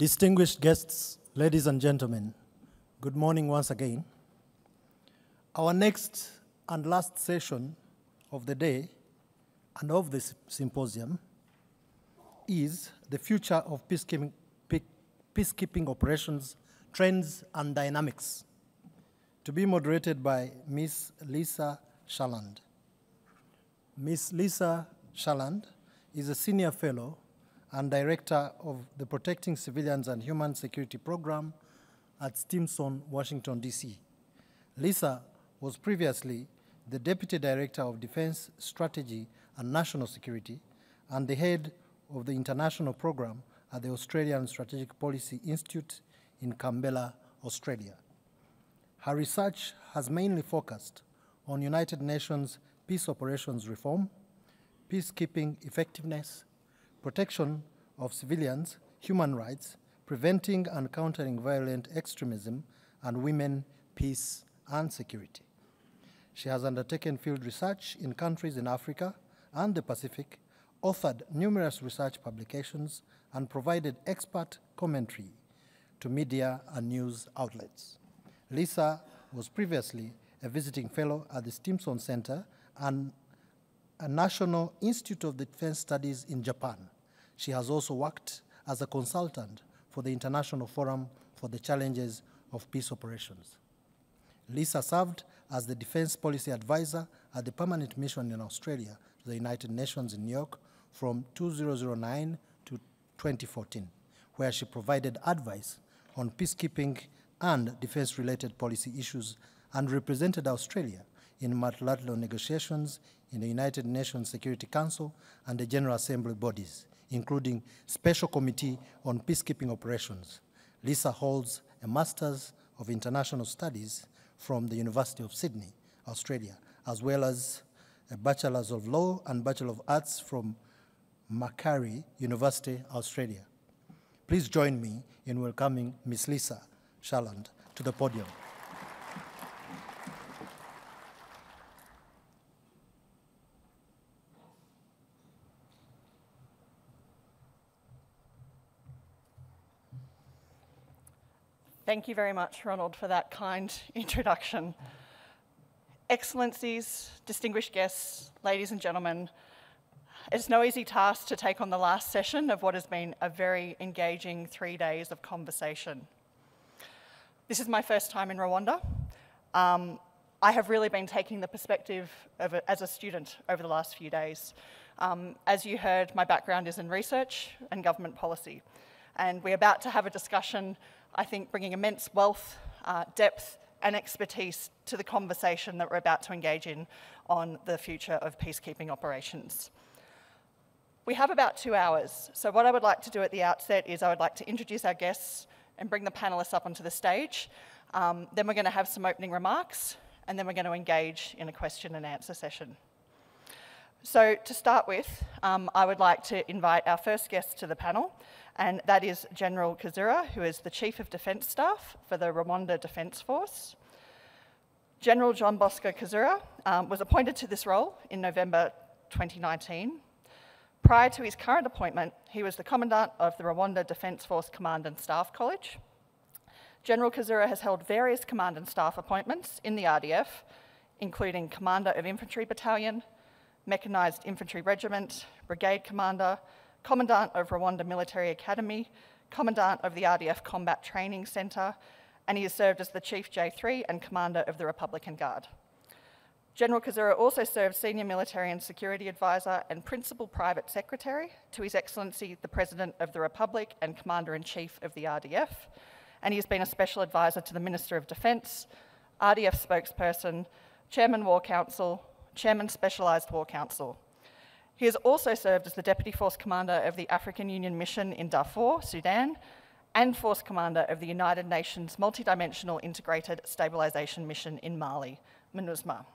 Distinguished guests, ladies and gentlemen, good morning once again. Our next and last session of the day and of this symposium is the future of peacekeeping, peacekeeping operations, trends and dynamics, to be moderated by Ms. Lisa Sharland. Ms. Lisa Sharland is a senior fellow and director of the Protecting Civilians and Human Security Program at Stimson, Washington, D.C. Lisa was previously the Deputy Director of Defense Strategy and National Security and the head of the international program at the Australian Strategic Policy Institute in Canberra, Australia. Her research has mainly focused on United Nations peace operations reform, peacekeeping effectiveness, protection of civilians, human rights, preventing and countering violent extremism, and women, peace, and security. She has undertaken field research in countries in Africa and the Pacific, authored numerous research publications, and provided expert commentary to media and news outlets. Lisa was previously a visiting fellow at the Stimson Center and a National Institute of Defense Studies in Japan. She has also worked as a consultant for the International Forum for the Challenges of Peace Operations. Lisa served as the Defense Policy Advisor at the Permanent Mission in Australia to the United Nations in New York from 2009 to 2014, where she provided advice on peacekeeping and defense-related policy issues and represented Australia in multilateral negotiations in the United Nations Security Council and the General Assembly bodies, including Special Committee on Peacekeeping Operations. Lisa holds a Master's of International Studies from the University of Sydney, Australia, as well as a Bachelor's of Law and Bachelor of Arts from Macquarie University, Australia. Please join me in welcoming Ms. Lisa Sharland to the podium. Thank you very much, Ronald, for that kind introduction. Excellencies, distinguished guests, ladies and gentlemen, it's no easy task to take on the last session of what has been a very engaging three days of conversation. This is my first time in Rwanda. Um, I have really been taking the perspective of a, as a student over the last few days. Um, as you heard, my background is in research and government policy. And we're about to have a discussion I think, bringing immense wealth, uh, depth, and expertise to the conversation that we're about to engage in on the future of peacekeeping operations. We have about two hours, so what I would like to do at the outset is I would like to introduce our guests and bring the panelists up onto the stage. Um, then we're going to have some opening remarks, and then we're going to engage in a question and answer session. So to start with, um, I would like to invite our first guest to the panel, and that is General Kazura, who is the Chief of Defence Staff for the Rwanda Defence Force. General John Bosco Kazura um, was appointed to this role in November 2019. Prior to his current appointment, he was the Commandant of the Rwanda Defence Force Command and Staff College. General Kazura has held various command and staff appointments in the RDF, including Commander of Infantry Battalion, Mechanised Infantry Regiment, Brigade Commander, Commandant of Rwanda Military Academy, Commandant of the RDF Combat Training Centre, and he has served as the Chief J3 and Commander of the Republican Guard. General Kazura also served Senior Military and Security Advisor and Principal Private Secretary to His Excellency the President of the Republic and Commander-in-Chief of the RDF, and he has been a Special Advisor to the Minister of Defence, RDF spokesperson, Chairman War Council, Chairman Specialised War Council, he has also served as the Deputy Force Commander of the African Union Mission in Darfur, Sudan, and Force Commander of the United Nations Multidimensional Integrated Stabilisation Mission in Mali, MINUSMA.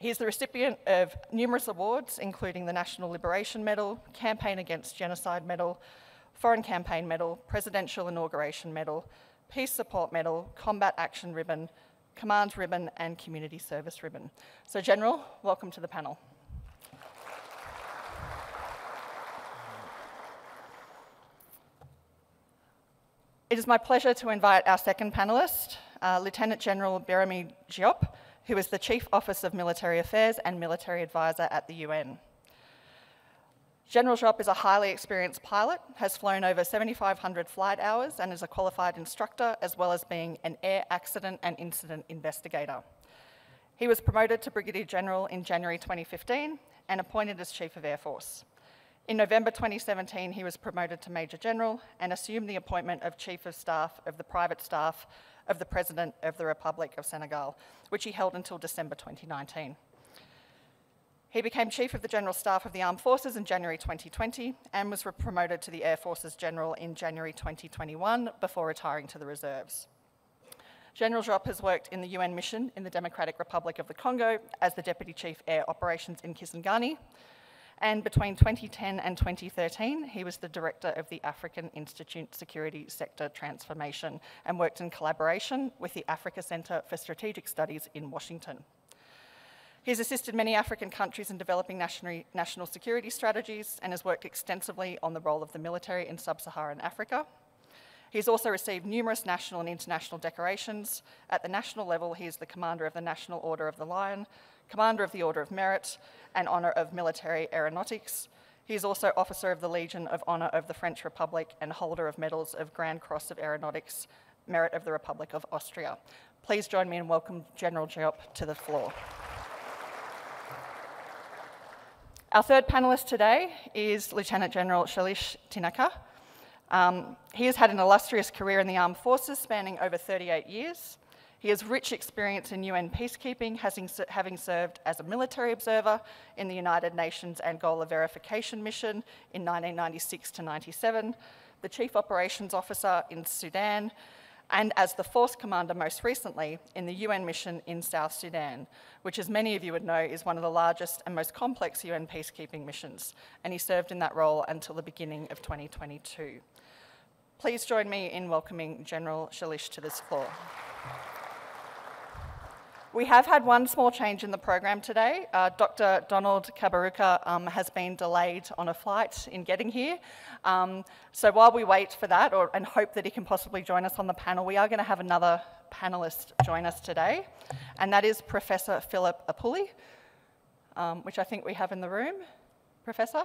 He is the recipient of numerous awards, including the National Liberation Medal, Campaign Against Genocide Medal, Foreign Campaign Medal, Presidential Inauguration Medal, Peace Support Medal, Combat Action Ribbon, Command Ribbon, and Community Service Ribbon. So, General, welcome to the panel. It is my pleasure to invite our second panellist, uh, Lieutenant General Birame Diop, who is the Chief Office of Military Affairs and Military Advisor at the UN. General Diop is a highly experienced pilot, has flown over 7,500 flight hours, and is a qualified instructor, as well as being an air accident and incident investigator. He was promoted to Brigadier General in January 2015 and appointed as Chief of Air Force. In November 2017, he was promoted to Major General and assumed the appointment of Chief of Staff of the Private Staff of the President of the Republic of Senegal, which he held until December 2019. He became Chief of the General Staff of the Armed Forces in January 2020 and was promoted to the Air Forces General in January 2021 before retiring to the reserves. General Diop has worked in the UN mission in the Democratic Republic of the Congo as the Deputy Chief Air Operations in Kisangani, and between 2010 and 2013, he was the director of the African Institute Security Sector Transformation and worked in collaboration with the Africa Centre for Strategic Studies in Washington. He's assisted many African countries in developing national security strategies and has worked extensively on the role of the military in sub Saharan Africa. He's also received numerous national and international decorations. At the national level, he is the Commander of the National Order of the Lion, Commander of the Order of Merit, and Honour of Military Aeronautics. He is also Officer of the Legion of Honour of the French Republic and holder of medals of Grand Cross of Aeronautics, Merit of the Republic of Austria. Please join me in welcome General Diop to the floor. Our third panellist today is Lieutenant General Shailesh Tinaikar. Um, he has had an illustrious career in the armed forces spanning over 38 years. He has rich experience in UN peacekeeping, having served as a military observer in the United Nations Angola Verification Mission in 1996 to 97, the Chief Operations Officer in Sudan, and as the Force Commander most recently in the UN mission in South Sudan, which, as many of you would know, is one of the largest and most complex UN peacekeeping missions, and he served in that role until the beginning of 2022. Please join me in welcoming General Shailesh to this floor. We have had one small change in the program today. Uh, Dr. Donald Kaberuka um, has been delayed on a flight in getting here. Um, so while we wait for that or, and hope that he can possibly join us on the panel, we are going to have another panellist join us today, and that is Professor Phillip Apuuli, um, which I think we have in the room. Professor?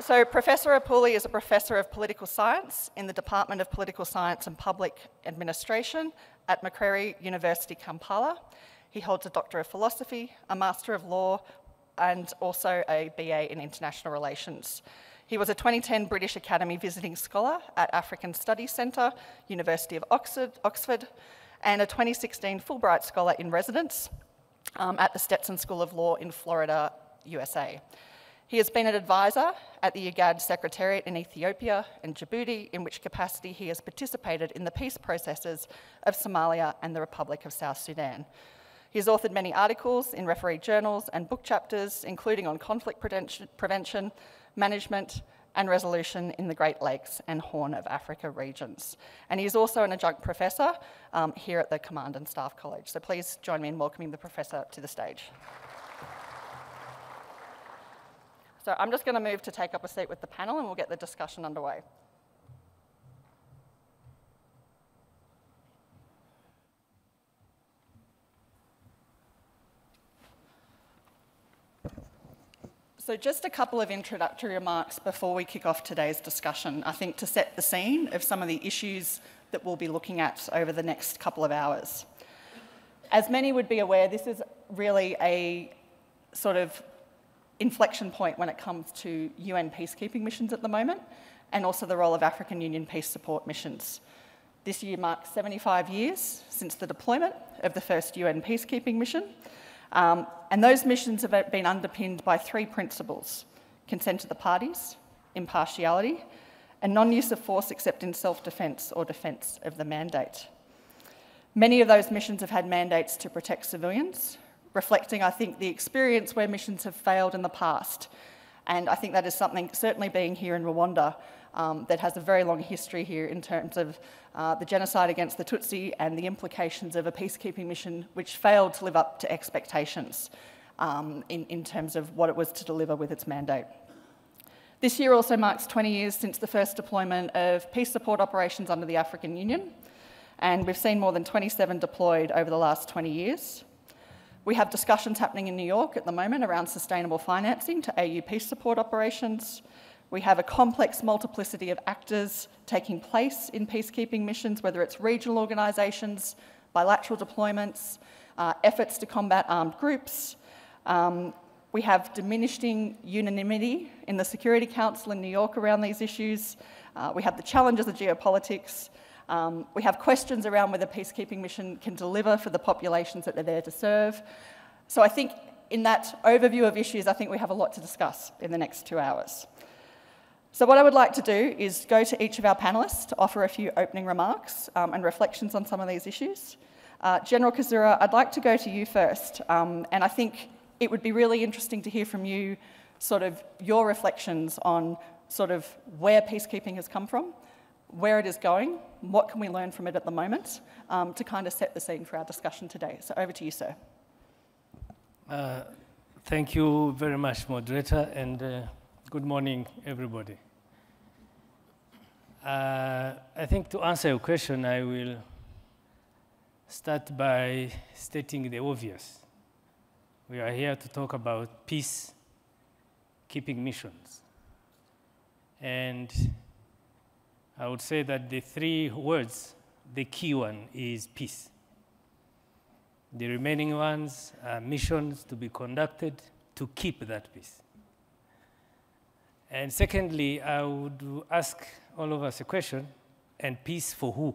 So Professor Apuuli is a Professor of Political Science in the Department of Political Science and Public Administration at Makerere University, Kampala. He holds a Doctor of Philosophy, a Master of Law, and also a BA in International Relations. He was a 2010 British Academy Visiting Scholar at African Studies Centre, University of Oxford, Oxford and a 2016 Fulbright Scholar in Residence um, at the Stetson School of Law in Florida, USA. He has been an advisor at the IGAD Secretariat in Ethiopia and Djibouti, in which capacity he has participated in the peace processes of Somalia and the Republic of South Sudan. He has authored many articles in referee journals and book chapters, including on conflict prevention, management, and resolution in the Great Lakes and Horn of Africa regions. And he is also an adjunct professor um, here at the Command and Staff College. So please join me in welcoming the professor to the stage. So I'm just going to move to take up a seat with the panel and we'll get the discussion underway. So, just a couple of introductory remarks before we kick off today's discussion, I think to set the scene of some of the issues that we'll be looking at over the next couple of hours. As many would be aware, this is really a sort of inflection point when it comes to UN peacekeeping missions at the moment, and also the role of African Union peace support missions. This year marks 75 years since the deployment of the first UN peacekeeping mission, um, and those missions have been underpinned by three principles consent of the parties, impartiality, and non use of force except in self defence or defence of the mandate. Many of those missions have had mandates to protect civilians, reflecting, I think, the experience where missions have failed in the past. And I think that is something, certainly being here in Rwanda, um, that has a very long history here in terms of uh, the genocide against the Tutsi and the implications of a peacekeeping mission which failed to live up to expectations um, in, in terms of what it was to deliver with its mandate. This year also marks 20 years since the first deployment of peace support operations under the African Union, and we've seen more than 27 deployed over the last 20 years. We have discussions happening in New York at the moment around sustainable financing to AU peace support operations. We have a complex multiplicity of actors taking place in peacekeeping missions, whether it's regional organisations, bilateral deployments, uh, efforts to combat armed groups. Um, we have diminishing unanimity in the Security Council in New York around these issues. Uh, we have the challenges of geopolitics. Um, we have questions around whether peacekeeping mission can deliver for the populations that they're there to serve. So I think in that overview of issues, I think we have a lot to discuss in the next two hours. So what I would like to do is go to each of our panellists to offer a few opening remarks um, and reflections on some of these issues. Uh, General Kazura, I'd like to go to you first, um, and I think it would be really interesting to hear from you sort of your reflections on sort of where peacekeeping has come from, where it is going, what can we learn from it at the moment, um, to kind of set the scene for our discussion today. So over to you, sir. Uh, thank you very much, moderator, and uh, good morning, everybody. Uh, I think to answer your question, I will start by stating the obvious. We are here to talk about peace keeping missions. And I would say that the three words, the key one is peace. The remaining ones are missions to be conducted to keep that peace. And secondly, I would ask all of us a question and peace for who?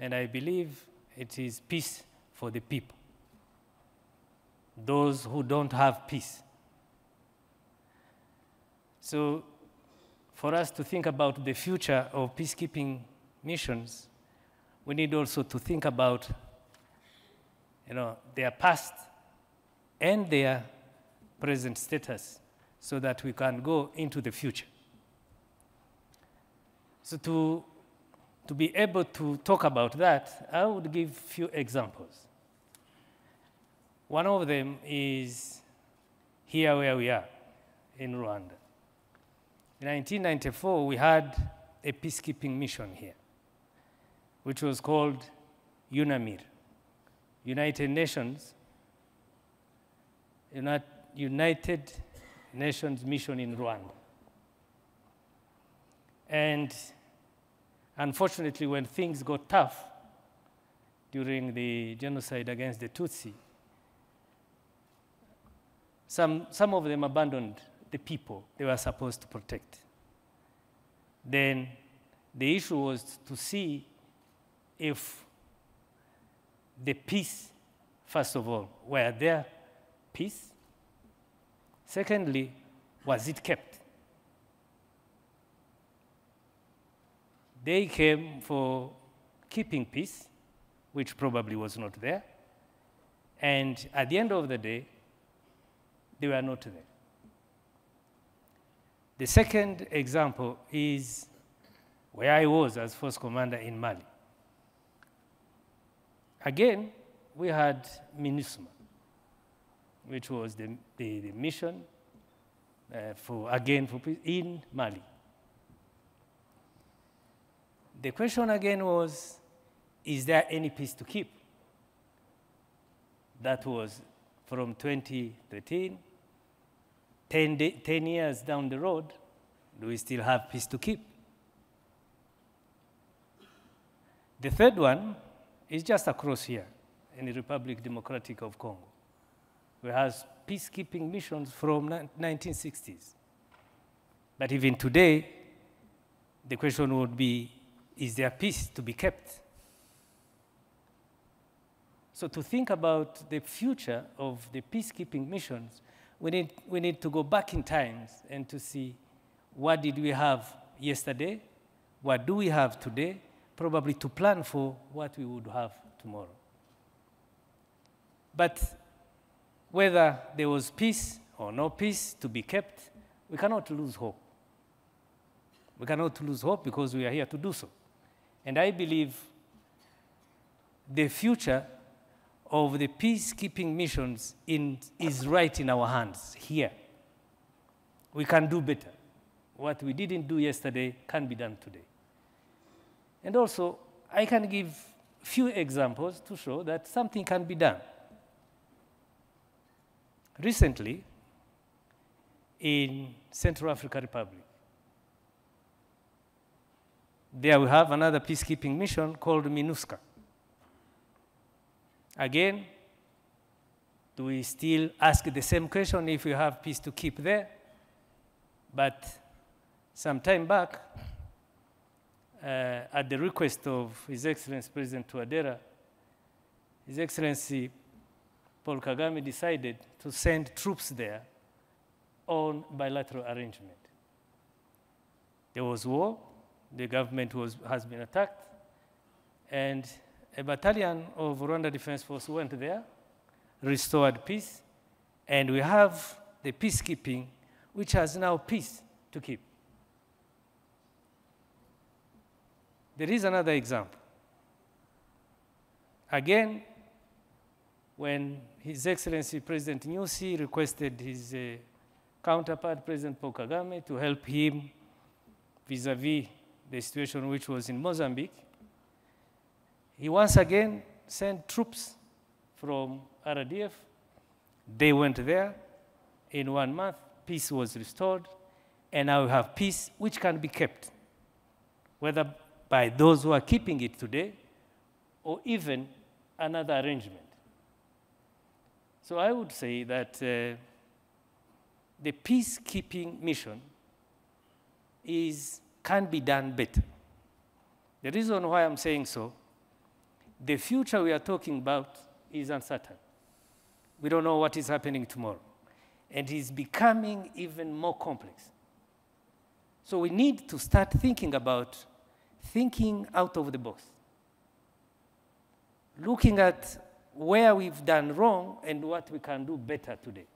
And I believe it is peace for the people, those who don't have peace. So, for us to think about the future of peacekeeping missions, we need also to think about you know, their past and their present status so that we can go into the future. So to, to be able to talk about that, I would give a few examples. One of them is here where we are in Rwanda. In 1994, we had a peacekeeping mission here, which was called UNAMIR, United Nations, United Nations mission in Rwanda. And unfortunately, when things got tough during the genocide against the Tutsi, some, some of them abandoned the people they were supposed to protect. Then the issue was to see if the peace, first of all, were there peace? Secondly, was it kept? They came for keeping peace, which probably was not there. And at the end of the day, they were not there. The second example is where I was as force commander in Mali. Again, we had MINUSMA which was the, the, the mission uh, for, again, for in Mali. The question again was, is there any peace to keep? That was from 2013. 10, day, 10 years down the road, do we still have peace to keep? The third one is just across here in the Republic Democratic of Congo we have peacekeeping missions from 1960s. But even today, the question would be, is there peace to be kept? So to think about the future of the peacekeeping missions, we need, we need to go back in times and to see what did we have yesterday, what do we have today, probably to plan for what we would have tomorrow. But whether there was peace or no peace to be kept, we cannot lose hope. We cannot lose hope because we are here to do so. And I believe the future of the peacekeeping missions in, is right in our hands here. we can do better. What we didn't do yesterday can be done today. And also, I can give a few examples to show that something can be done. Recently, in Central African Republic, there we have another peacekeeping mission called MINUSCA. Again, do we still ask the same question if we have peace to keep there? But some time back, uh, at the request of His Excellency President Touadera, His Excellency Paul Kagame decided to send troops there on bilateral arrangement. There was war, the government was, has been attacked, and a battalion of Rwanda Defense Force went there, restored peace, and we have the peacekeeping, which has now peace to keep. There is another example. Again, when His Excellency President Nyusi requested his uh, counterpart, President Paul Kagame, to help him vis-a-vis the situation which was in Mozambique, he once again sent troops from RDF. They went there. In one month, peace was restored, and now we have peace which can be kept, whether by those who are keeping it today or even another arrangement. So I would say that uh, the peacekeeping mission is, can be done better. The reason why I'm saying so, the future we are talking about is uncertain. We don't know what is happening tomorrow. And it's becoming even more complex. So we need to start thinking about thinking out of the box, looking at where we've done wrong and what we can do better today.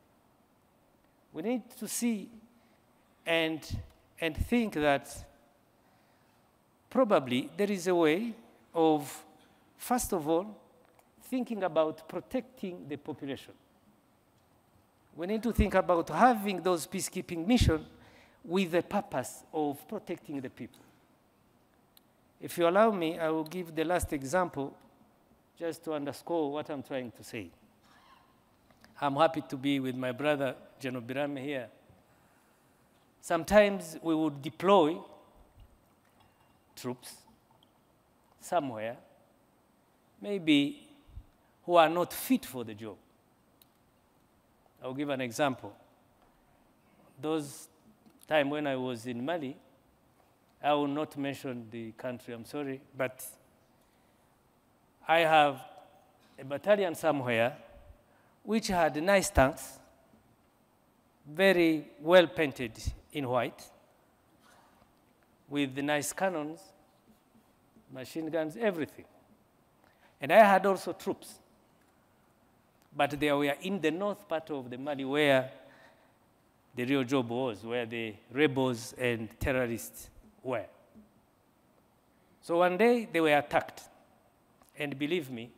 We need to see and, and think that probably there is a way of, first of all, thinking about protecting the population. We need to think about having those peacekeeping missions with the purpose of protecting the people. If you allow me, I will give the last example just to underscore what I'm trying to say. I'm happy to be with my brother, General Birame, here. Sometimes we would deploy troops somewhere, maybe who are not fit for the job. I'll give an example. Those time when I was in Mali, I will not mention the country, I'm sorry, but I have a battalion somewhere which had nice tanks, very well painted in white, with nice cannons, machine guns, everything. And I had also troops. But they were in the north part of the Mali where the real job was, where the rebels and terrorists were. So one day they were attacked. And believe me,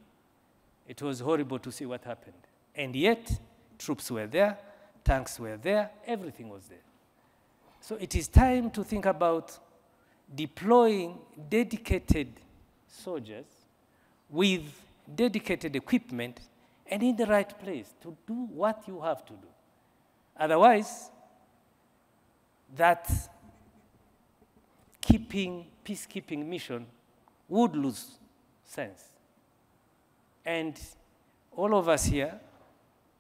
it was horrible to see what happened. And yet, troops were there, tanks were there, everything was there. So it is time to think about deploying dedicated soldiers with dedicated equipment and in the right place to do what you have to do. Otherwise, that keeping, peacekeeping mission would lose sense. And all of us here,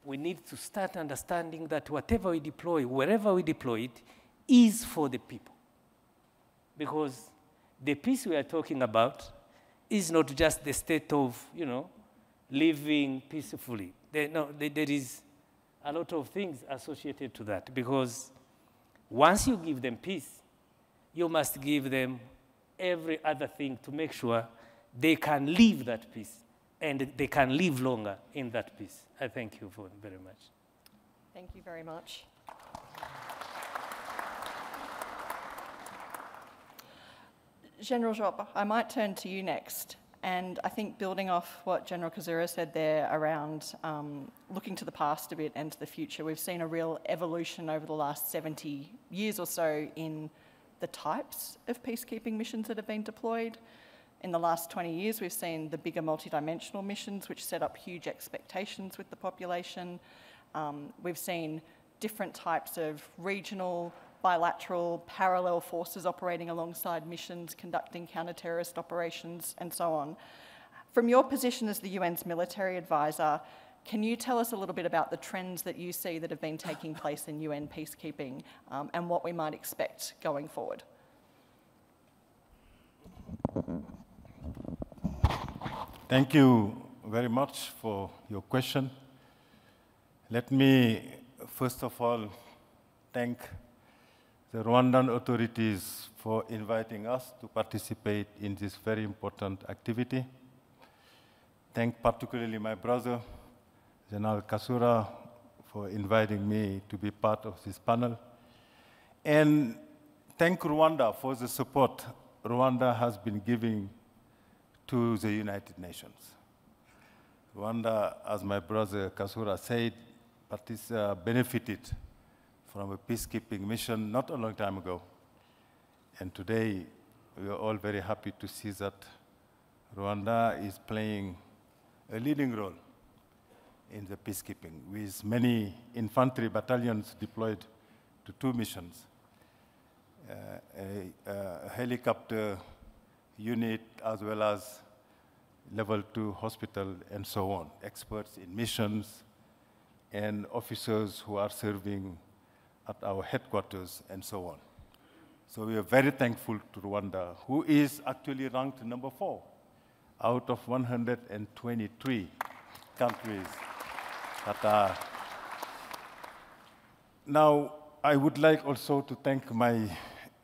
we need to start understanding that whatever we deploy, wherever we deploy it, is for the people. Because the peace we are talking about is not just the state of, you know, living peacefully. There, no, there, there is a lot of things associated to that because once you give them peace, you must give them every other thing to make sure they can live that peace and they can live longer in that peace. I thank you for very much. Thank you very much. General Diop, I might turn to you next And I think building off what General Kazura said there around um, looking to the past a bit and to the future, we've seen a real evolution over the last 70 years or so in the types of peacekeeping missions that have been deployed. In the last 20 years, we've seen the bigger multidimensional missions, which set up huge expectations with the population. Um, we've seen different types of regional, bilateral, parallel forces operating alongside missions, conducting counter-terrorist operations, and so on. From your position as the UN's military advisor, can you tell us a little bit about the trends that you see that have been taking place in UN peacekeeping um, and what we might expect going forward? Thank you very much for your question. Let me first of all thank the Rwandan authorities for inviting us to participate in this very important activity. Thank particularly my brother, General Kazura, for inviting me to be part of this panel. And thank Rwanda for the support Rwanda has been giving to the United Nations. Rwanda, as my brother Kazura said, uh, benefited from a peacekeeping mission not a long time ago. And today, we are all very happy to see that Rwanda is playing a leading role in the peacekeeping with many infantry battalions deployed to two missions. Uh, a, a, helicopter unit as well as level two hospital and so on, experts in missions and officers who are serving at our headquarters and so on. So we are very thankful to Rwanda, who is actually ranked number four out of 123 countries that are. Now, I would like also to thank my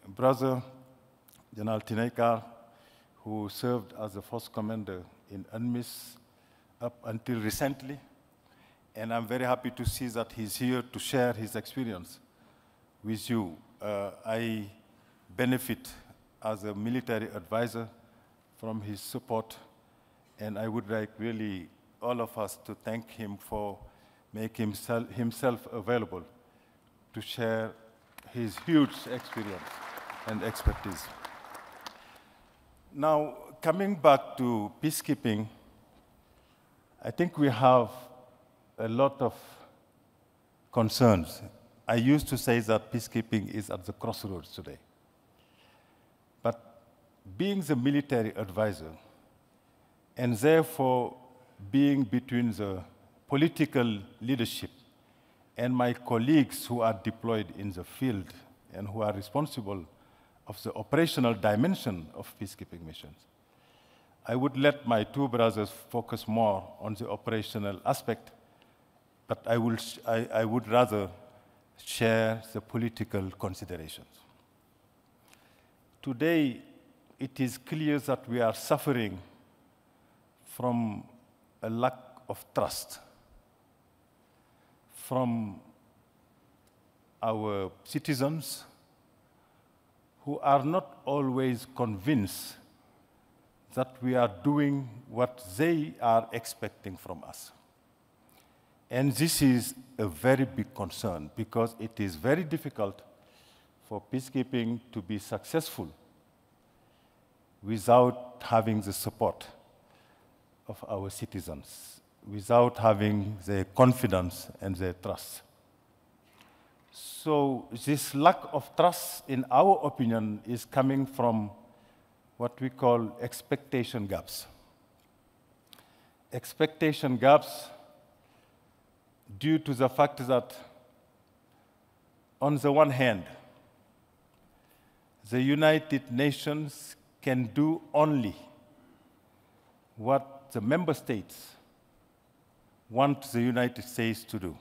brother, General Tinaikar, who served as the first commander in UNMISS up until recently. And I'm very happy to see that he's here to share his experience with you. Uh, I benefit as a military advisor from his support, and I would like really all of us to thank him for making himself, himself available to share his huge experience and expertise. Now, coming back to peacekeeping, I think we have a lot of concerns I used to say that peacekeeping is at the crossroads today. But being the military advisor, and therefore being between the political leadership and my colleagues who are deployed in the field and who are responsible of the operational dimension of peacekeeping missions, I would let my two brothers focus more on the operational aspect, but I, will, I, I would rather share the political considerations. Today, it is clear that we are suffering from a lack of trust from our citizens who are not always convinced that we are doing what they are expecting from us. And this is a very big concern because it is very difficult for peacekeeping to be successful without having the support of our citizens, without having their confidence and their trust. So this lack of trust, in our opinion, is coming from what we call expectation gaps. Expectation gaps due to the fact that, on the one hand, the United Nations can do only what the member states want the United States to do.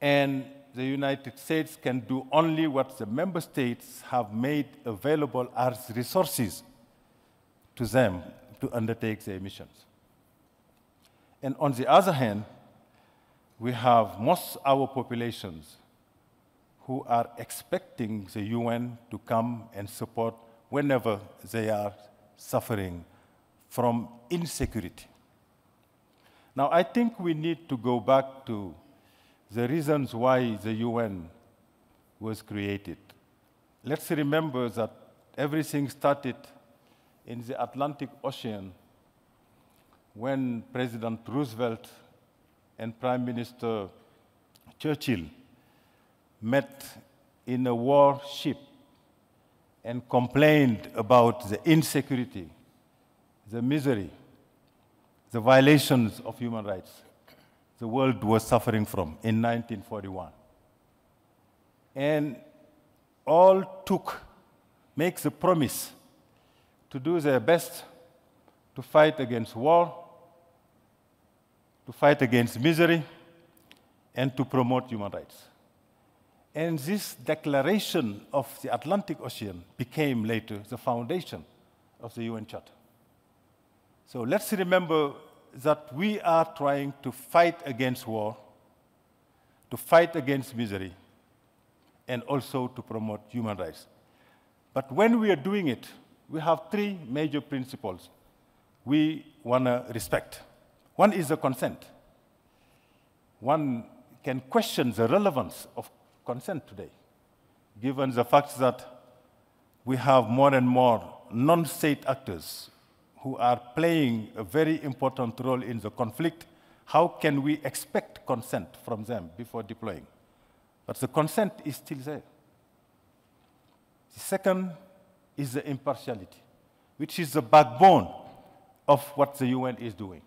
And the United States can do only what the member states have made available as resources to them to undertake their missions. And on the other hand, we have most our populations who are expecting the UN to come and support whenever they are suffering from insecurity. Now, I think we need to go back to the reasons why the UN was created. Let's remember that everything started in the Atlantic Ocean when President Roosevelt and Prime Minister Churchill met in a warship and complained about the insecurity, the misery, the violations of human rights the world was suffering from in 1941. And all took, makes a promise to do their best to fight against war, to fight against misery, and to promote human rights. And this declaration of the Atlantic Ocean became later the foundation of the UN Charter. So let's remember that we are trying to fight against war, to fight against misery, and also to promote human rights. But when we are doing it, we have three major principles we want to respect. One is the consent. One can question the relevance of consent today, given the fact that we have more and more non state actors who are playing a very important role in the conflict, how can we expect consent from them before deploying? But the consent is still there. The second is the impartiality, which is the backbone of what the UN is doing.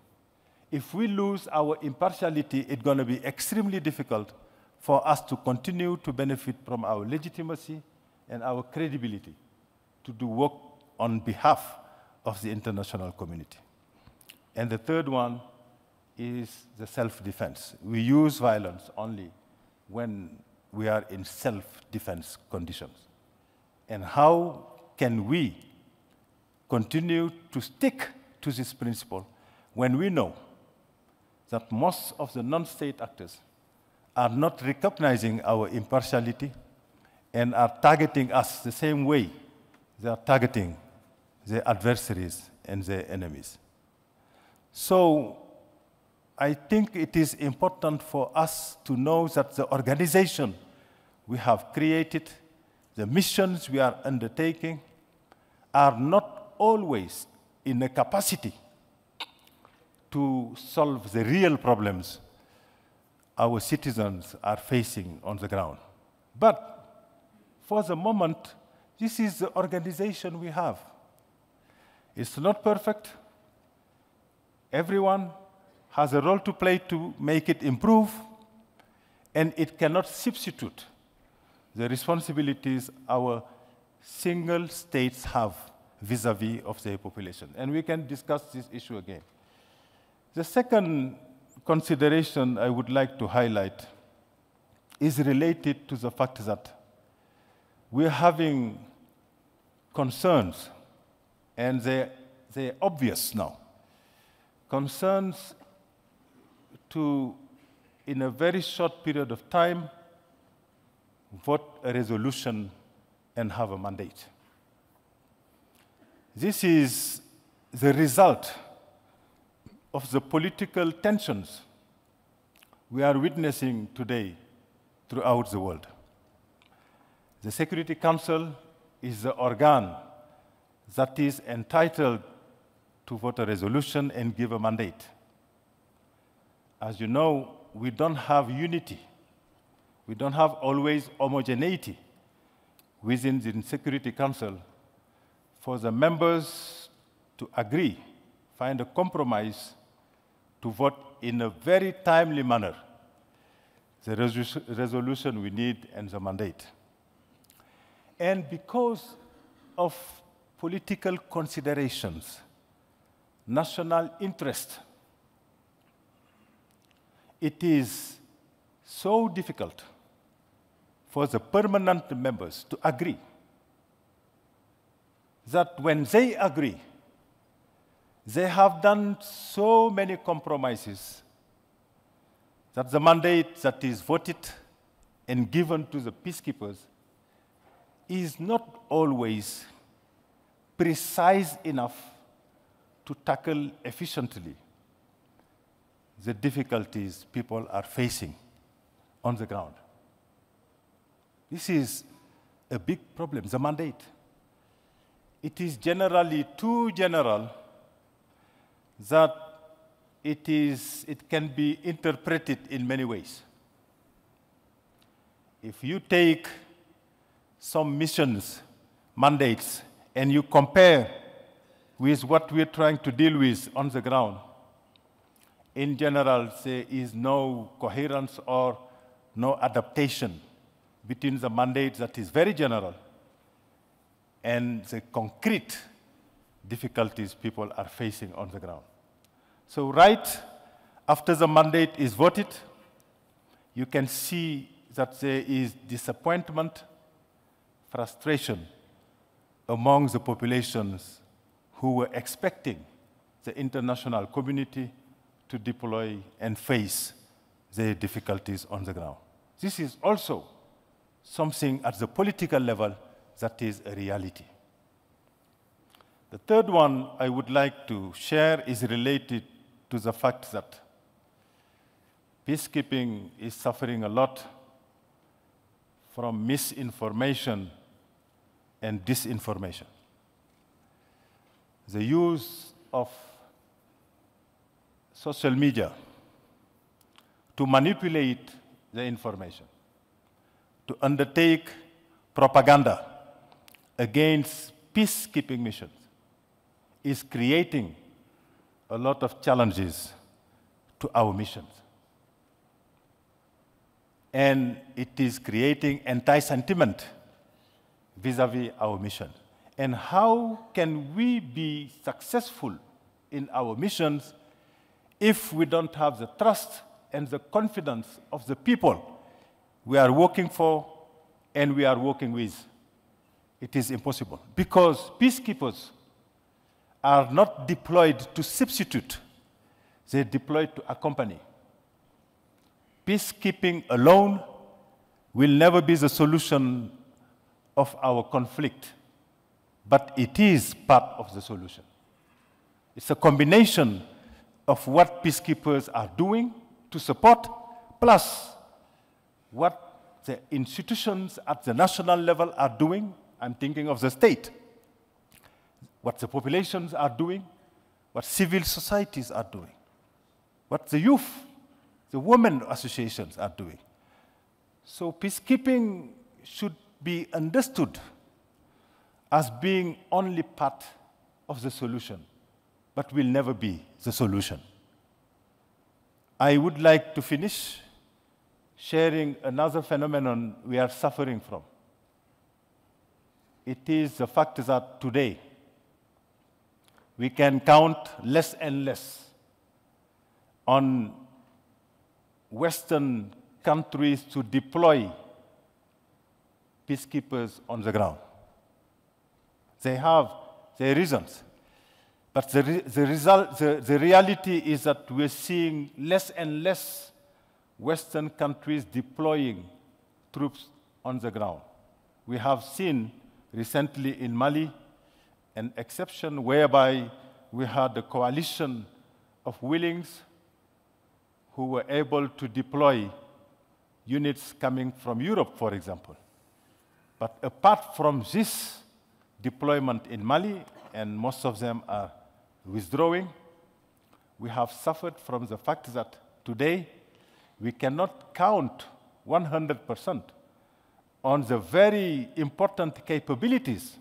If we lose our impartiality, it's going to be extremely difficult for us to continue to benefit from our legitimacy and our credibility to do work on behalf of the international community. And the third one is the self-defense. We use violence only when we are in self-defense conditions. And how can we continue to stick to this principle when we know that most of the non-state actors are not recognizing our impartiality and are targeting us the same way they are targeting their adversaries and their enemies. So I think it is important for us to know that the organization we have created, the missions we are undertaking, are not always in a capacity to solve the real problems our citizens are facing on the ground. But for the moment, this is the organization we have. It's not perfect. Everyone has a role to play to make it improve, and it cannot substitute the responsibilities our single states have vis-a-vis -vis of their population. And we can discuss this issue again. The second consideration I would like to highlight is related to the fact that we're having concerns and they're, they're obvious now. Concerns to, in a very short period of time, vote a resolution and have a mandate. This is the result of the political tensions we are witnessing today throughout the world. The Security Council is the organ that is entitled to vote a resolution and give a mandate. As you know, we don't have unity. We don't have always homogeneity within the Security Council for the members to agree, find a compromise to vote in a very timely manner the resolution we need and the mandate. And because of political considerations, national interest. It is so difficult for the permanent members to agree that when they agree, they have done so many compromises that the mandate that is voted and given to the peacekeepers is not always precise enough to tackle efficiently the difficulties people are facing on the ground. This is a big problem, the mandate. It is generally too general that it, is, it can be interpreted in many ways. If you take some missions, mandates, and you compare with what we're trying to deal with on the ground, in general, there is no coherence or no adaptation between the mandate that is very general and the concrete difficulties people are facing on the ground. So right after the mandate is voted, you can see that there is disappointment, frustration among the populations who were expecting the international community to deploy and face the difficulties on the ground. This is also something at the political level that is a reality. The third one I would like to share is related to the fact that peacekeeping is suffering a lot from misinformation and disinformation. The use of social media to manipulate the information, to undertake propaganda against peacekeeping missions is creating a lot of challenges to our missions. And it is creating anti-sentiment vis-à-vis our mission. And how can we be successful in our missions if we don't have the trust and the confidence of the people we are working for and we are working with? It is impossible because peacekeepers are not deployed to substitute, they're deployed to accompany. Peacekeeping alone will never be the solution of our conflict, but it is part of the solution. It's a combination of what peacekeepers are doing to support, plus what the institutions at the national level are doing. I'm thinking of the state what the populations are doing, what civil societies are doing, what the youth, the women associations are doing. So peacekeeping should be understood as being only part of the solution, but will never be the solution. I would like to finish sharing another phenomenon we are suffering from. It is the fact that today, we can count less and less on Western countries to deploy peacekeepers on the ground. They have their reasons. But the, re the, result, the, the reality is that we're seeing less and less Western countries deploying troops on the ground. We have seen recently in Mali an exception whereby we had a coalition of willings who were able to deploy units coming from Europe, for example. But apart from this deployment in Mali, and most of them are withdrawing, we have suffered from the fact that today we cannot count 100% on the very important capabilities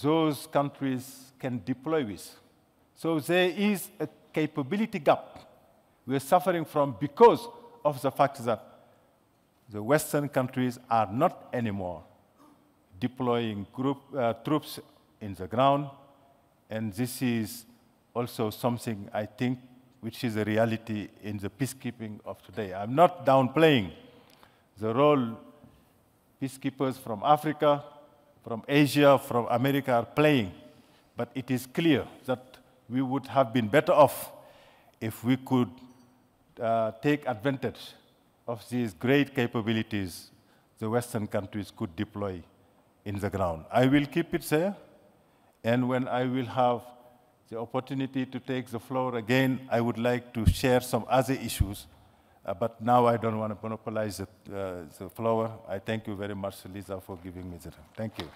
those countries can deploy with. So there is a capability gap we're suffering from because of the fact that the Western countries are not anymore deploying group, uh, troops in the ground. And this is also something I think which is a reality in the peacekeeping of today. I'm not downplaying the role peacekeepers from Africa from Asia, from America are playing. But it is clear that we would have been better off if we could uh, take advantage of these great capabilities the Western countries could deploy in the ground. I will keep it there, and when I will have the opportunity to take the floor again, I would like to share some other issues. Uh, but now I don't want to monopolize the, uh, the floor. I thank you very much, Lisa, for giving me the time. Thank you.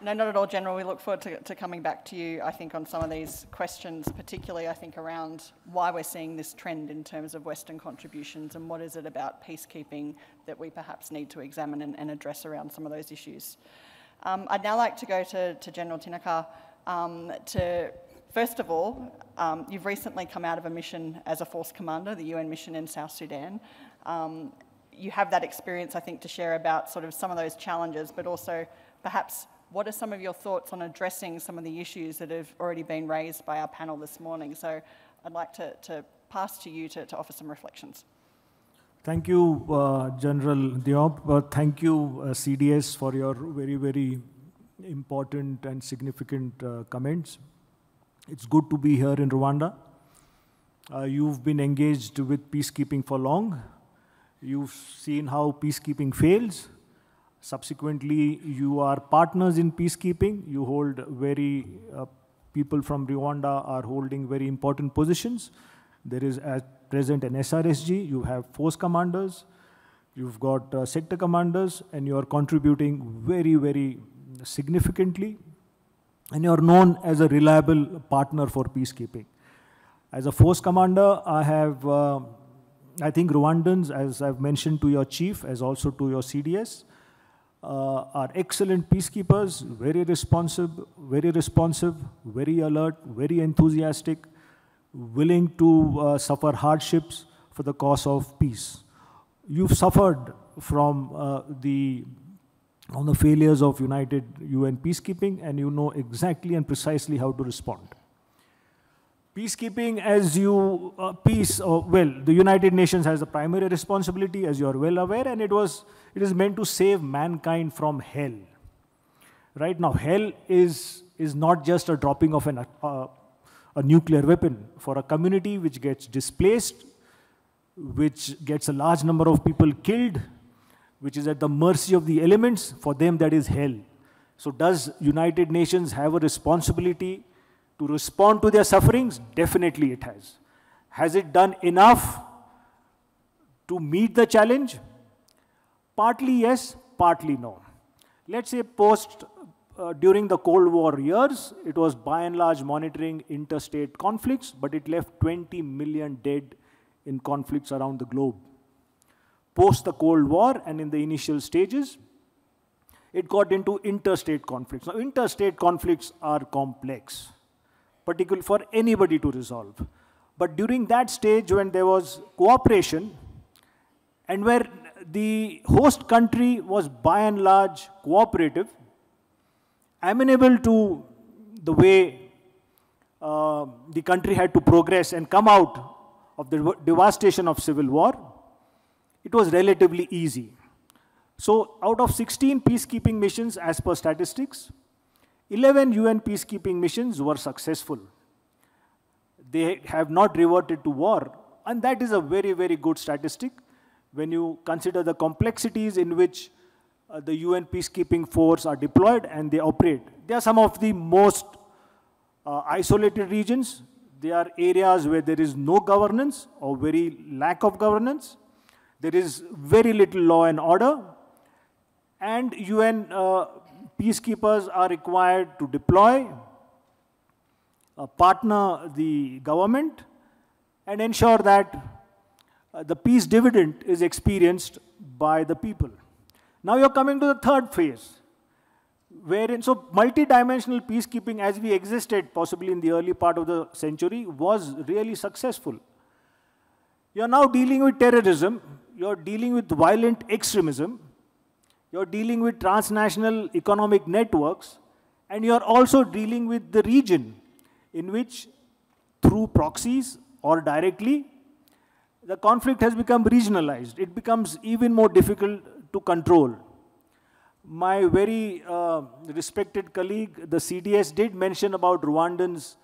No, not at all, General. We look forward to, to coming back to you, I think, on some of these questions, particularly, I think, around why we're seeing this trend in terms of Western contributions and what is it about peacekeeping that we perhaps need to examine and, and address around some of those issues. Um, I'd now like to go to, to General Tinaikar um, to, first of all, um, you've recently come out of a mission as a force commander, the UN mission in South Sudan. Um, you have that experience, I think, to share about sort of some of those challenges, but also perhaps what are some of your thoughts on addressing some of the issues that have already been raised by our panel this morning? So I'd like to, to pass to you to, to offer some reflections. Thank you, uh, General Diop. Uh, thank you, uh, CDS, for your very, very important and significant uh, comments. It's good to be here in Rwanda. Uh, you've been engaged with peacekeeping for long. You've seen how peacekeeping fails Subsequently, you are partners in peacekeeping. You hold very, uh, people from Rwanda are holding very important positions. There is at present an SRSG, you have force commanders, you've got uh, sector commanders, and you are contributing very, very significantly. And you are known as a reliable partner for peacekeeping. As a force commander, I have, uh, I think Rwandans, as I've mentioned to your chief, as also to your CDS, uh, are excellent peacekeepers, very responsive, very responsive, very alert, very enthusiastic, willing to uh, suffer hardships for the cause of peace. You've suffered from uh, the on the failures of United UN peacekeeping, and you know exactly and precisely how to respond. Peacekeeping, as you, uh, peace, uh, well, the United Nations has the primary responsibility, as you are well aware, and it was, it is meant to save mankind from hell. Right now, hell is, is not just a dropping of an, uh, a nuclear weapon. For a community which gets displaced, which gets a large number of people killed, which is at the mercy of the elements, for them that is hell. So does United Nations have a responsibility to respond to their sufferings? Definitely it has. Has it done enough to meet the challenge? Partly yes, partly no. Let's say post, uh, during the Cold War years, it was by and large monitoring interstate conflicts, but it left 20 million dead in conflicts around the globe. Post the Cold War and in the initial stages, it got into interstate conflicts. Now, interstate conflicts are complex particular for anybody to resolve. But during that stage when there was cooperation and where the host country was by and large cooperative, amenable to the way uh, the country had to progress and come out of the devastation of civil war, it was relatively easy. So out of 16 peacekeeping missions as per statistics, 11 UN peacekeeping missions were successful. They have not reverted to war. And that is a very, very good statistic when you consider the complexities in which uh, the UN peacekeeping force are deployed and they operate. They are some of the most uh, isolated regions. They are areas where there is no governance or very lack of governance. There is very little law and order. And UN uh, peacekeepers are required to deploy, uh, partner the government, and ensure that uh, the peace dividend is experienced by the people. Now you're coming to the third phase, wherein, so multi-dimensional peacekeeping as we existed possibly in the early part of the century was really successful. You're now dealing with terrorism, you're dealing with violent extremism, you're dealing with transnational economic networks, and you're also dealing with the region in which, through proxies or directly, the conflict has become regionalized. It becomes even more difficult to control. My very uh, respected colleague, the CDS, did mention about Rwandans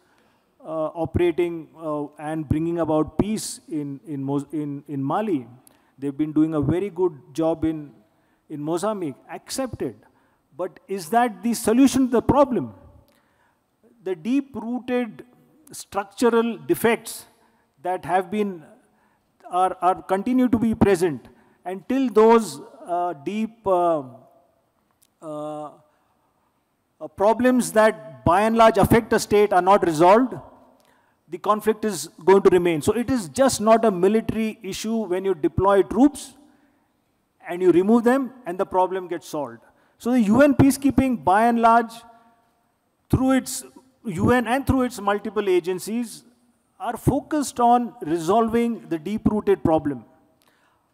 uh, operating uh, and bringing about peace in, in, in, in Mali. They've been doing a very good job in in Mozambique, accepted. But is that the solution to the problem? the deep-rooted structural defects that have been, are, are continue to be present until those uh, deep uh, uh, uh, problems that by and large affect a state are not resolved, the conflict is going to remain. So it is just not a military issue when you deploy troops and you remove them and the problem gets solved. So the UN peacekeeping by and large through its UN and through its multiple agencies are focused on resolving the deep-rooted problem.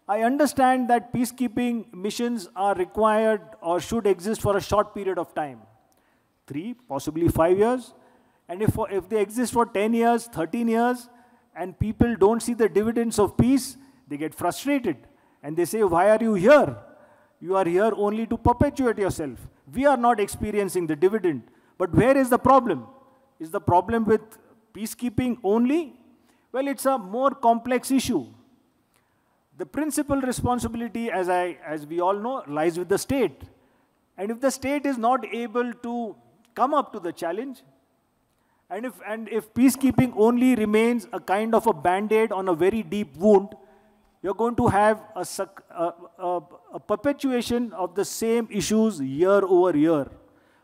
I understand that peacekeeping missions are required or should exist for a short period of time. Three, possibly five years. And if, if they exist for 10 years, 13 years, and people don't see the dividends of peace, they get frustrated. And they say, why are you here? You are here only to perpetuate yourself. We are not experiencing the dividend. But where is the problem? Is the problem with peacekeeping only? Well, it's a more complex issue. The principal responsibility, as, I, as we all know, lies with the state. And if the state is not able to come up to the challenge, and if, and if peacekeeping only remains a kind of a band-aid on a very deep wound, you're going to have a, a, a, a perpetuation of the same issues year over year.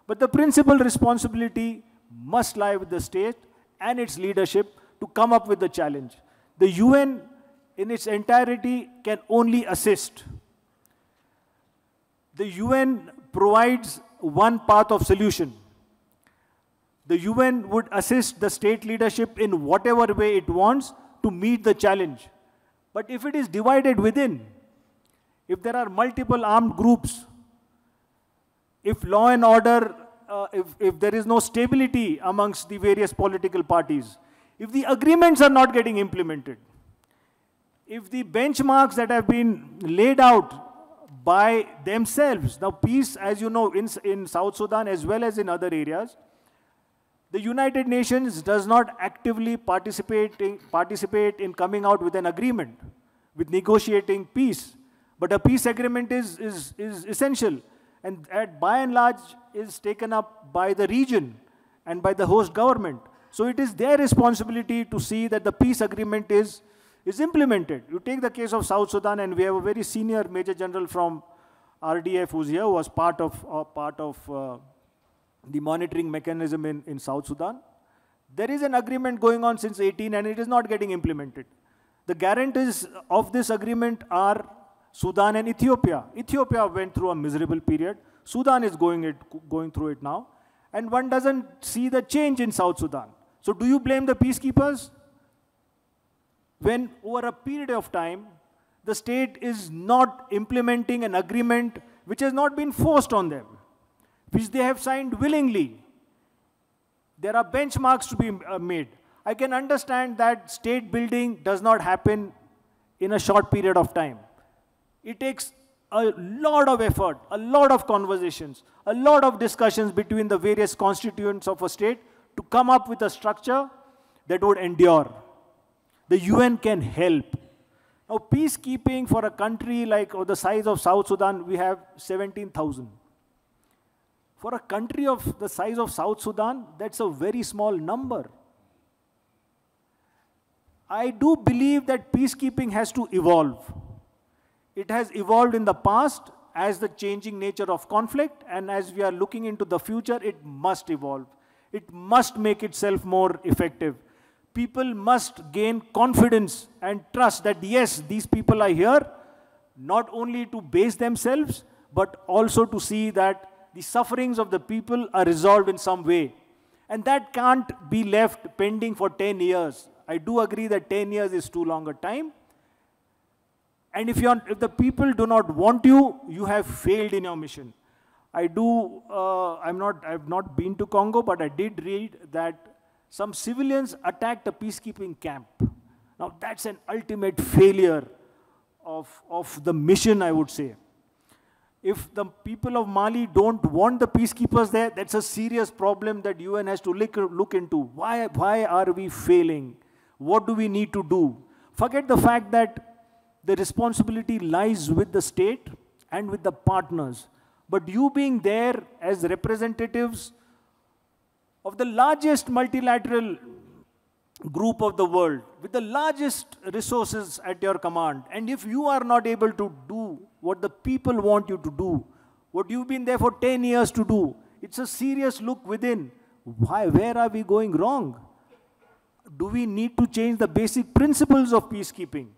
But the principal responsibility must lie with the state and its leadership to come up with the challenge. The UN in its entirety can only assist. The UN provides one path of solution. The UN would assist the state leadership in whatever way it wants to meet the challenge. But if it is divided within, if there are multiple armed groups, if law and order, uh, if, if there is no stability amongst the various political parties, if the agreements are not getting implemented, if the benchmarks that have been laid out by themselves, now peace, as you know, in, in South Sudan as well as in other areas, the United Nations does not actively participate in, participate in coming out with an agreement, with negotiating peace. But a peace agreement is, is, is essential and at, by and large is taken up by the region and by the host government. So it is their responsibility to see that the peace agreement is is implemented. You take the case of South Sudan, and we have a very senior Major General from RDF who's here, who was part of, uh, part of uh, the monitoring mechanism in, in South Sudan. There is an agreement going on since 18, and it is not getting implemented. The guarantees of this agreement are Sudan and Ethiopia. Ethiopia went through a miserable period. Sudan is going, it, going through it now. And one doesn't see the change in South Sudan. So do you blame the peacekeepers? when over a period of time, the state is not implementing an agreement which has not been forced on them, which they have signed willingly. There are benchmarks to be uh, made. I can understand that state building does not happen in a short period of time. It takes a lot of effort, a lot of conversations, a lot of discussions between the various constituents of a state to come up with a structure that would endure. The UN can help. Now, peacekeeping for a country like the size of South Sudan, we have 17,000. For a country of the size of South Sudan, that's a very small number. I do believe that peacekeeping has to evolve. It has evolved in the past as the changing nature of conflict, and as we are looking into the future, it must evolve. It must make itself more effective people must gain confidence and trust that yes, these people are here not only to base themselves, but also to see that the sufferings of the people are resolved in some way. And that can't be left pending for 10 years. I do agree that 10 years is too long a time. And if, if the people do not want you, you have failed in your mission. I do, uh, I'm not, I've not been to Congo, but I did read that some civilians attacked a peacekeeping camp. Now, that's an ultimate failure of, of the mission, I would say. If the people of Mali don't want the peacekeepers there, that's a serious problem that UN has to look, look into. Why, why are we failing? What do we need to do? Forget the fact that the responsibility lies with the state and with the partners. But you being there as representatives of the largest multilateral group of the world with the largest resources at your command. And if you are not able to do what the people want you to do, what you've been there for 10 years to do, it's a serious look within. Why, where are we going wrong? Do we need to change the basic principles of peacekeeping?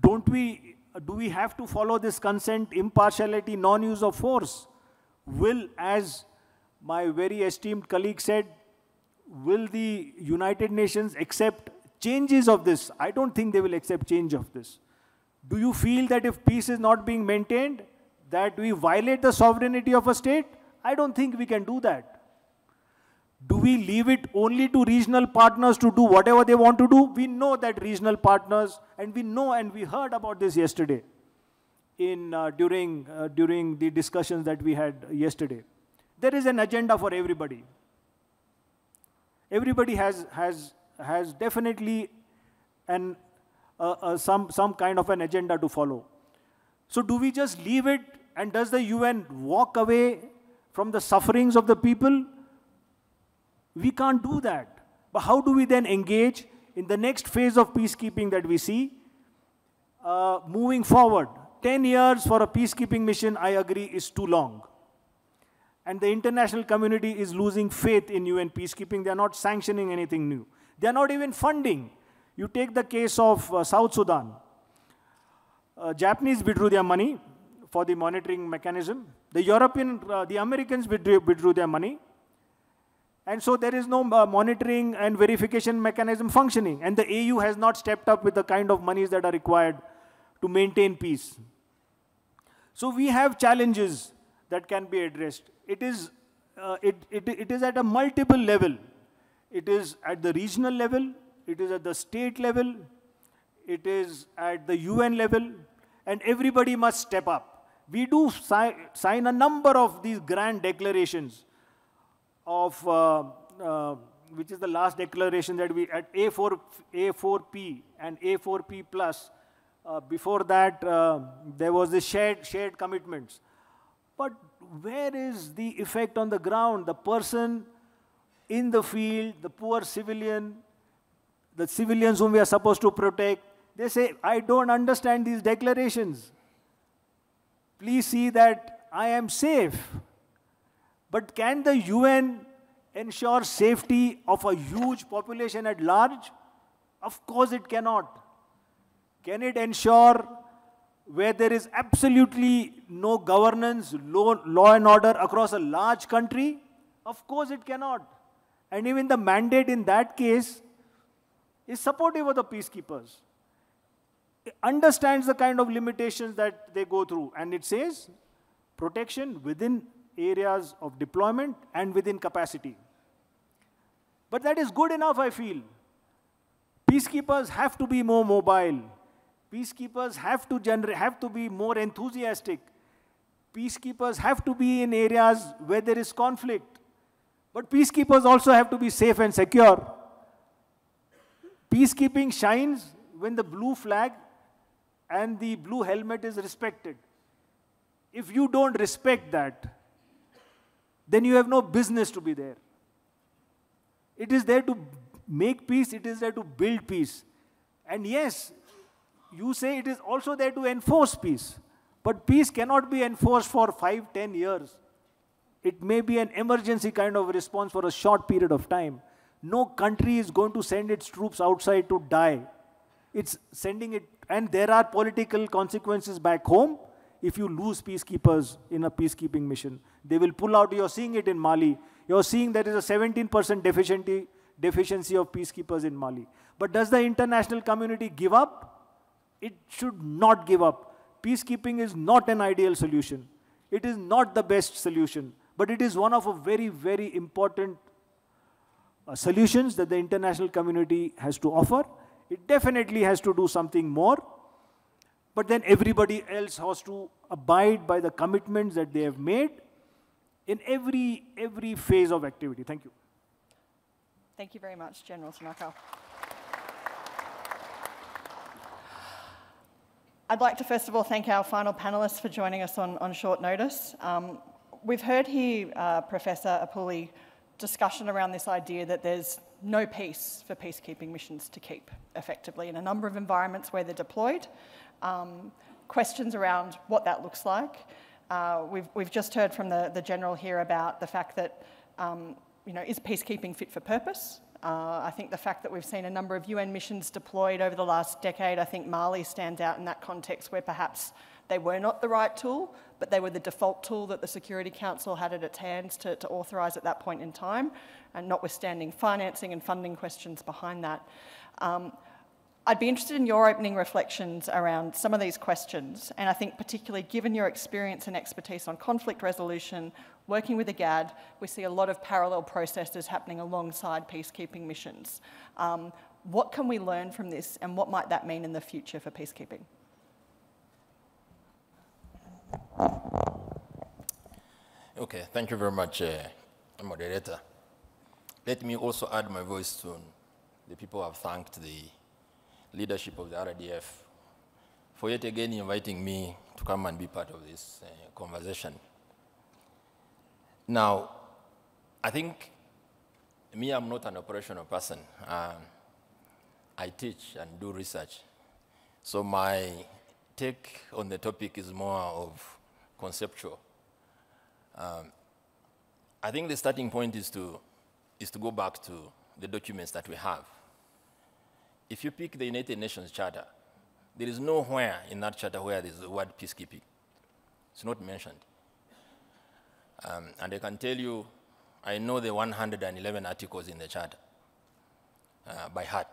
Don't we, do we have to follow this consent, impartiality, non-use of force? Will, as my very esteemed colleague said, will the United Nations accept changes of this? I don't think they will accept change of this. Do you feel that if peace is not being maintained, that we violate the sovereignty of a state? I don't think we can do that. Do we leave it only to regional partners to do whatever they want to do? We know that regional partners, and we know and we heard about this yesterday in, uh, during, uh, during the discussions that we had yesterday. There is an agenda for everybody. Everybody has, has, has definitely an, uh, uh, some, some kind of an agenda to follow. So do we just leave it and does the UN walk away from the sufferings of the people? We can't do that. But how do we then engage in the next phase of peacekeeping that we see? Uh, moving forward, 10 years for a peacekeeping mission, I agree, is too long. And the international community is losing faith in UN peacekeeping. They are not sanctioning anything new. They are not even funding. You take the case of uh, South Sudan. Uh, Japanese withdrew their money for the monitoring mechanism. The European, uh, the Americans withdrew, withdrew, their money. And so there is no uh, monitoring and verification mechanism functioning. And the AU has not stepped up with the kind of monies that are required to maintain peace. So we have challenges that can be addressed. It is, uh, it, it, it is at a multiple level. It is at the regional level, it is at the state level, it is at the UN level, and everybody must step up. We do si sign a number of these grand declarations of, uh, uh, which is the last declaration that we, at A4, A4P and A4P plus, uh, before that, uh, there was the shared, shared commitments. But where is the effect on the ground? The person in the field, the poor civilian, the civilians whom we are supposed to protect, they say, I don't understand these declarations. Please see that I am safe. But can the UN ensure safety of a huge population at large? Of course it cannot. Can it ensure where there is absolutely no governance, law, law and order across a large country? Of course it cannot. And even the mandate in that case is supportive of the peacekeepers. It understands the kind of limitations that they go through. And it says protection within areas of deployment and within capacity. But that is good enough, I feel. Peacekeepers have to be more mobile. Peacekeepers have to, generate, have to be more enthusiastic. Peacekeepers have to be in areas where there is conflict. But peacekeepers also have to be safe and secure. Peacekeeping shines when the blue flag and the blue helmet is respected. If you don't respect that, then you have no business to be there. It is there to make peace, it is there to build peace. And yes, you say it is also there to enforce peace. But peace cannot be enforced for five, ten years. It may be an emergency kind of response for a short period of time. No country is going to send its troops outside to die. It's sending it, and there are political consequences back home if you lose peacekeepers in a peacekeeping mission. They will pull out. You're seeing it in Mali. You're seeing there is a 17% deficiency, deficiency of peacekeepers in Mali. But does the international community give up? It should not give up. Peacekeeping is not an ideal solution. It is not the best solution, but it is one of a very, very important uh, solutions that the international community has to offer. It definitely has to do something more, but then everybody else has to abide by the commitments that they have made in every, every phase of activity. Thank you. Thank you very much, General Tinaikar. I'd like to first of all thank our final panellists for joining us on, on short notice. Um, we've heard here uh, Professor Apuuli discussion around this idea that there's no peace for peacekeeping missions to keep effectively in a number of environments where they're deployed. Um, questions around what that looks like. Uh, we've, we've just heard from the, the General here about the fact that, um, you know, is peacekeeping fit for purpose? Uh, I think the fact that we've seen a number of UN missions deployed over the last decade, I think Mali stands out in that context where perhaps they were not the right tool, but they were the default tool that the Security Council had at its hands to, to authorise at that point in time, and notwithstanding financing and funding questions behind that. Um, I'd be interested in your opening reflections around some of these questions, and I think particularly given your experience and expertise on conflict resolution, working with the IGAD, we see a lot of parallel processes happening alongside peacekeeping missions. Um, what can we learn from this, and what might that mean in the future for peacekeeping? Okay, thank you very much, uh, moderator. Let me also add my voice to the people who have thanked the leadership of the RDF for yet again inviting me to come and be part of this uh, conversation. Now, I think me, I'm not an operational person. Um, I teach and do research. So my take on the topic is more of conceptual. Um, I think the starting point is to, is to go back to the documents that we have. If you pick the United Nations Charter, there is nowhere in that charter where there's the word peacekeeping. It's not mentioned. Um, and I can tell you, I know the 111 articles in the charter uh, by heart,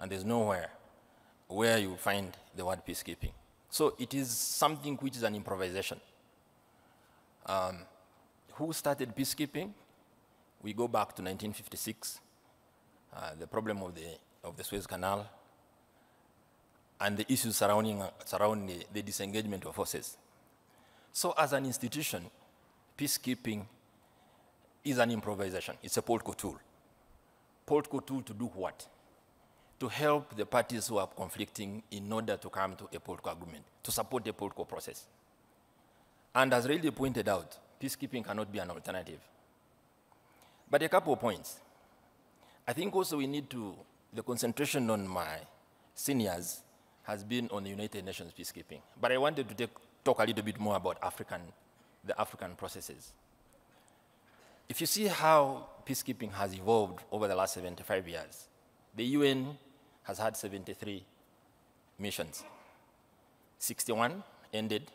and there's nowhere where you find the word peacekeeping. So it is something which is an improvisation. Um, who started peacekeeping? We go back to 1956, uh, the problem of the, of the Suez Canal, and the issues surrounding, surrounding the, the disengagement of forces. So as an institution, peacekeeping is an improvisation. It's a political tool. Political tool to do what? to help the parties who are conflicting in order to come to a political agreement, to support a political process. And as really pointed out, peacekeeping cannot be an alternative. But a couple of points. I think also we need to, the concentration on my seniors has been on the United Nations peacekeeping. But I wanted to take, talk a little bit more about African, the African processes. If you see how peacekeeping has evolved over the last 75 years, the UN has had 73 missions. 61 ended,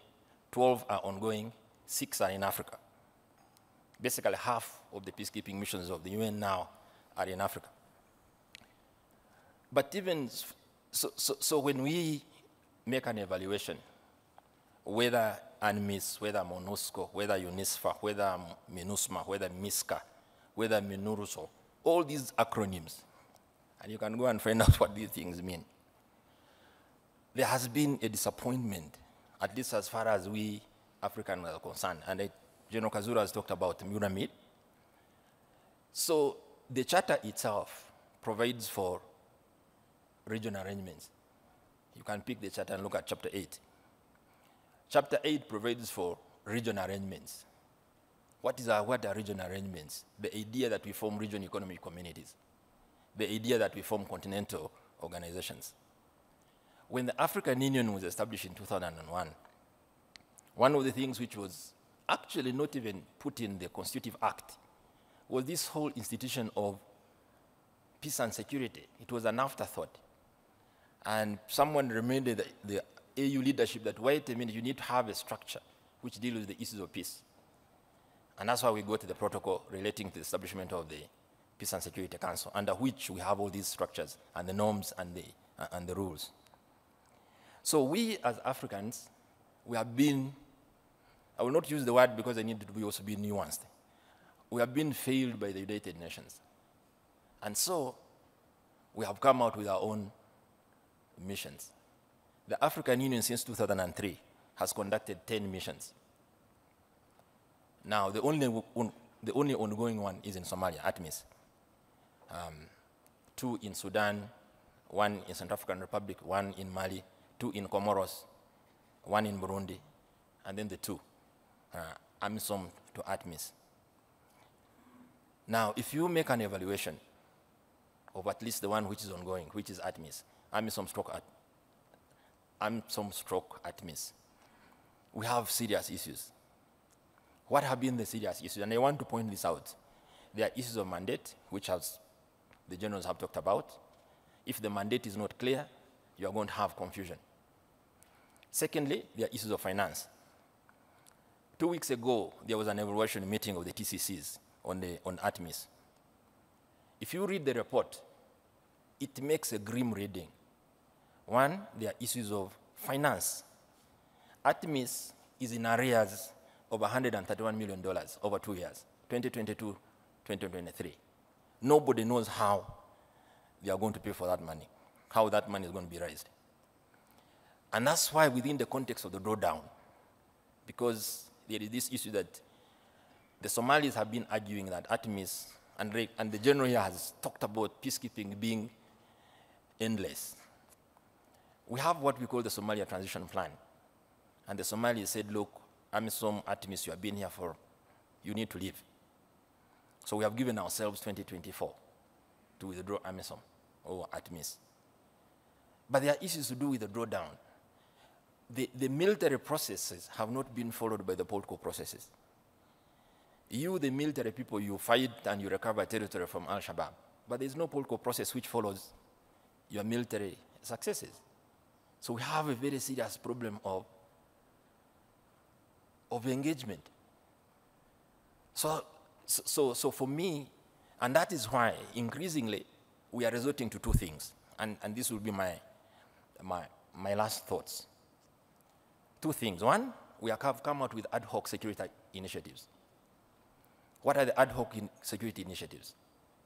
12 are ongoing, six are in Africa. Basically, half of the peacekeeping missions of the UN now are in Africa. But even so, so, so when we make an evaluation, whether UNMISS, whether MONUSCO, whether UNISFA, whether MINUSMA, whether MISCA, whether MINURSO, all these acronyms and you can go and find out what these things mean. There has been a disappointment, at least as far as we Africans are concerned. And General Kazura has talked about UNAMID. So the charter itself provides for regional arrangements. You can pick the charter and look at chapter 8. Chapter 8 provides for regional arrangements. What, is our, what are regional arrangements? The idea that we form regional economic communities the idea that we form continental organizations. When the African Union was established in 2001, one of the things which was actually not even put in the Constitutive Act was this whole institution of peace and security. It was an afterthought. And someone reminded the, AU leadership that, wait a minute, you need to have a structure which deals with the issues of peace. And that's why we go to the protocol relating to the establishment of the Peace and Security Council, under which we have all these structures and the norms and the, uh, and the rules. So we as Africans, we have been, I will not use the word because I need to be also be nuanced. We have been failed by the United Nations. And so we have come out with our own missions. The African Union since 2003 has conducted 10 missions. Now, the only, the only ongoing one is in Somalia, ATMIS um, two in Sudan, one in Central African Republic, one in Mali, two in Comoros, one in Burundi, and then the two, uh, AMISOM to ATMIS. Now, if you make an evaluation of at least the one which is ongoing, which is ATMIS, AMISOM stroke, at, AMISOM stroke ATMIS, we have serious issues. What have been the serious issues? And I want to point this out. There are issues of mandate, which has, the generals have talked about. If the mandate is not clear, you are going to have confusion. Secondly, there are issues of finance. Two weeks ago, there was an evaluation meeting of the TCCs on, the, on ATMIS. If you read the report, it makes a grim reading. One, there are issues of finance. ATMIS is in arrears of $131 million over two years, 2022, 2023. Nobody knows how they are going to pay for that money, how that money is going to be raised. And that's why within the context of the drawdown, because there is this issue that the Somalis have been arguing that ATMIS, and, and the general here has talked about peacekeeping being endless. We have what we call the Somalia Transition Plan. And the Somalis said, look, AMISOM, ATMIS, you have been here for, you need to leave. So we have given ourselves 2024 to withdraw AMISOM or ATMIS. But there are issues to do with the drawdown. The, the military processes have not been followed by the political processes. You, the military people, you fight and you recover territory from Al Shabaab, but there's no political process which follows your military successes. So we have a very serious problem of of engagement. So, so, so for me, and that is why increasingly we are resorting to two things, and, and this will be my, my, my last thoughts. Two things. One, we have come out with ad hoc security initiatives. What are the ad hoc in security initiatives?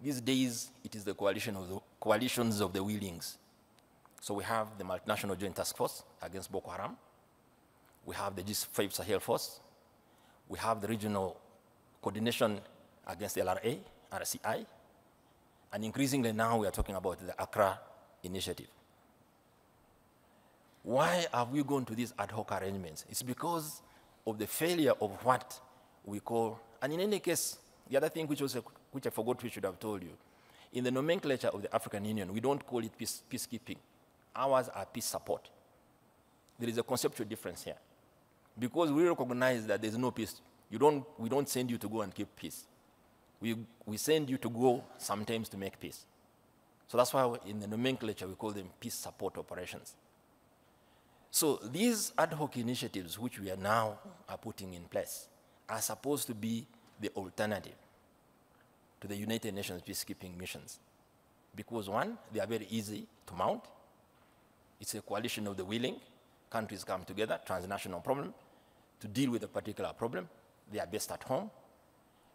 These days, it is the coalition of the coalitions of the willings. So we have the multinational joint task force against Boko Haram. We have the G5 Sahel Force. We have the regional coordination against LRA, RCI. And increasingly now we are talking about the Accra initiative. Why have we gone to these ad hoc arrangements? It's because of the failure of what we call, and in any case, the other thing which, was, which I forgot we should have told you, in the nomenclature of the African Union, we don't call it peace, peacekeeping. Ours are peace support. There is a conceptual difference here. Because we recognize that there's no peace, you don't, we don't send you to go and keep peace. We, we send you to go sometimes to make peace. So that's why in the nomenclature we call them peace support operations. So these ad hoc initiatives which we are now are putting in place are supposed to be the alternative to the United Nations peacekeeping missions. Because one, they are very easy to mount. It's a coalition of the willing. Countries come together, transnational problem to deal with a particular problem. They are based at home.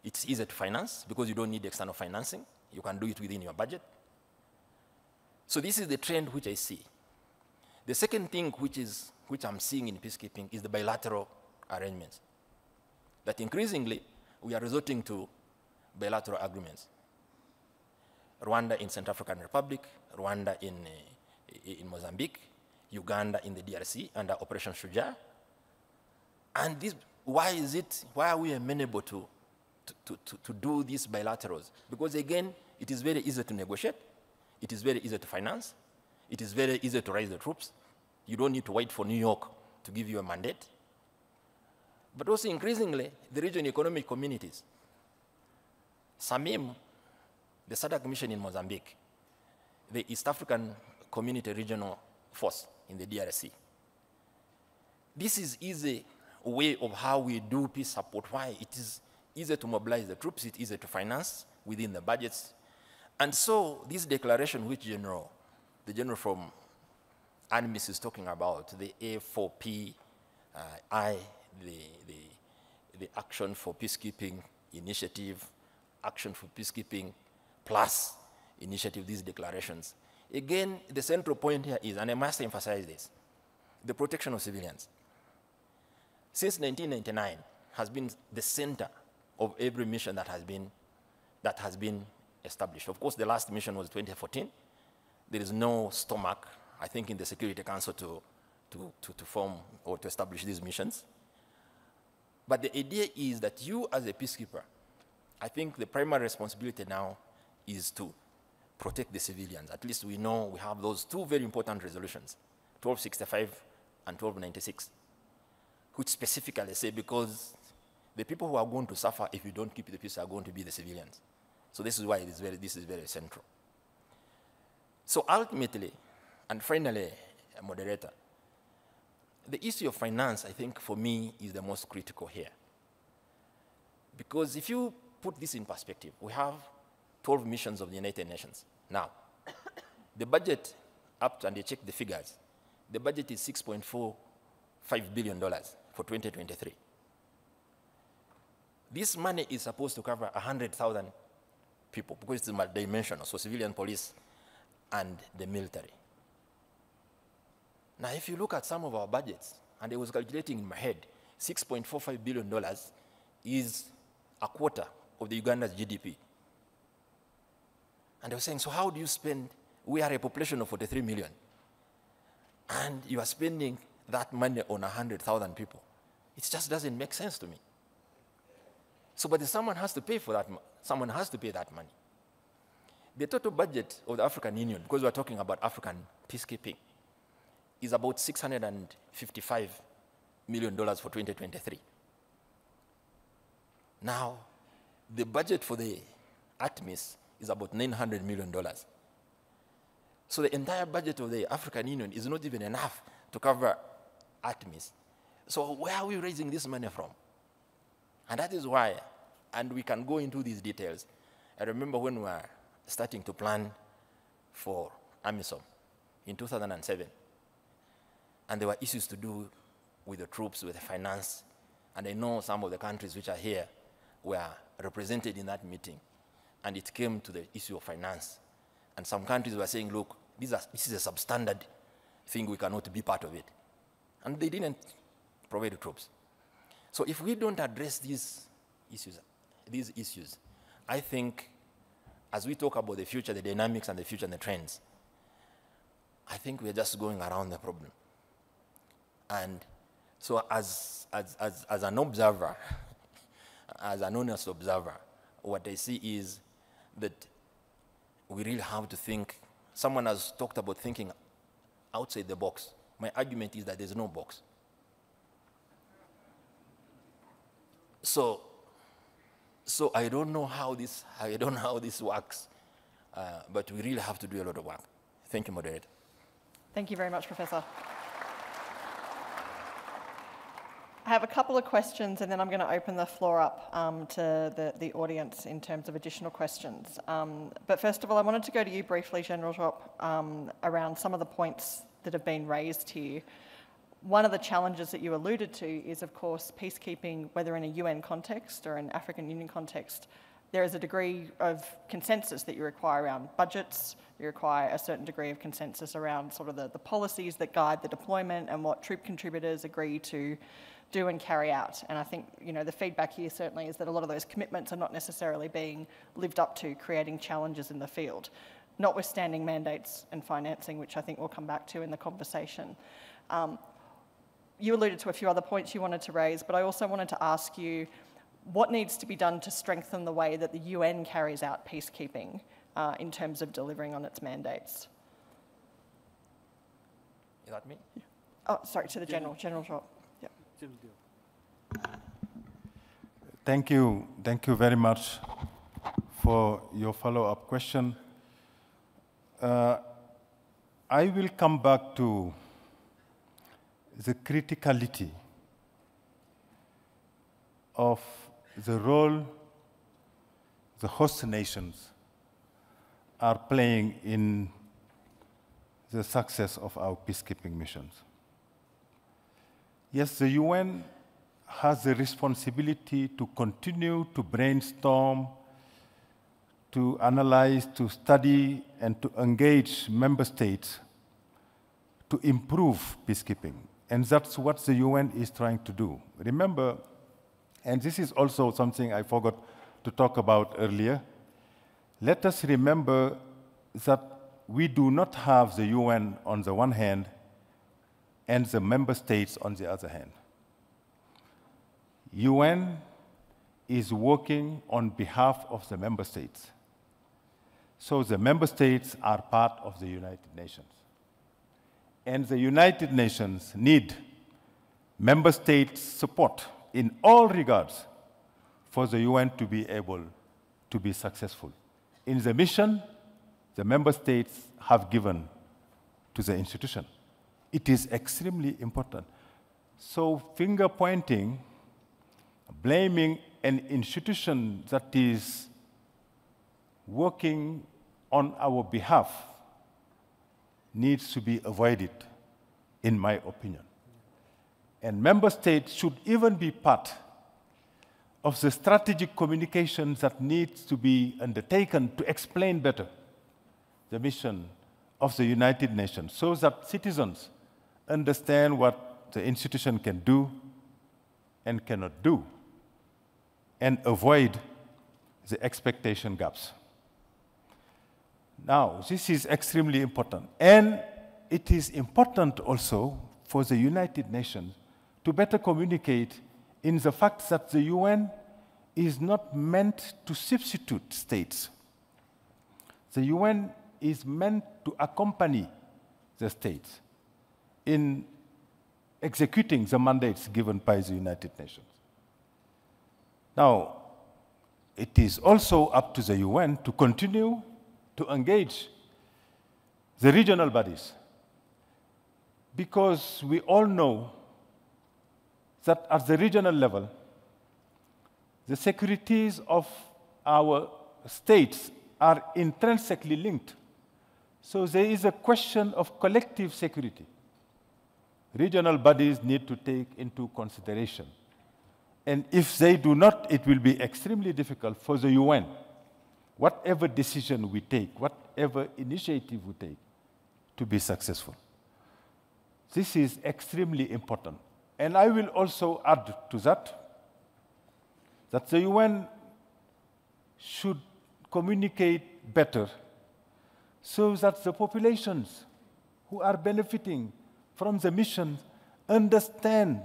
It's easy to finance because you don't need external financing. You can do it within your budget. So this is the trend which I see. The second thing which, is, which I'm seeing in peacekeeping is the bilateral arrangements. That increasingly we are resorting to bilateral agreements. Rwanda in Central African Republic, Rwanda in, uh, in Mozambique, Uganda in the DRC under Operation Shujaa, and this, why is it, why are we amenable to, to, to, to do these bilaterals? Because again, it is very easy to negotiate. It is very easy to finance. It is very easy to raise the troops. You don't need to wait for New York to give you a mandate. But also increasingly, the regional economic communities, SAMIM, the SADC mission in Mozambique, the East African Community Regional Force in the DRC. This is easy way of how we do peace support, why it is easier to mobilize the troops, it's easier to finance within the budgets. And so this declaration which general, the general from UNMISS is talking about, the A4P, uh, I, the, the, the Action for Peacekeeping Initiative, Action for Peacekeeping Plus Initiative, these declarations. Again, the central point here is, and I must emphasize this, the protection of civilians since 1999 has been the center of every mission that has been, that has been established. Of course, the last mission was 2014. There is no stomach, I think, in the Security Council to, to, to, to form or to establish these missions. But the idea is that you, as a peacekeeper, I think the primary responsibility now is to protect the civilians. At least we know we have those two very important resolutions, 1265 and 1296, which specifically say because the people who are going to suffer if you don't keep the peace are going to be the civilians. So this is why very, this is very central. So ultimately, and finally, moderator, the issue of finance, I think, for me, is the most critical here. Because if you put this in perspective, we have 12 missions of the United Nations. Now, the budget, up to, and they check the figures, the budget is $6.45 billion for 2023. This money is supposed to cover 100,000 people because it's multi-dimensional, so civilian police and the military. Now, if you look at some of our budgets, and I was calculating in my head, $6.45 billion is a quarter of the Uganda's GDP. And they were saying, so how do you spend? We are a population of 43 million. And you are spending that money on 100,000 people. It just doesn't make sense to me. So, but someone has to pay for that. Someone has to pay that money. The total budget of the African Union, because we're talking about African peacekeeping, is about $655 million for 2023. Now, the budget for the ATMIS is about $900 million. So the entire budget of the African Union is not even enough to cover ATMIS. So where are we raising this money from? And that is why, and we can go into these details. I remember when we were starting to plan for AMISOM in 2007, and there were issues to do with the troops, with the finance, and I know some of the countries which are here were represented in that meeting and it came to the issue of finance. And some countries were saying, look, this, are, this is a substandard thing, we cannot be part of it. And they didn't provide troops. So if we don't address these issues, these issues, I think as we talk about the future, the dynamics and the future and the trends, I think we're just going around the problem. And so as, as, as, as an observer, as an honest observer, what I see is that we really have to think. Someone has talked about thinking outside the box. My argument is that there's no box. So, so I don't know how this, I don't know how this works, uh, but we really have to do a lot of work. Thank you, moderator. Thank you very much, Professor. I have a couple of questions and then I'm going to open the floor up um, to the, the audience in terms of additional questions. Um, but first of all, I wanted to go to you briefly, General Diop, um, around some of the points that have been raised here. One of the challenges that you alluded to is, of course, peacekeeping, whether in a UN context or an African Union context, there is a degree of consensus that you require around budgets, you require a certain degree of consensus around sort of the, the policies that guide the deployment and what troop contributors agree to do and carry out. And I think you know the feedback here certainly is that a lot of those commitments are not necessarily being lived up to, creating challenges in the field, notwithstanding mandates and financing, which I think we'll come back to in the conversation. Um, you alluded to a few other points you wanted to raise, but I also wanted to ask you what needs to be done to strengthen the way that the UN carries out peacekeeping uh, in terms of delivering on its mandates. Is that me? Oh, sorry, to the General, General Thank you. Thank you very much for your follow-up question. Uh, I will come back to the criticality of the role the host nations are playing in the success of our peacekeeping missions. Yes, the UN has the responsibility to continue to brainstorm, to analyze, to study, and to engage member states to improve peacekeeping. And that's what the UN is trying to do. Remember, and this is also something I forgot to talk about earlier, let us remember that we do not have the UN on the one hand and the member states on the other hand. UN is working on behalf of the member states. So the member states are part of the United Nations. And the United Nations need member states' support in all regards for the UN to be able to be successful. In the mission, the member states have given to the institution. It is extremely important. So finger pointing, blaming an institution that is working on our behalf needs to be avoided, in my opinion. And member states should even be part of the strategic communication that needs to be undertaken to explain better the mission of the United Nations so that citizens understand what the institution can do and cannot do and avoid the expectation gaps. Now, this is extremely important. And it is important also for the United Nations to better communicate in the fact that the UN is not meant to substitute states. The UN is meant to accompany the states in executing the mandates given by the United Nations. Now, it is also up to the UN to continue to engage the regional bodies because we all know that at the regional level, the securities of our states are intrinsically linked. So there is a question of collective security. Regional bodies need to take into consideration. And if they do not, it will be extremely difficult for the UN, whatever decision we take, whatever initiative we take, to be successful. This is extremely important. And I will also add to that that the UN should communicate better so that the populations who are benefiting from the mission understand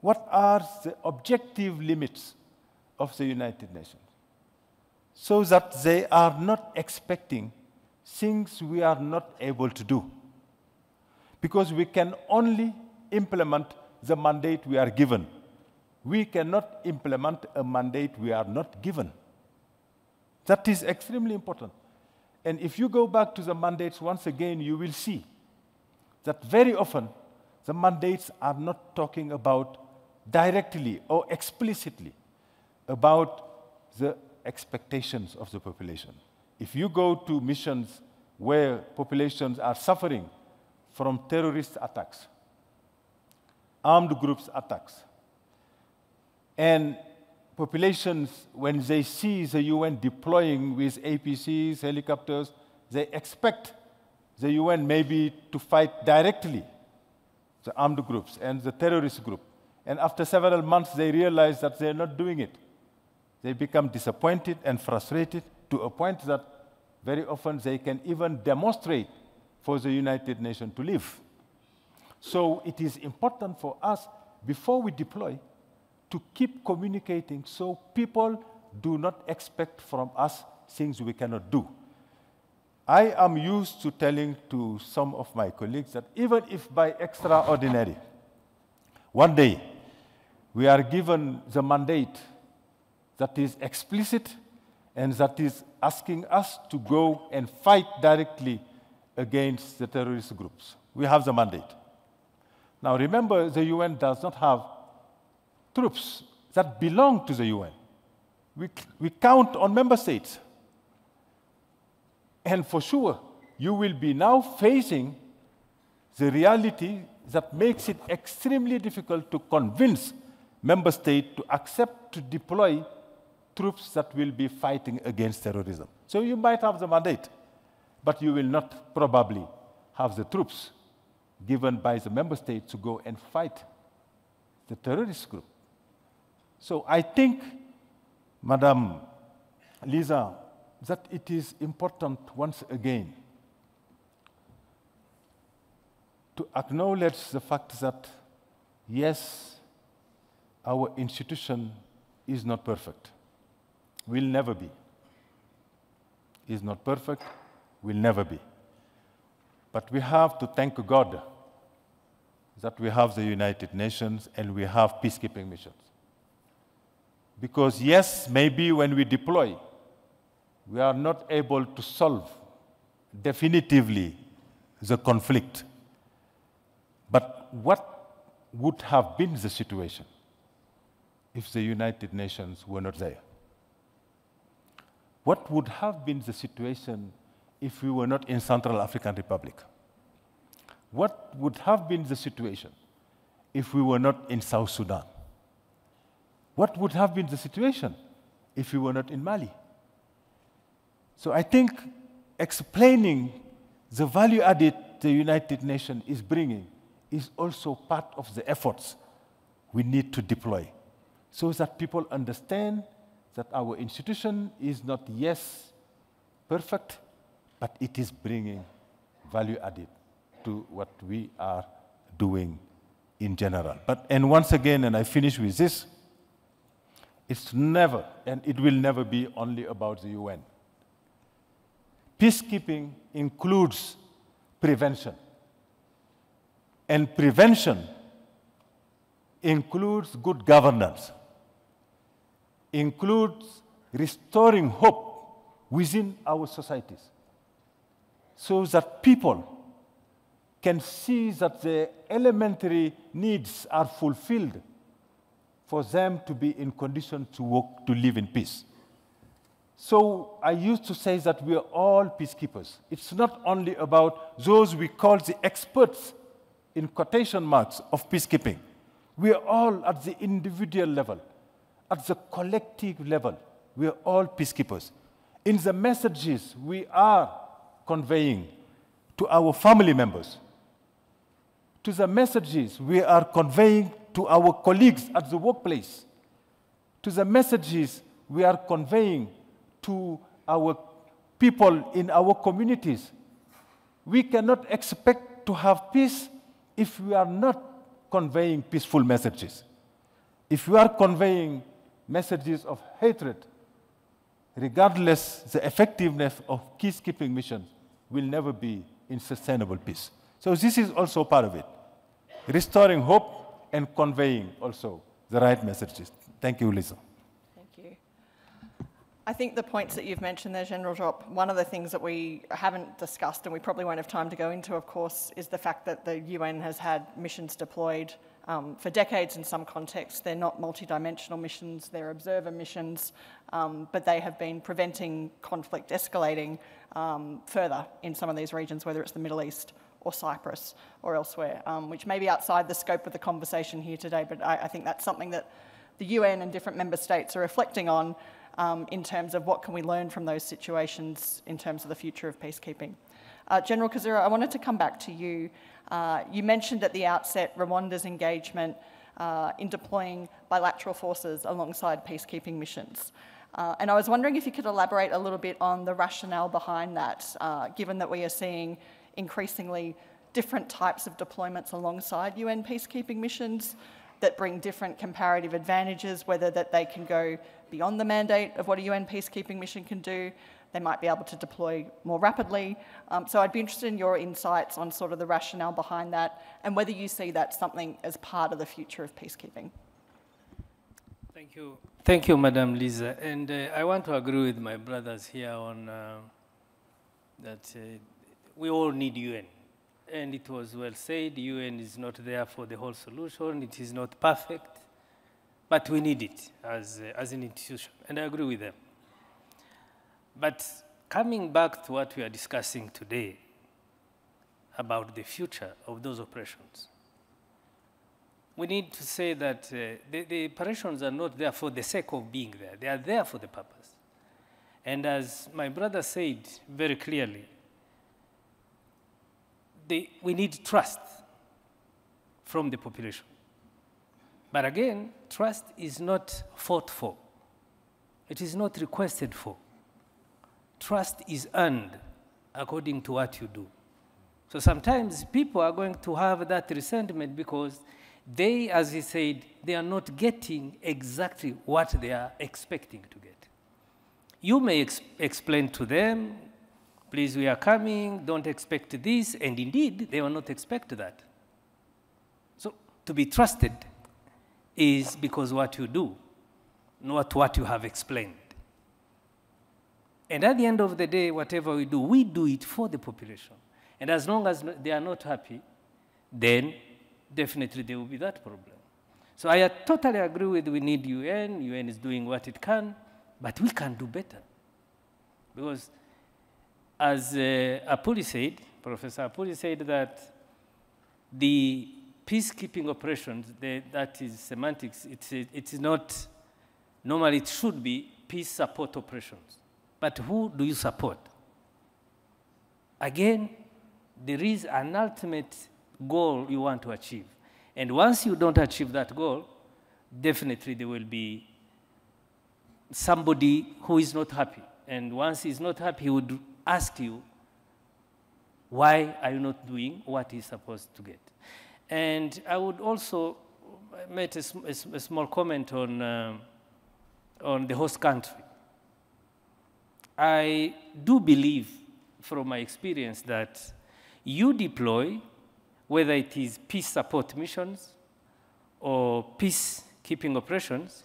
what are the objective limits of the United Nations so that they are not expecting things we are not able to do. Because we can only implement the mandate we are given. We cannot implement a mandate we are not given. That is extremely important. And if you go back to the mandates once again, you will see that very often the mandates are not talking about directly or explicitly about the expectations of the population. If you go to missions where populations are suffering from terrorist attacks, armed groups attacks, and populations, when they see the UN deploying with APCs, helicopters, they expect the UN maybe to fight directly the armed groups and the terrorist group. And after several months, they realize that they're not doing it. They become disappointed and frustrated to a point that very often they can even demonstrate for the United Nations to live. So it is important for us, before we deploy, to keep communicating so people do not expect from us things we cannot do. I am used to telling to some of my colleagues that even if by extraordinary, one day we are given the mandate that is explicit and that is asking us to go and fight directly against the terrorist groups. We have the mandate. Now remember, the UN does not have troops that belong to the UN. We, we count on member states. And for sure, you will be now facing the reality that makes it extremely difficult to convince member states to accept to deploy troops that will be fighting against terrorism. So you might have the mandate, but you will not probably have the troops given by the member states to go and fight the terrorist group. So I think, Madam Lisa, that it is important once again to acknowledge the fact that, yes, our institution is not perfect. will never be. Is not perfect, will never be. But we have to thank God that we have the United Nations and we have peacekeeping missions. Because, yes, maybe when we deploy, we are not able to solve definitively the conflict. But what would have been the situation if the United Nations were not there? What would have been the situation if we were not in Central African Republic? What would have been the situation if we were not in South Sudan? What would have been the situation if we were not in Mali? So I think explaining the value added the United Nations is bringing is also part of the efforts we need to deploy so that people understand that our institution is not, yes, perfect, but it is bringing value added to what we are doing in general. But, and once again, and I finish with this, it's never, and it will never be only about the UN. Peacekeeping includes prevention. And prevention includes good governance, includes restoring hope within our societies so that people can see that the elementary needs are fulfilled for them to be in condition to work, to live in peace. So I used to say that we are all peacekeepers. It's not only about those we call the experts, in quotation marks, of peacekeeping. We are all at the individual level, at the collective level. We are all peacekeepers. In the messages we are conveying to our family members, to the messages we are conveying to our colleagues at the workplace, to the messages we are conveying to our people in our communities. We cannot expect to have peace if we are not conveying peaceful messages. If we are conveying messages of hatred, regardless the effectiveness of peacekeeping missions will never be in sustainable peace. So this is also part of it. Restoring hope and conveying also the right messages. Thank you, Lisa. I think the points that you've mentioned there, General Diop, one of the things that we haven't discussed and we probably won't have time to go into, of course, is the fact that the UN has had missions deployed um, for decades in some contexts. They're not multidimensional missions, they're observer missions, um, but they have been preventing conflict escalating um, further in some of these regions, whether it's the Middle East or Cyprus or elsewhere, um, which may be outside the scope of the conversation here today, but I, I think that's something that the UN and different member states are reflecting on um, in terms of what can we learn from those situations in terms of the future of peacekeeping. Uh, General Kazura, I wanted to come back to you. Uh, you mentioned at the outset Rwanda's engagement uh, in deploying bilateral forces alongside peacekeeping missions. Uh, and I was wondering if you could elaborate a little bit on the rationale behind that, uh, given that we are seeing increasingly different types of deployments alongside UN peacekeeping missions that bring different comparative advantages, whether that they can go beyond the mandate of what a UN peacekeeping mission can do. They might be able to deploy more rapidly. Um, so I'd be interested in your insights on sort of the rationale behind that and whether you see that something as part of the future of peacekeeping. Thank you. Thank you, Madam Lisa. And uh, I want to agree with my brothers here on uh, that uh, we all need UN. And it was well said, UN is not there for the whole solution. It is not perfect. But we need it as, uh, as an institution, and I agree with them. But coming back to what we are discussing today about the future of those operations, we need to say that uh, the, the operations are not there for the sake of being there. They are there for the purpose. And as my brother said very clearly, they, we need trust from the population. But again, trust is not fought for. It is not requested for. Trust is earned according to what you do. So sometimes people are going to have that resentment because they, as he said, they are not getting exactly what they are expecting to get. you may ex- explain to them, please, we are coming, don't expect this, and indeed, they will not expect that. So, to be trusted is because what you do, not what you have explained. And at the end of the day, whatever we do, we do it for the population. And as long as they are not happy, then definitely there will be that problem. So I totally agree with we need UN. UN is doing what it can, but we can do better. Because as uh, Apuuli said, Professor Apuuli said that the peacekeeping operations, the, that is semantics, it's, it is not, normally it should be peace support operations. But who do you support? Again, there is an ultimate goal you want to achieve. And once you don't achieve that goal, definitely there will be somebody who is not happy. And once he's not happy, he would ask you, why are you not doing what he's supposed to get? And I would also make a, a, a small comment on, um, on the host country. I do believe, from my experience, that you deploy, whether it is peace support missions or peacekeeping operations,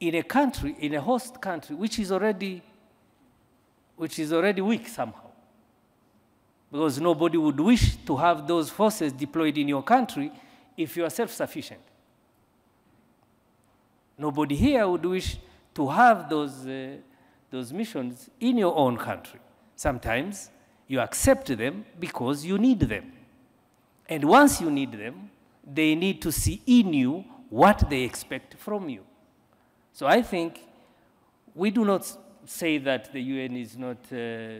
in a country, in a host country, which is already, which is already weak somehow. Because nobody would wish to have those forces deployed in your country if you are self-sufficient. Nobody here would wish to have those, uh, those missions in your own country. Sometimes you accept them because you need them. And once you need them, they need to see in you what they expect from you. So I think we do not say that the UN is not, uh,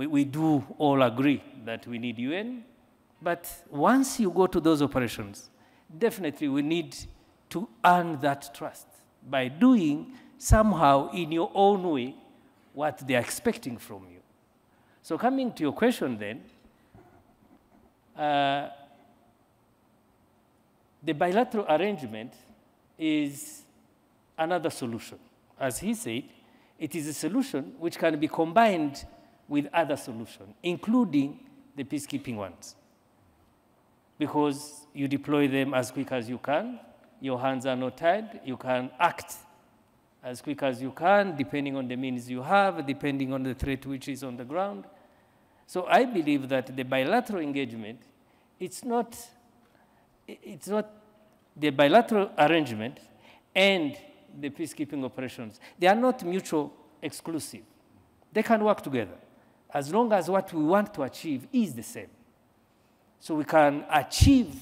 we, we do all agree that we need UN, but once you go to those operations, definitely we need to earn that trust by doing somehow in your own way what they're expecting from you. So coming to your question then, uh, the bilateral arrangement is another solution. As he said, it is a solution which can be combined with other solutions, including the peacekeeping ones. Because you deploy them as quick as you can, your hands are not tied, you can act as quick as you can, depending on the means you have, depending on the threat which is on the ground. So I believe that the bilateral engagement, it's not, it's not the bilateral arrangement and the peacekeeping operations. They are not mutual exclusive. They can work together as long as what we want to achieve is the same. So we can achieve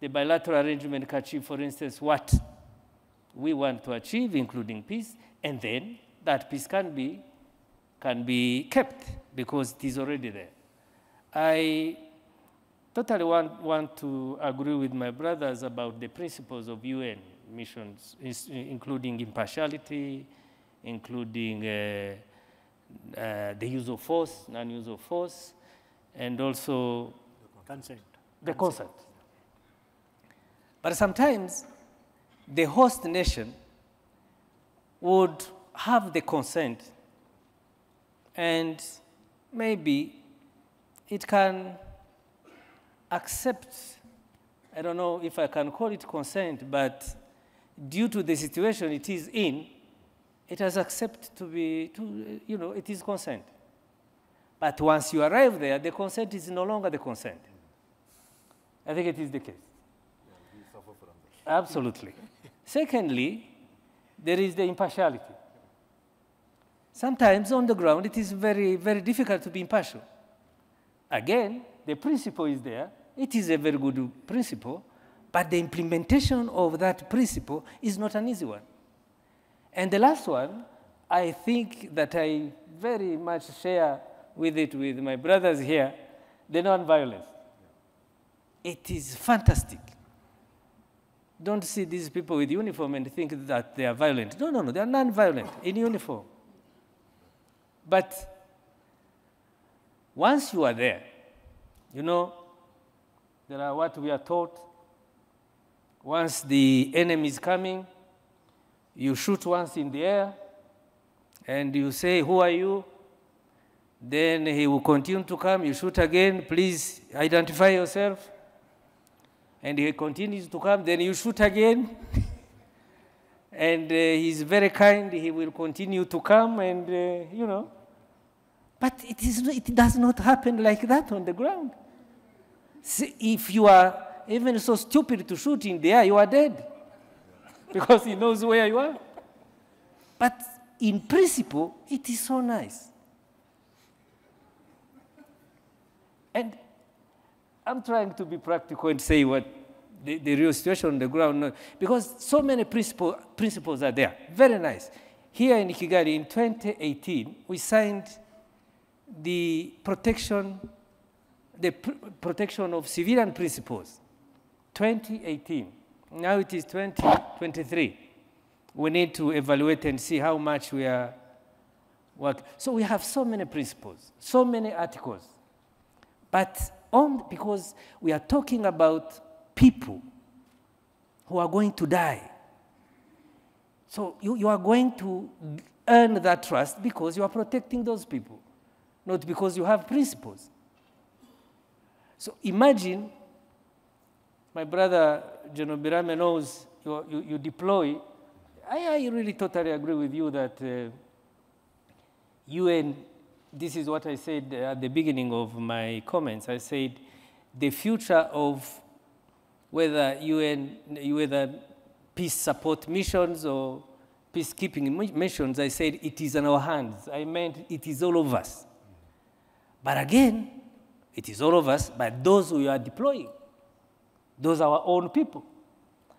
the bilateral arrangement can achieve, for instance, what we want to achieve, including peace, and then that peace can be, can be kept because it is already there. I totally want, want to agree with my brothers about the principles of UN missions, including impartiality, including uh, uh, the use of force, non-use of force, and also consent. The consent. But sometimes the host nation would have the consent and maybe it can accept, I don't know if I can call it consent, but due to the situation it is in, it has accepted to be, to, you know, it is consent. But once you arrive there, the consent is no longer the consent. I think it is the case. Absolutely. Secondly, there is the impartiality. Sometimes on the ground it is very, very difficult to be impartial. Again, the principle is there. It is a very good principle, but the implementation of that principle is not an easy one. And the last one, I think that I very much share with it with my brothers here, the non-violence. It is fantastic don't see these people with uniform and think that they are violent. No, no, no, they are non-violent in uniform. But once you are there, you know, there are what we are taught. Once the enemy is coming, you shoot once in the air, and you say, Who are you? Then he will continue to come. You shoot again. Please identify yourself. And he continues to come. Then you shoot again. and uh, he's very kind. He will continue to come, and uh, you know. But it, is, it does not happen like that on the ground. See, if you are even so stupid to shoot in the air, you are dead. because he knows where you are. But in principle, it is so nice. And I'm trying to be practical and say what the, the real situation on the ground, because so many principle, principles are there. Very nice. Here in Kigali in 2018, we signed the protection, the pr protection of civilian principles. 2018. Now it is 2023. We need to evaluate and see how much we are working. So we have so many principles, so many articles. But on, because we are talking about people who are going to die. So you, you are going to earn that trust because you are protecting those people, not because you have principles. So imagine, my brother General Birame knows you, you, you deploy. I, I, really totally agree with you that uh, UN, this is what I said at the beginning of my comments. I said the future of whether UN, whether peace support missions or peacekeeping missions, I said it is in our hands. I meant it is all of us. But again, it is all of us, but those who are deploying, those are our own people.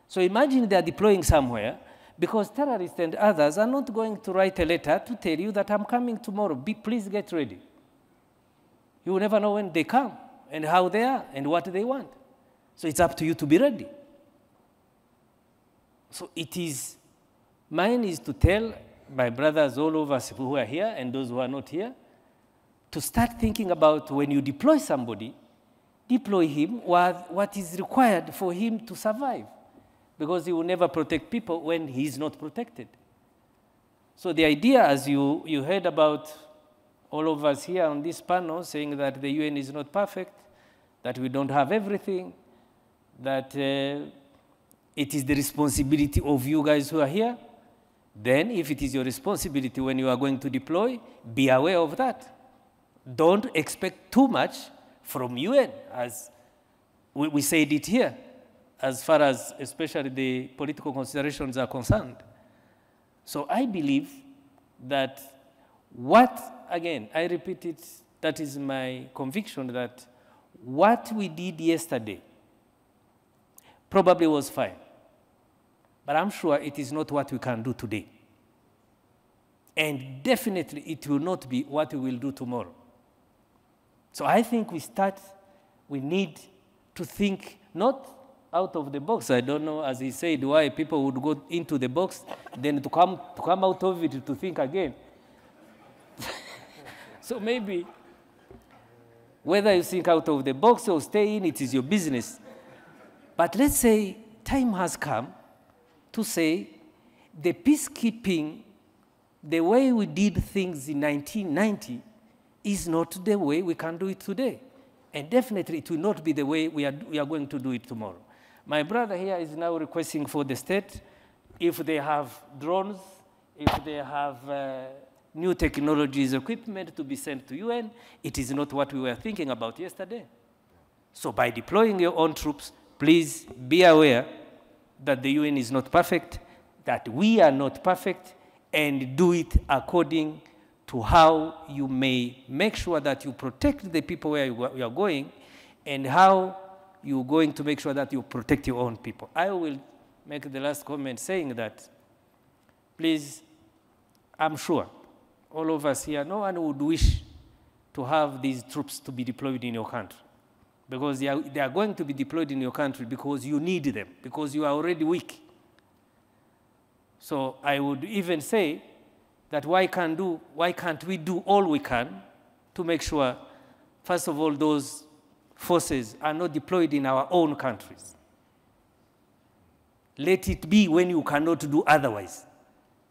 So imagine they are deploying somewhere because terrorists and others are not going to write a letter to tell you that I'm coming tomorrow. Be, please get ready. You will never know when they come and how they are and what they want. So it's up to you to be ready. So it is, mine is to tell my brothers all us who are here and those who are not here to start thinking about when you deploy somebody, deploy him what, what is required for him to survive because he will never protect people when he is not protected. So the idea, as you, you heard about all of us here on this panel saying that the UN is not perfect, that we don't have everything, that uh, it is the responsibility of you guys who are here, then if it is your responsibility when you are going to deploy, be aware of that. Don't expect too much from UN, as we, we said it here as far as especially the political considerations are concerned. So I believe that what, again, I repeat it, that is my conviction that what we did yesterday probably was fine. But I'm sure it is not what we can do today. And definitely it will not be what we will do tomorrow. So I think we start, we need to think not out of the box. I don't know, as he said, why people would go into the box, then to come, to come out of it to think again. so maybe whether you think out of the box or stay in, it is your business. But let's say time has come to say the peacekeeping, the way we did things in 1990, is not the way we can do it today. And definitely it will not be the way we are, we are going to do it tomorrow. My brother here is now requesting for the state if they have drones, if they have uh, new technologies, equipment to be sent to UN. It is not what we were thinking about yesterday. So by deploying your own troops, please be aware that the UN is not perfect, that we are not perfect, and do it according to how you may make sure that you protect the people where you are going and how you're going to make sure that you protect your own people. I will make the last comment saying that, please, I'm sure all of us here, no one would wish to have these troops to be deployed in your country. Because they are, they are going to be deployed in your country because you need them, because you are already weak. So I would even say that why can't, do, why can't we do all we can to make sure, first of all, those forces are not deployed in our own countries. Let it be when you cannot do otherwise.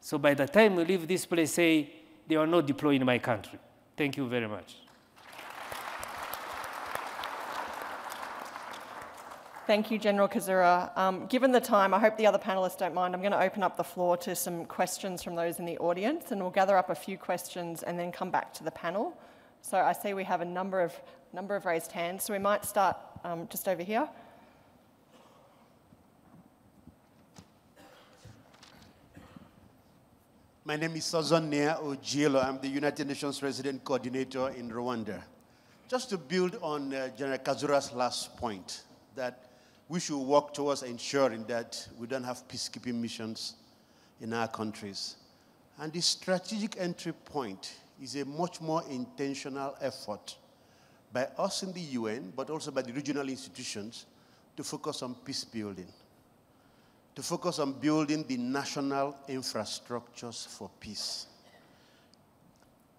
So by the time we leave this place, say, they are not deployed in my country. Thank you very much. Thank you, General Kazura. Um, given the time, I hope the other panellists don't mind. I'm going to open up the floor to some questions from those in the audience, and we'll gather up a few questions and then come back to the panel. So I see we have a number of, number of raised hands, so we might start um, just over here. My name is Ozonnia Ojielo. I'm the United Nations Resident Coordinator in Rwanda. Just to build on uh, General Kazura's last point, that we should work towards ensuring that we don't have peacekeeping missions in our countries. And the strategic entry point is a much more intentional effort by us in the UN, but also by the regional institutions, to focus on peace building, to focus on building the national infrastructures for peace.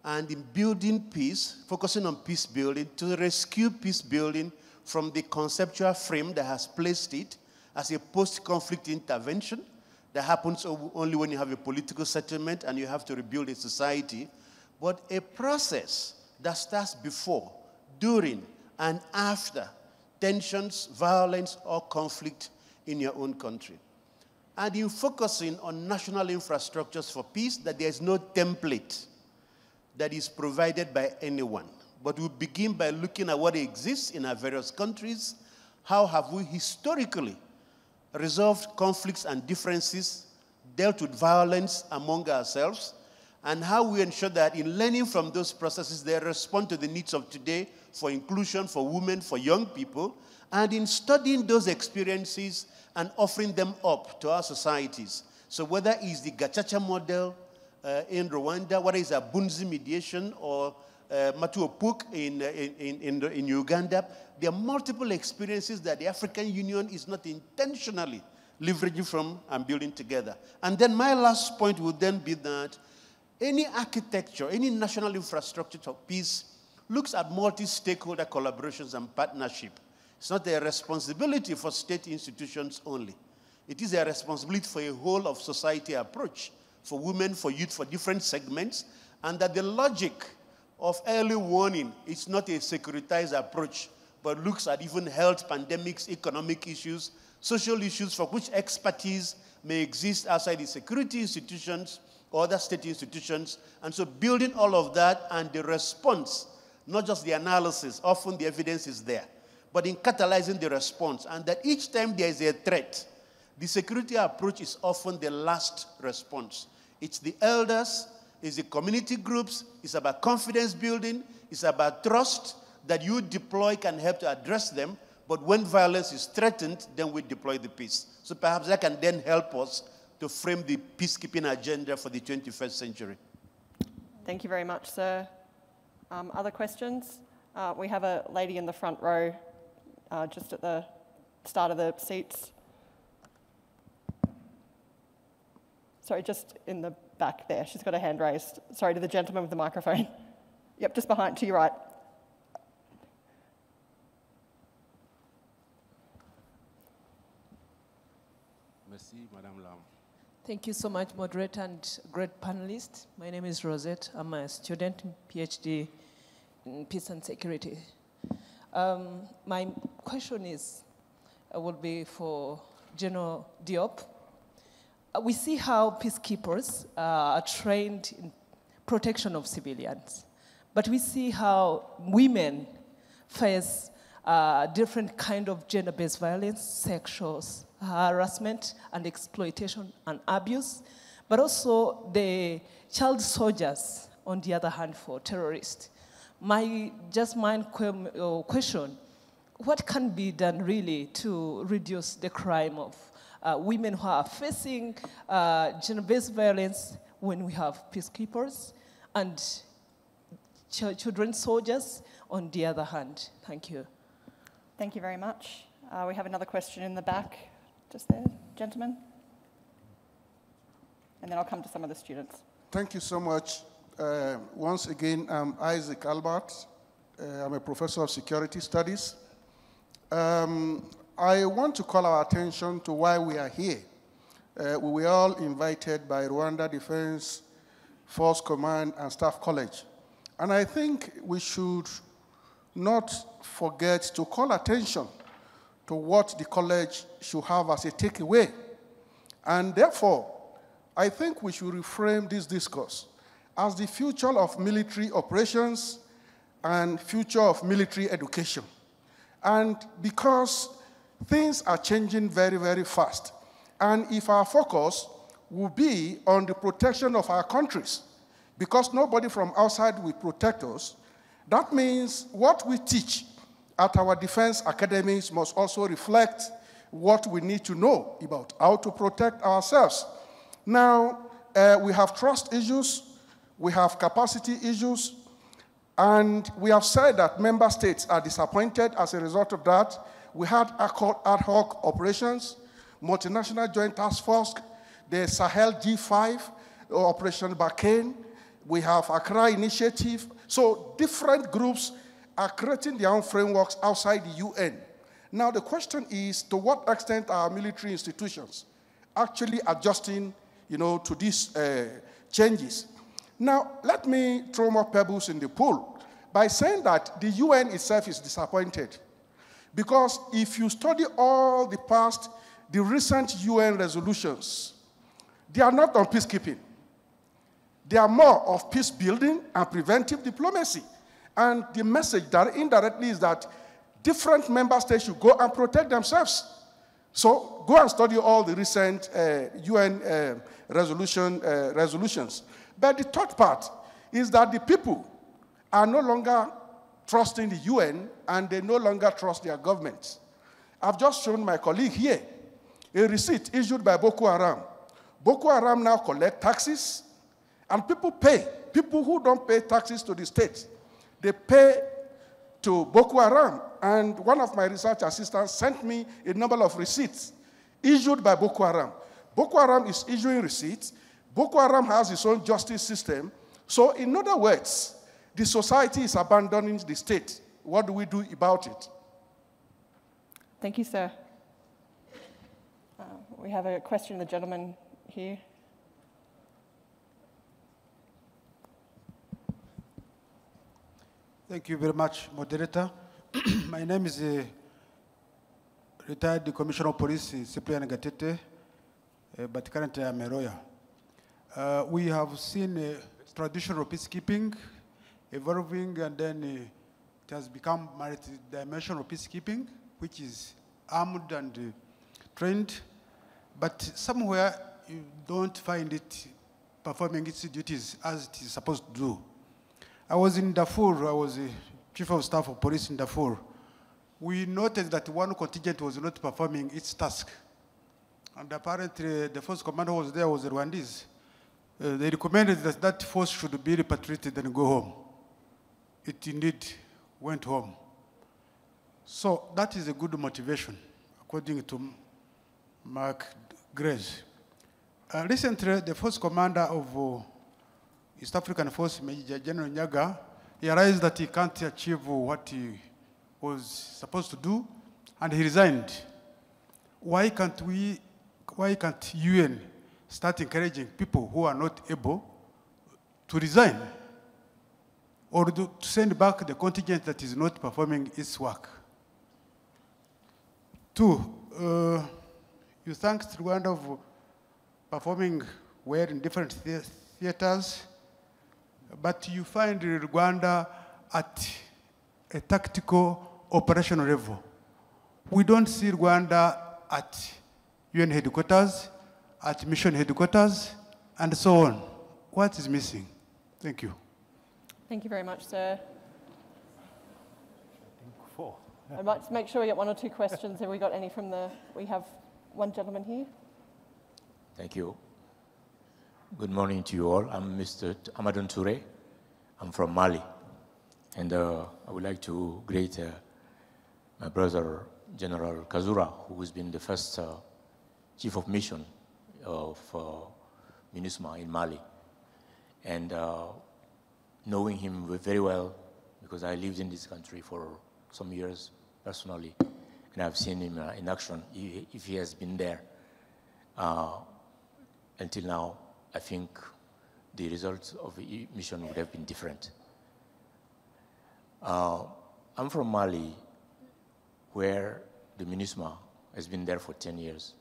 And in building peace, focusing on peace building, to rescue peace building from the conceptual frame that has placed it as a post conflict intervention that happens only when you have a political settlement and you have to rebuild a society, but a process that starts before, during, and after tensions, violence, or conflict in your own country. And in focusing on national infrastructures for peace, that there is no template that is provided by anyone. But we begin by looking at what exists in our various countries. How have we historically resolved conflicts and differences, dealt with violence among ourselves, and how we ensure that in learning from those processes, they respond to the needs of today for inclusion, for women, for young people, and in studying those experiences and offering them up to our societies. So whether it's the Gacaca model uh, in Rwanda, whether it's Abunzi mediation or uh, Mato Oput in, uh, in, in, in, Uganda, there are multiple experiences that the African Union is not intentionally leveraging from and building together. And then my last point would then be that any architecture, any national infrastructure of peace looks at multi-stakeholder collaborations and partnership. It's not a responsibility for state institutions only. It is a responsibility for a whole of society approach, for women, for youth, for different segments, and that the logic of early warning It's not a securitized approach, but looks at even health, pandemics, economic issues, social issues for which expertise may exist outside the security institutions or other state institutions. And so building all of that and the response, not just the analysis, often the evidence is there, but in catalyzing the response. And that each time there is a threat, the security approach is often the last response. It's the elders, it's the community groups, it's about confidence building, it's about trust that you deploy can help to address them. But when violence is threatened, then we deploy the peace. So perhaps that can then help us to frame the peacekeeping agenda for the 21st century. Thank you very much, sir. Um, other questions? Uh, we have a lady in the front row, uh, just at the start of the seats. Sorry, just in the back there. She's got her hand raised. Sorry, to the gentleman with the microphone. Yep, just behind, to your right. Merci, Madame Lam. Thank you so much, moderator and great panelists. My name is Rosette. I'm a student, PhD in peace and security. Um, my question is, uh, will be for General Diop. Uh, we see how peacekeepers uh, are trained in protection of civilians, but we see how women face uh, different kind of gender-based violence, sexual harassment and exploitation and abuse, but also the child soldiers, on the other hand, for terrorists. My just mind uh, question, what can be done really to reduce the crime of women who are facing uh, gender-based violence when we have peacekeepers and ch children soldiers on the other hand? Thank you. Thank you very much. Uh, we have another question in the back, just there, gentlemen. And then I'll come to some of the students. Thank you so much. Uh, once again, I'm Isaac Albert. Uh, I'm a professor of security studies. Um, I want to call our attention to why we are here. Uh, we were all invited by Rwanda Defense Force Command and Staff College. And I think we should not forget to call attention to what the college should have as a takeaway. And therefore, I think we should reframe this discourse as the future of military operations and future of military education. And because things are changing very, very fast, and if our focus will be on the protection of our countries, because nobody from outside will protect us, that means what we teach at our defense academies must also reflect what we need to know about how to protect ourselves. Now, uh, we have trust issues, we have capacity issues, and we have said that member states are disappointed as a result of that. We had ad hoc operations, multinational joint task force, the Sahel G5, Operation Barkhane, we have Accra Initiative. So different groups are creating their own frameworks outside the UN. Now the question is, to what extent are military institutions actually adjusting, you know, to these uh, changes? Now, let me throw more pebbles in the pool by saying that the UN itself is disappointed. Because if you study all the past, the recent UN resolutions, they are not on peacekeeping. They are more of peace building and preventive diplomacy. And the message that indirectly is that different member states should go and protect themselves. So go and study all the recent uh, UN uh, resolution, uh, resolutions. But the third part is that the people are no longer trusting the UN and they no longer trust their governments. I've just shown my colleague here a receipt issued by Boko Haram. Boko Haram now collect taxes and people pay. People who don't pay taxes to the state, they pay to Boko Haram. And one of my research assistants sent me a number of receipts issued by Boko Haram. Boko Haram is issuing receipts. Boko Haram has its own justice system. So, in other words, the society is abandoning the state. What do we do about it? Thank you, sir. Uh, we have a question, the gentleman here. Thank you very much, moderator. My name is uh, retired Commissioner of Police Cyprian Gatete, uh, but currently I'm a lawyer. Uh, we have seen uh, traditional peacekeeping evolving and then uh, it has become multi-dimensional peacekeeping, which is armed and uh, trained, but somewhere you don't find it performing its duties as it is supposed to do. I was in Darfur, I was chief of staff of police in Darfur. We noted that one contingent was not performing its task. And apparently the first commander was there was Rwandese. Uh, they recommended that that force should be repatriated and go home. It indeed went home. So that is a good motivation, according to Mark Grace. Uh, recently, the first commander of uh, East African Force, Major General Nyagah, he realized that he can't achieve what he was supposed to do, and he resigned. Why can't we, why can't UN start encouraging people who are not able to resign or to send back the contingent that is not performing its work? Two, uh, you thanked Rwanda for performing well in different theaters but you find Rwanda at a tactical operational level. We don't see Rwanda at UN headquarters, at mission headquarters, and so on. What is missing? Thank you. Thank you very much, sir. Four. I'd like to make sure we get one or two questions. Have we got any from the, we have one gentleman here. Thank you. Good morning to you all. I'm Mr. Amadou Toure. I'm from Mali. And uh, I would like to greet uh, my brother, General Kazura, who has been the first uh, chief of mission of uh, MINUSMA in Mali. And uh, knowing him very well, because I lived in this country for some years personally, and I've seen him uh, in action, if he has been there until now, I think the results of the mission would have been different. Uh, I'm from Mali, where the MINUSMA has been there for 10 years.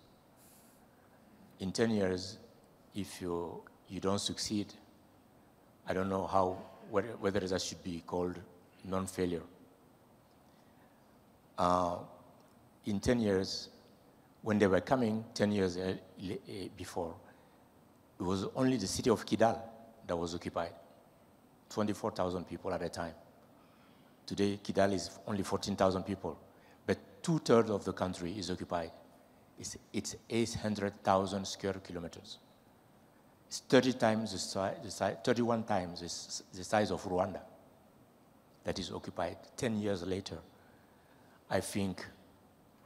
In 10 years, if you, you don't succeed, I don't know how, whether, that should be called non-failure. Uh, in 10 years, when they were coming 10 years uh, before, it was only the city of Kidal that was occupied, 24,000 people at a time. Today, Kidal is only 14,000 people, but two-thirds of the country is occupied. It's, it's 800,000 square kilometers. It's 30 times the size, the size 31 times the size of Rwanda that is occupied 10 years later. I think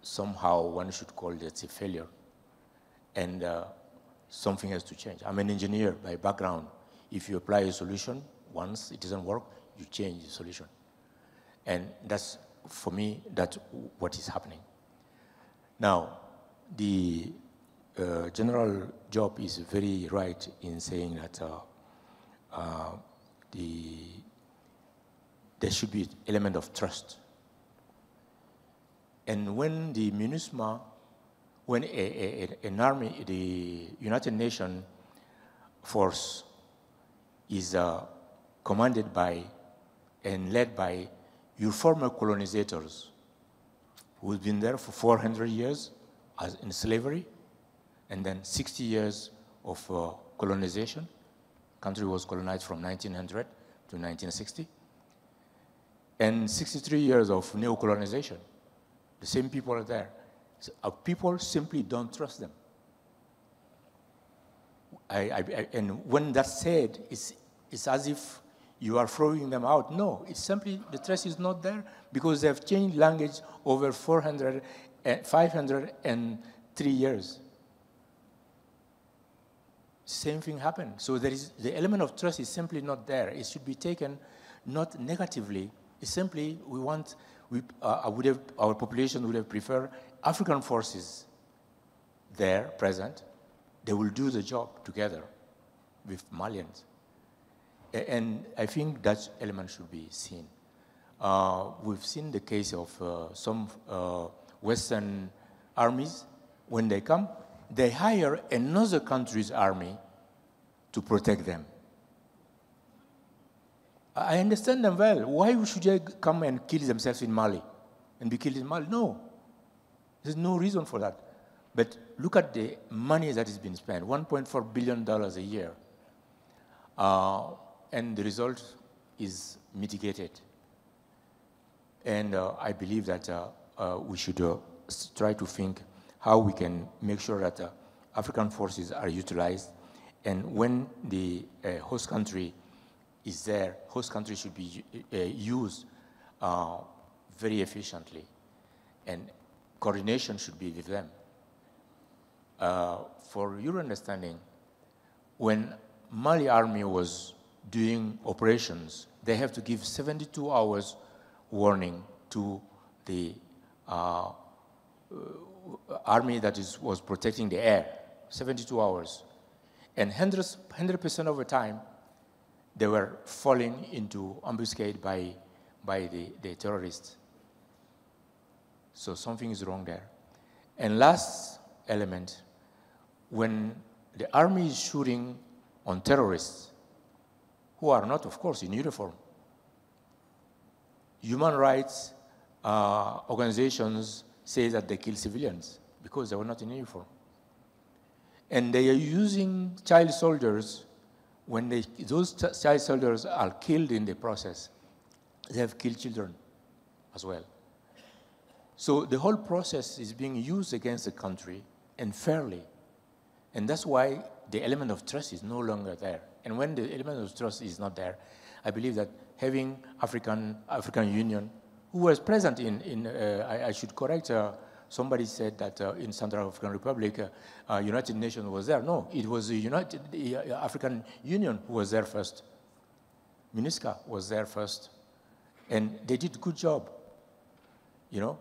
somehow one should call it a failure. And uh, something has to change. I'm an engineer by background. If you apply a solution, once it doesn't work, you change the solution. And that's, for me, that's what is happening. Now, the uh, general job is very right in saying that uh, uh, the, there should be element of trust. And when the MINUSMA, when a, a, an army, the United Nations force is uh, commanded by and led by your former colonizers who've been there for 400 years as in slavery, and then 60 years of uh, colonization. Country was colonized from 1900 to 1960, and 63 years of neo-colonization. The same people are there. So our people simply don't trust them. I, I, and when that's said, it's, it's as if you are throwing them out. No, it's simply the trust is not there because they have changed language over 400, uh, 503 years. Same thing happened. So there is, the element of trust is simply not there. It should be taken not negatively. It's simply we want we, uh, would have, our population would have preferred African forces there present. They will do the job together with Malians. And I think that element should be seen. Uh, we've seen the case of uh, some uh, Western armies. When they come, they hire another country's army to protect them. I understand them well. Why should they come and kill themselves in Mali and be killed in Mali? No. There's no reason for that. But look at the money that is being spent $1.4 billion a year. Uh, and the result is mitigated. And uh, I believe that uh, uh we should uh, try to think how we can make sure that uh, African forces are utilized. And when the host country is there, host country should be uh, used uh, very efficiently, and coordination should be with them. Uh, for your understanding, when Mali army was doing operations, they have to give 72 hours warning to the uh, army that is, was protecting the air, 72 hours. And 100% of the time, they were falling into ambuscade by, by the, the terrorists. So something is wrong there. And last element, when the army is shooting on terrorists, who are not, of course, in uniform, human rights uh, organizations say that they kill civilians because they were not in uniform. And they are using child soldiers when they, those child soldiers are killed in the process, they have killed children as well. So the whole process is being used against the country and fairly. And that's why the element of trust is no longer there. And when the element of trust is not there, I believe that having African, African Union, who was present in, in uh, I, I, should correct uh, Somebody said that uh, in Central African Republic, United Nations was there. No, it was the United the African Union who was there first. MINUSCA was there first, and they did a good job. You know,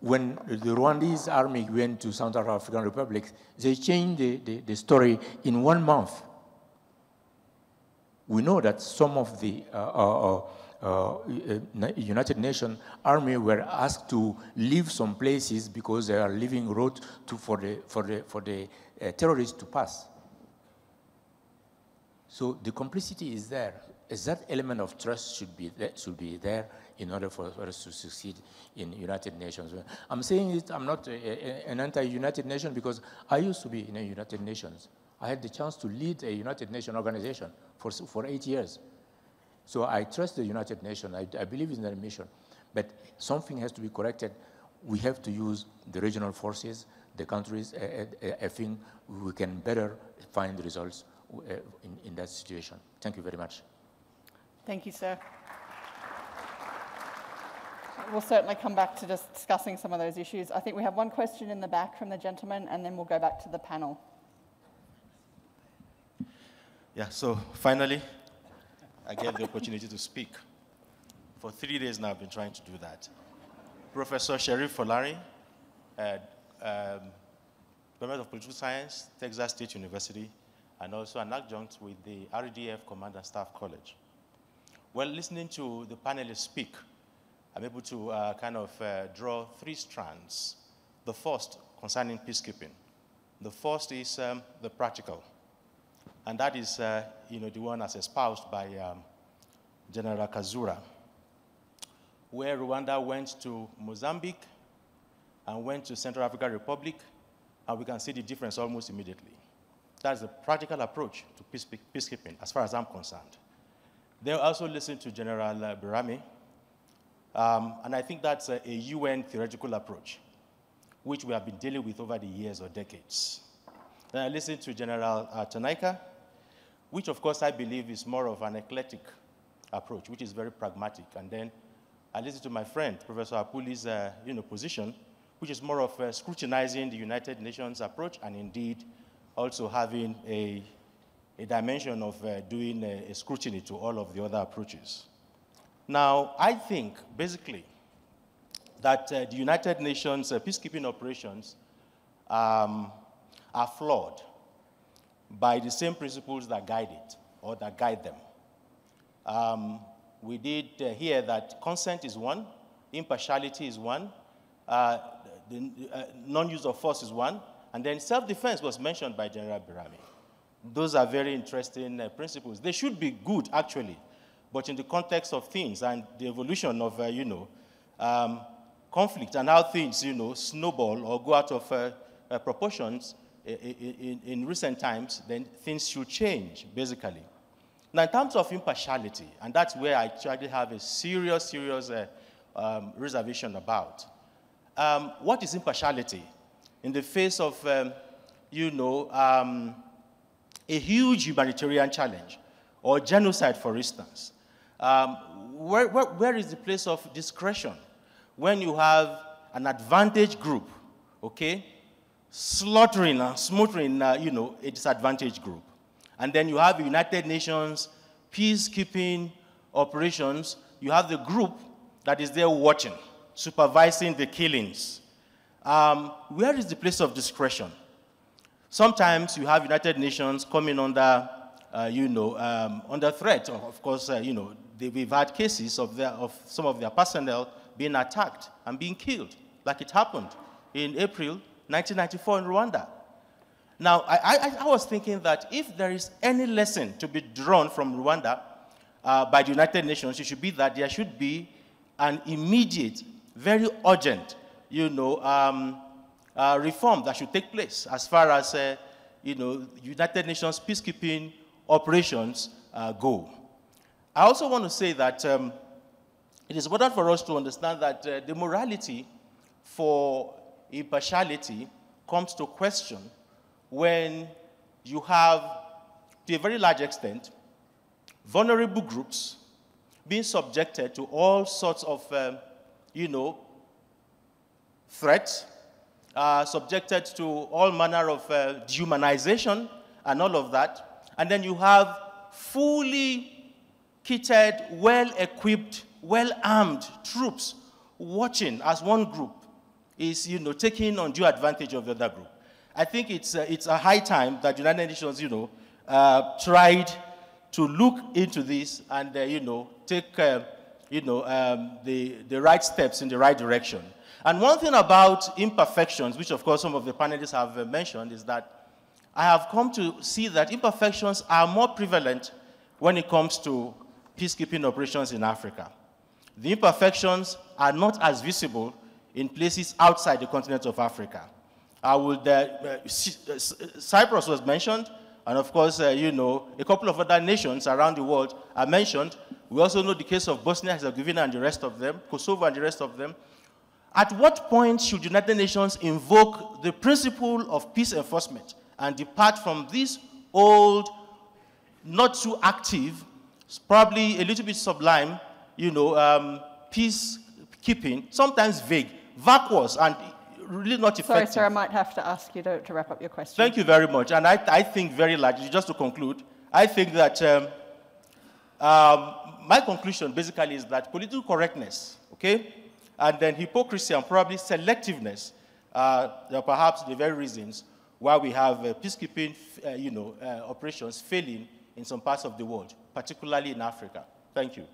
when the Rwandese army went to Central African Republic, they changed the, the, the story in one month. We know that some of the uh, uh, uh, uh United Nations army were asked to leave some places because they are leaving road to, for the, for the, for the uh, terrorists to pass. So the complicity is there. Is that element of trust should be there, should be there in order for, us to succeed in United Nations. I'm saying it, I'm not a, a, an anti-United Nations because I used to be in a United Nations. I had the chance to lead a United Nations organization for, for eight years. So I trust the United Nations. I, I believe in their mission. But something has to be corrected. We have to use the regional forces, the countries. I think we can better find results uh, in, in that situation. Thank you very much. Thank you, sir. We'll certainly come back to discussing some of those issues. I think we have one question in the back from the gentleman, and then we'll go back to the panel. Yeah, so finally, I get the opportunity to speak. For three days now, I've been trying to do that. Professor Sherif Folarin, uh, um, Department of Political Science, Texas State University, and also an adjunct with the RDF Command and Staff College. Well, listening to the panelists speak, I'm able to uh, kind of uh, draw three strands. The first concerning peacekeeping. The first is um, the practical, and that is uh, you know, the one as espoused by um, General Kazura, where Rwanda went to Mozambique and went to Central African Republic, and we can see the difference almost immediately. That's a practical approach to peace, peacekeeping, as far as I'm concerned. They also listened to General uh, Birame, um, and I think that's a, a, UN theoretical approach, which we have been dealing with over the years or decades. Then I listened to General uh, which of course I believe is more of an eclectic approach, which is very pragmatic. And then I listen to my friend, Professor Apuuli's uh, you know, position, which is more of uh, scrutinizing the United Nations approach and indeed also having a, a dimension of uh, doing a, a scrutiny to all of the other approaches. Now, I think basically that uh, the United Nations uh, peacekeeping operations um, are flawed by the same principles that guide it or that guide them. Um, we did uh, hear that consent is one, impartiality is one, uh, the uh, non-use of force is one, and then self-defense was mentioned by General Birame. Those are very interesting uh, principles. They should be good, actually, but in the context of things and the evolution of, uh, you know, um, conflict and how things, you know, snowball or go out of uh, proportions in, in, recent times, then things should change, basically. Now, in terms of impartiality, and that's where I actually have a serious, serious uh, um, reservation about. Um, what is impartiality in the face of, um, you know, um, a huge humanitarian challenge or genocide, for instance? Um, where, where, where is the place of discretion when you have an advantage group, okay, slaughtering and smothering, uh, you know, a disadvantaged group? And then you have United Nations peacekeeping operations. You have the group that is there watching, supervising the killings. Um, where is the place of discretion? Sometimes you have United Nations coming under, uh, you know, um, under threat. Of course, uh, you know, they, we've had cases of, their, of some of their personnel being attacked and being killed, like it happened in April 1994 in Rwanda. Now, I, I, I was thinking that if there is any lesson to be drawn from Rwanda uh, by the United Nations, it should be that there should be an immediate, very urgent, you know, um, uh, reform that should take place as far as, uh, you know, United Nations peacekeeping operations uh, go. I also want to say that um, it is important for us to understand that uh, the morality for impartiality comes to question when you have, to a very large extent, vulnerable groups being subjected to all sorts of, um, you know, threats, uh, subjected to all manner of uh, dehumanization and all of that. And then you have fully kitted, well-equipped, well-armed troops watching as one group is, you know, taking undue advantage of the other group. I think it's, uh, it's a high time that United Nations, you know, uh, tried to look into this and, uh, you know, take, uh, you know, um, the, the right steps in the right direction. And one thing about imperfections, which of course some of the panelists have uh, mentioned, is that I have come to see that imperfections are more prevalent when it comes to peacekeeping operations in Africa. The imperfections are not as visible in places outside the continent of Africa. I would, uh, uh, Cyprus was mentioned, and of course, uh, you know, a couple of other nations around the world are mentioned. We also know the case of Bosnia-Herzegovina and the rest of them, Kosovo and the rest of them. At what point should United Nations invoke the principle of peace enforcement and depart from this old, not too active, probably a little bit sublime, you know, um, peacekeeping, sometimes vague, vacuous, and really not effective. Sorry, sir, I might have to ask you to, to wrap up your question. Thank you very much. And I, I think very largely, just to conclude, I think that um, um, my conclusion basically is that political correctness, okay, and then hypocrisy and probably selectiveness uh, are perhaps the very reasons why we have uh, peacekeeping, uh, you know, uh, operations failing in some parts of the world, particularly in Africa. Thank you.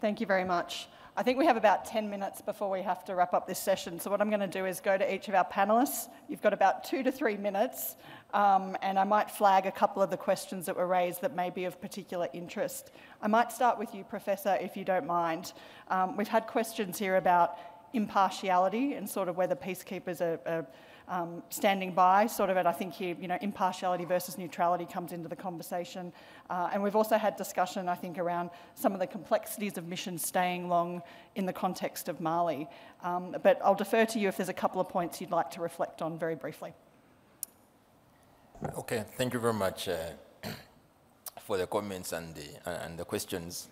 Thank you very much. I think we have about 10 minutes before we have to wrap up this session. So what I'm going to do is go to each of our panelists. You've got about two to three minutes, um, and I might flag a couple of the questions that were raised that may be of particular interest. I might start with you, Professor, if you don't mind. Um, we've had questions here about impartiality and sort of whether peacekeepers are, are um, standing by, sort of, and I think here, you know, impartiality versus neutrality comes into the conversation. Uh, and we've also had discussion, I think, around some of the complexities of missions staying long in the context of Mali. Um, but I'll defer to you if there's a couple of points you'd like to reflect on very briefly. Okay, thank you very much uh, for the comments and the, and the questions.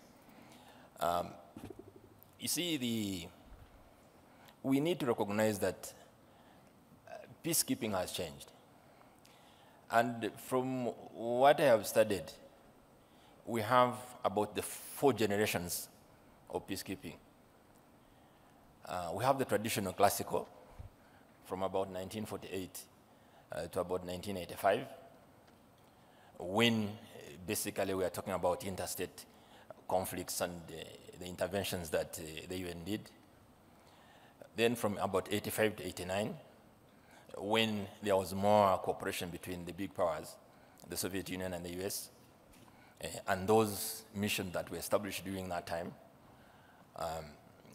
Um, you see, the, we need to recognize that peacekeeping has changed. And from what I have studied, we have about the four generations of peacekeeping. Uh, we have the traditional classical from about 1948 uh, to about 1985, when basically we are talking about interstate conflicts and uh, the interventions that uh, the UN did. Then from about 85 to 89, when there was more cooperation between the big powers, the Soviet Union and the US, uh, and those missions that were established during that time. Um,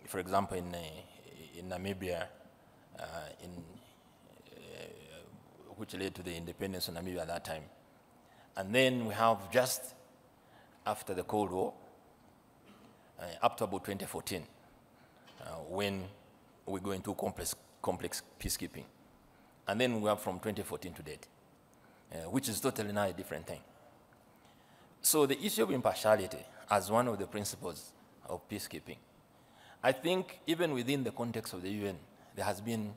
for example, in, uh, in Namibia, uh, in, which led to the independence of Namibia at that time. And then we have just after the Cold War, up to about 2014, when we go into complex, complex peacekeeping. And then we have from 2014 to date, uh, which is totally now a different thing. So the issue of impartiality as one of the principles of peacekeeping, I think even within the context of the UN, there has been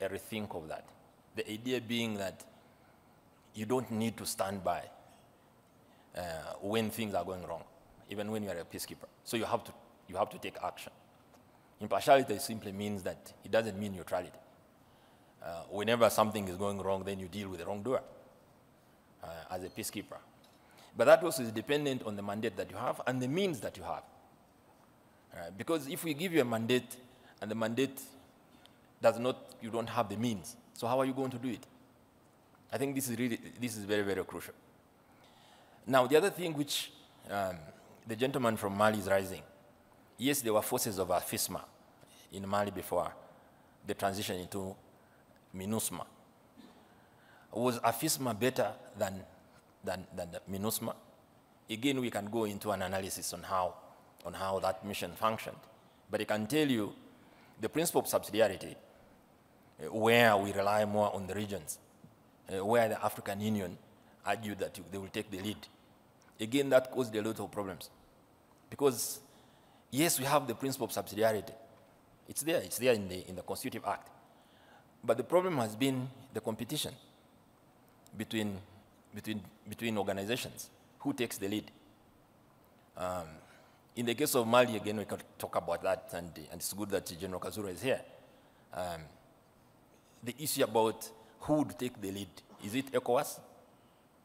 a rethink of that. The idea being that you don't need to stand by uh, when things are going wrong, even when you are a peacekeeper. So you have to, you have to take action. Impartiality simply means that it doesn't mean neutrality. Uh, whenever something is going wrong, then you deal with the wrongdoer uh, as a peacekeeper. But that also is dependent on the mandate that you have and the means that you have. Uh, because if we give you a mandate and the mandate does not, you don't have the means, so how are you going to do it? I think this is really, this is very, very crucial. Now, the other thing which um, the gentleman from Mali is rising, yes, there were forces of AFISMA in Mali before the transition into MINUSMA. Was AFISMA better than, than, than MINUSMA? Again, we can go into an analysis on how, on how that mission functioned. But I can tell you the principle of subsidiarity, uh, where we rely more on the regions, uh, where the African Union argued that they will take the lead. Again, that caused a lot of problems. Because, yes, we have the principle of subsidiarity. It's there, it's there in the, in the Constitutive Act. But the problem has been the competition between, between, between organizations. Who takes the lead? Um, in the case of Mali, again, we can talk about that, and, and it's good that General Kazura is here. Um, the issue about who would take the lead, is it ECOWAS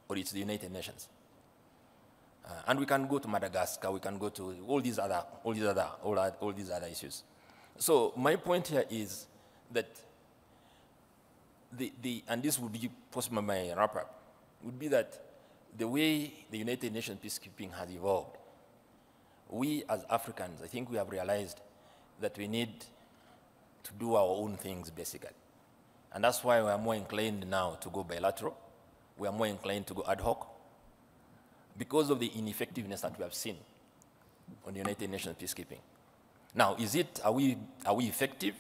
or it's the United Nations? Uh, and we can go to Madagascar, we can go to all these other, all these other, all, all these other issues. So my point here is that the, the, and this would be possibly my wrap up, would be that the way the United Nations peacekeeping has evolved, we as Africans, I think we have realized that we need to do our own things basically. And that's why we are more inclined now to go bilateral. We are more inclined to go ad hoc because of the ineffectiveness that we have seen on the United Nations peacekeeping. Now, is it, are we, are we effective?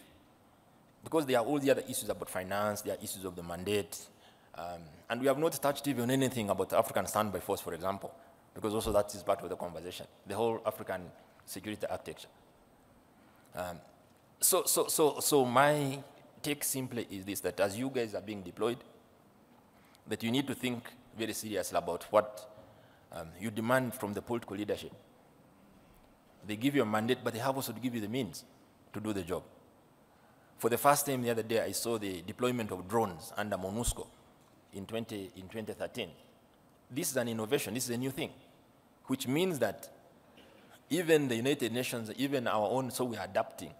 Because there are all the other issues about finance, there are issues of the mandate, um, and we have not touched even anything about the African standby force, for example, because also that is part of the conversation, the whole African security architecture. Um, so, so, so, so my take simply is this, that as you guys are being deployed, that you need to think very seriously about what um, you demand from the political leadership. They give you a mandate, but they have also to give you the means to do the job. For the first time the other day, I saw the deployment of drones under MONUSCO in, 20, in 2013. This is an innovation, this is a new thing, which means that even the United Nations, even our own, so we are adapting.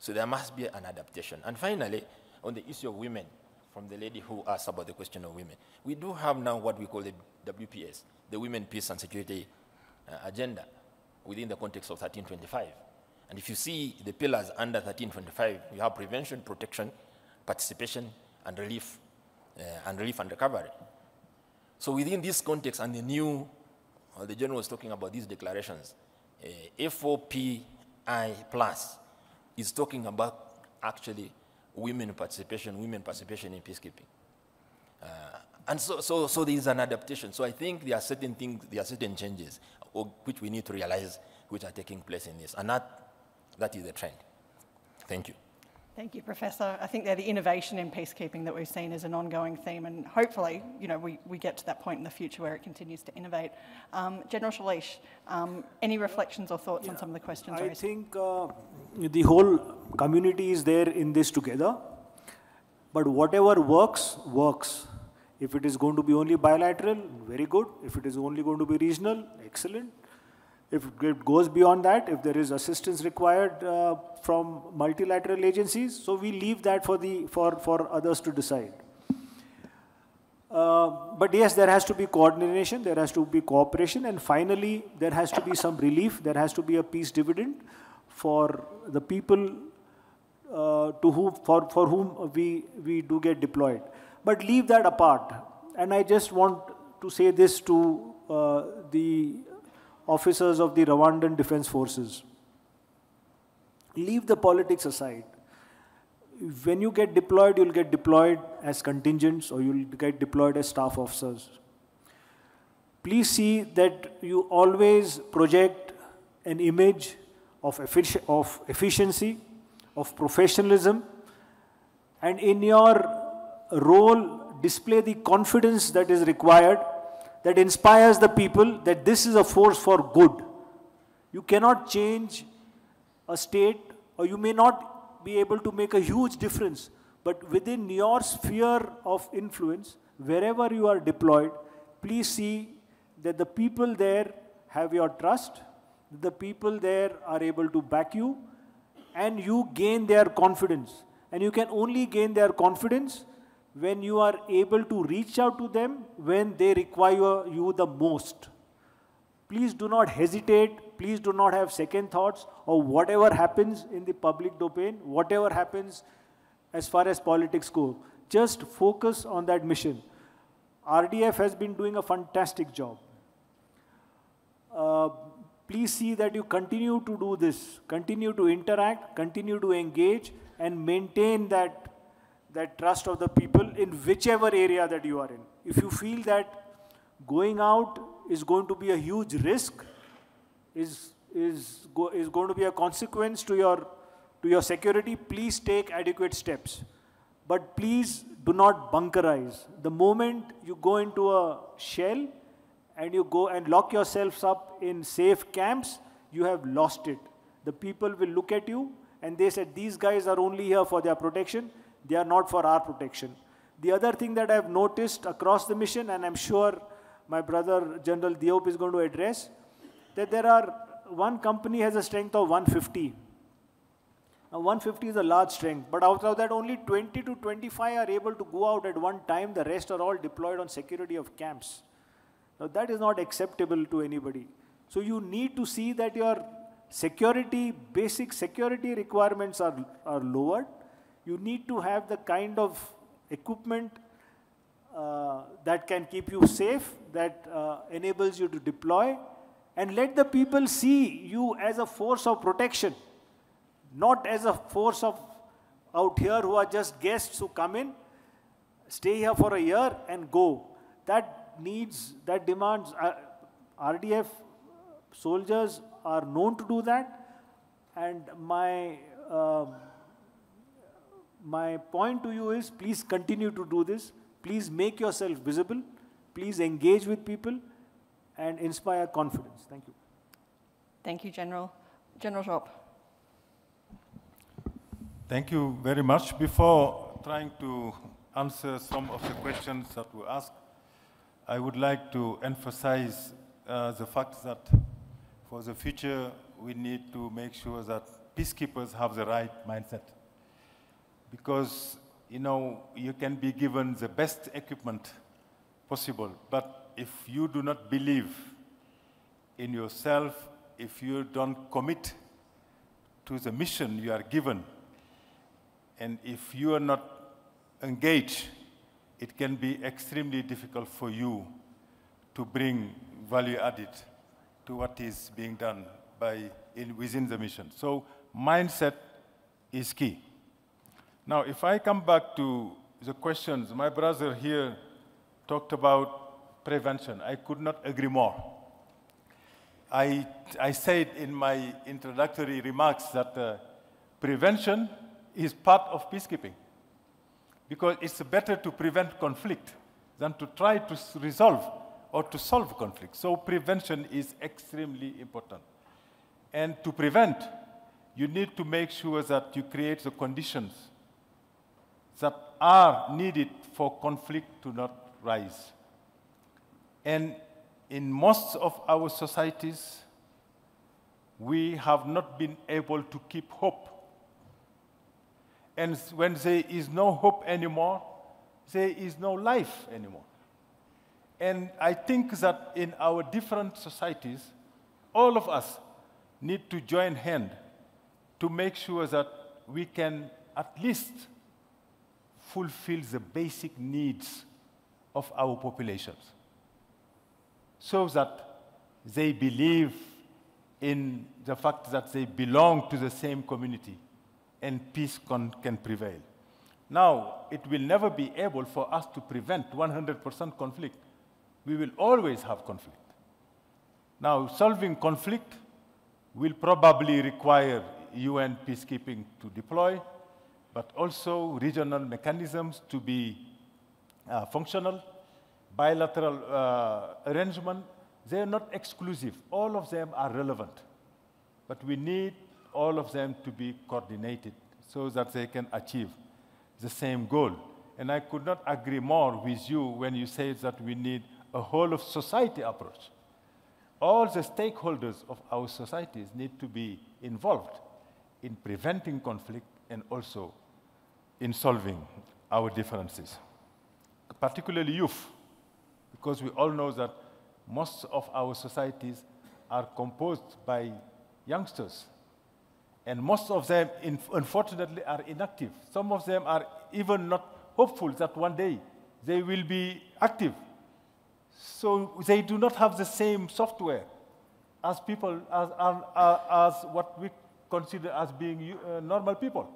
So there must be an adaptation. And finally, on the issue of women, from the lady who asked about the question of women, we do have now what we call the WPS, the Women, Peace and Security uh, Agenda, within the context of 1325. And if you see the pillars under 1325, you have prevention, protection, participation, and relief, uh, and relief and recovery. So within this context and the new, uh, the general was talking about these declarations, uh, F4PI plus is talking about actually women participation, women participation in peacekeeping. Uh, and so, so, so there is an adaptation. So I think there are certain things, there are certain changes which we need to realize which are taking place in this. And that, that is the trend. Thank you. Thank you, Professor. I think they're the innovation in peacekeeping that we've seen as an ongoing theme, and hopefully, you know, we, we get to that point in the future where it continues to innovate. Um, General Shailesh, um, any reflections or thoughts yeah, on some of the questions I raised? think uh, the whole community is there in this together, but whatever works, works. If it is going to be only bilateral, very good. If it is only going to be regional, excellent. If it goes beyond that, if there is assistance required uh, from multilateral agencies, so we leave that for, the, for, for others to decide. Uh, but yes, there has to be coordination, there has to be cooperation, and finally, there has to be some relief, there has to be a peace dividend for the people uh, to whom, for, for whom we, we do get deployed. But leave that apart. And I just want to say this to uh, the officers of the Rwandan Defense Forces. Leave the politics aside. When you get deployed, you'll get deployed as contingents or you'll get deployed as staff officers. Please see that you always project an image of, effic of efficiency, of professionalism, and in your role, display the confidence that is required that inspires the people that this is a force for good. You cannot change a state, or you may not be able to make a huge difference, but within your sphere of influence, wherever you are deployed, please see that the people there have your trust, the people there are able to back you, and you gain their confidence. And you can only gain their confidence when you are able to reach out to them when they require you the most. Please do not hesitate. Please do not have second thoughts or whatever happens in the public domain, whatever happens as far as politics go. Just focus on that mission. RDF has been doing a fantastic job. Uh, please see that you continue to do this, continue to interact, continue to engage, and maintain that that trust of the people in whichever area that you are in. If you feel that going out is going to be a huge risk, is, is, go, is going to be a consequence to your, to your security, please take adequate steps. But please do not bunkerize. The moment you go into a shell and you go and lock yourselves up in safe camps, you have lost it. The people will look at you and they said, these guys are only here for their protection. They are not for our protection. The other thing that I've noticed across the mission, and I'm sure my brother General Diop is going to address, that there are, one company has a strength of 150. Now 150 is a large strength, but out of that only 20 to 25 are able to go out at one time. The rest are all deployed on security of camps. Now that is not acceptable to anybody. So you need to see that your security, basic security requirements are, are lowered. You need to have the kind of equipment uh, that can keep you safe, that uh, enables you to deploy, and let the people see you as a force of protection, not as a force of out here who are just guests who come in, stay here for a year and go. That needs, that demands, uh, RDF soldiers are known to do that. And my, um, my point to you is please continue to do this. Please make yourself visible. Please engage with people and inspire confidence. Thank you. Thank you, General. General Diop. Thank you very much. Before trying to answer some of the questions that were asked, I would like to emphasize uh, the fact that for the future, we need to make sure that peacekeepers have the right mindset. Because, you know, you can be given the best equipment possible, but if you do not believe in yourself, if you don't commit to the mission you are given, and if you are not engaged, it can be extremely difficult for you to bring value added to what is being done by in, within the mission. So mindset is key. Now, if I come back to the questions, my brother here talked about prevention. I could not agree more. I, I said in my introductory remarks that uh, prevention is part of peacekeeping because it's better to prevent conflict than to try to resolve or to solve conflict. So prevention is extremely important. And to prevent, you need to make sure that you create the conditions that are needed for conflict to not rise. And in most of our societies, we have not been able to keep hope. And when there is no hope anymore, there is no life anymore. And I think that in our different societies, all of us need to join hand to make sure that we can at least fulfill the basic needs of our populations so that they believe in the fact that they belong to the same community and peace can, can prevail. Now, it will never be able for us to prevent 100% conflict we will always have conflict. Now, solving conflict will probably require UN peacekeeping to deploy, but also regional mechanisms to be uh, functional, bilateral uh, arrangement. They are not exclusive. All of them are relevant. But we need all of them to be coordinated so that they can achieve the same goal. And I could not agree more with you when you say that we need a whole of society approach. All the stakeholders of our societies need to be involved in preventing conflict and also in solving our differences, particularly youth, because we all know that most of our societies are composed by youngsters. And most of them, unfortunately, are inactive. Some of them are even not hopeful that one day they will be active so they do not have the same software as people, as, as, as what we consider as being uh, normal people.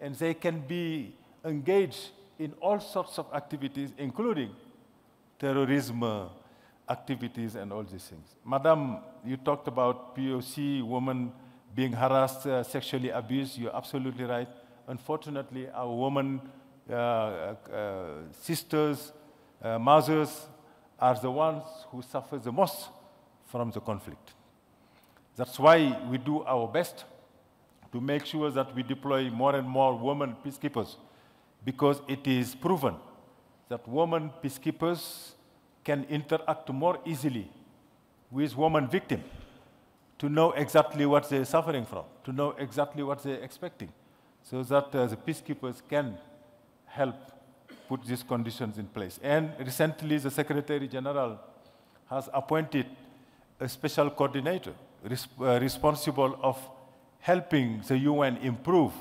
And they can be engaged in all sorts of activities, including terrorism uh, activities and all these things. Madam, you talked about POC, women being harassed, uh, sexually abused. You're absolutely right. Unfortunately, our women, uh, uh, sisters, uh, mothers, are the ones who suffer the most from the conflict. That's why we do our best to make sure that we deploy more and more women peacekeepers, because it is proven that women peacekeepers can interact more easily with women victims to know exactly what they're suffering from, to know exactly what they're expecting, so that uh, the peacekeepers can help put these conditions in place. And recently, the Secretary General has appointed a special coordinator uh, responsible of helping the UN improve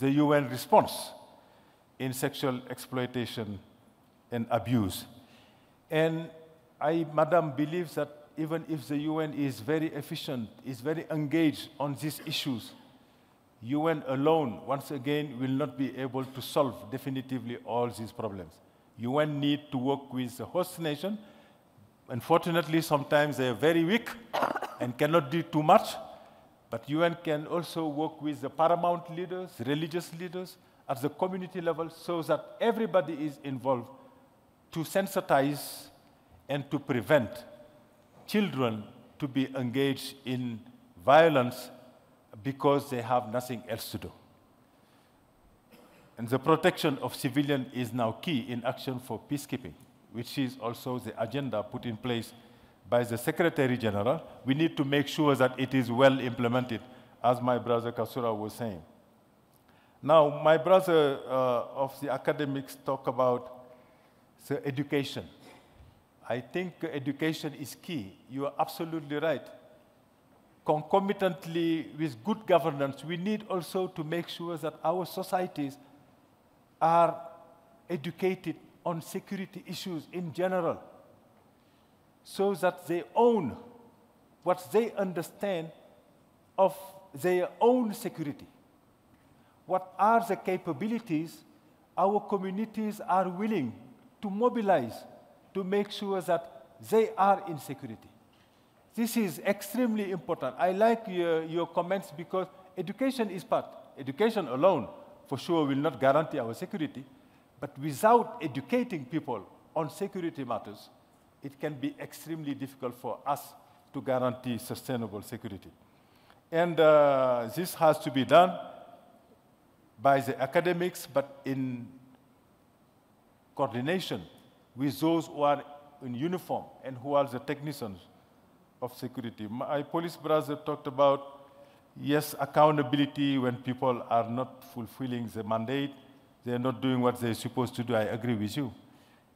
the UN response in sexual exploitation and abuse. And I, Madam, believe that even if the UN is very efficient, is very engaged on these issues, UN alone, once again, will not be able to solve definitively all these problems. UN need to work with the host nation. Unfortunately, sometimes they are very weak and cannot do too much. But UN can also work with the paramount leaders, religious leaders, at the community level so that everybody is involved to sensitize and to prevent children to be engaged in violence because they have nothing else to do. And the protection of civilians is now key in action for peacekeeping, which is also the agenda put in place by the Secretary General. We need to make sure that it is well implemented, as my brother Kazura was saying. Now, my brother uh, of the academics talk about the education. I think education is key. You are absolutely right. Concomitantly with good governance, we need also to make sure that our societies are educated on security issues in general so that they own what they understand of their own security. What are the capabilities our communities are willing to mobilize to make sure that they are in security. This is extremely important. I like your, your comments because education is part. Education alone, for sure, will not guarantee our security. But without educating people on security matters, it can be extremely difficult for us to guarantee sustainable security. And uh, this has to be done by the academics, but in coordination with those who are in uniform and who are the technicians of security. My police brother talked about, yes, accountability when people are not fulfilling the mandate, they're not doing what they're supposed to do. I agree with you.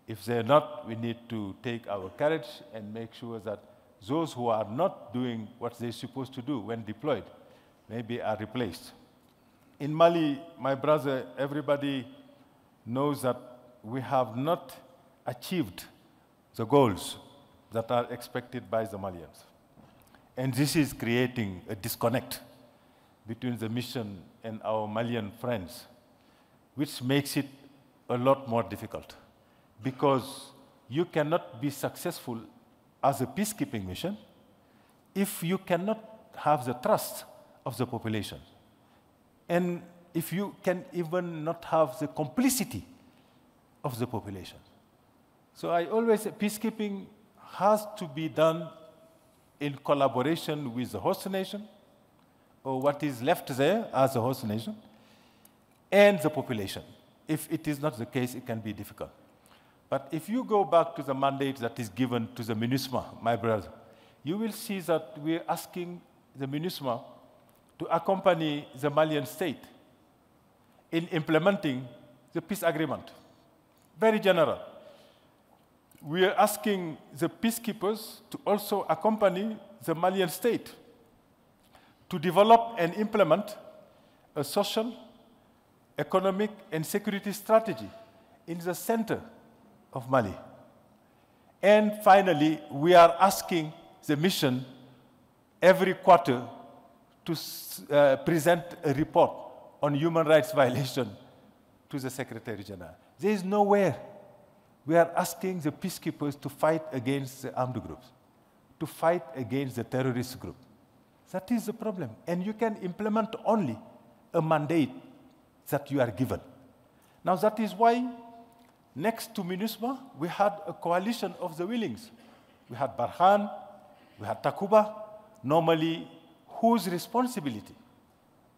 If they're not, we need to take our courage and make sure that those who are not doing what they're supposed to do when deployed maybe are replaced. In Mali, my brother, everybody knows that we have not achieved the goals that are expected by the Malians. And this is creating a disconnect between the mission and our Malian friends, which makes it a lot more difficult because you cannot be successful as a peacekeeping mission if you cannot have the trust of the population. And if you can even not have the complicity of the population. So I always say peacekeeping has to be done in collaboration with the host nation, or what is left there as a host nation, and the population. If it is not the case, it can be difficult. But if you go back to the mandate that is given to the MINUSMA, my brother, you will see that we're asking the MINUSMA to accompany the Malian state in implementing the peace agreement. Very general we are asking the peacekeepers to also accompany the Malian state to develop and implement a social, economic, and security strategy in the center of Mali. And finally, we are asking the mission every quarter to uh, present a report on human rights violation to the Secretary General. There is nowhere we are asking the peacekeepers to fight against the armed groups, to fight against the terrorist group. That is the problem. And you can implement only a mandate that you are given. Now, that is why next to MINUSMA, we had a coalition of the willings. We had Barkhane, we had Takuba, normally whose responsibility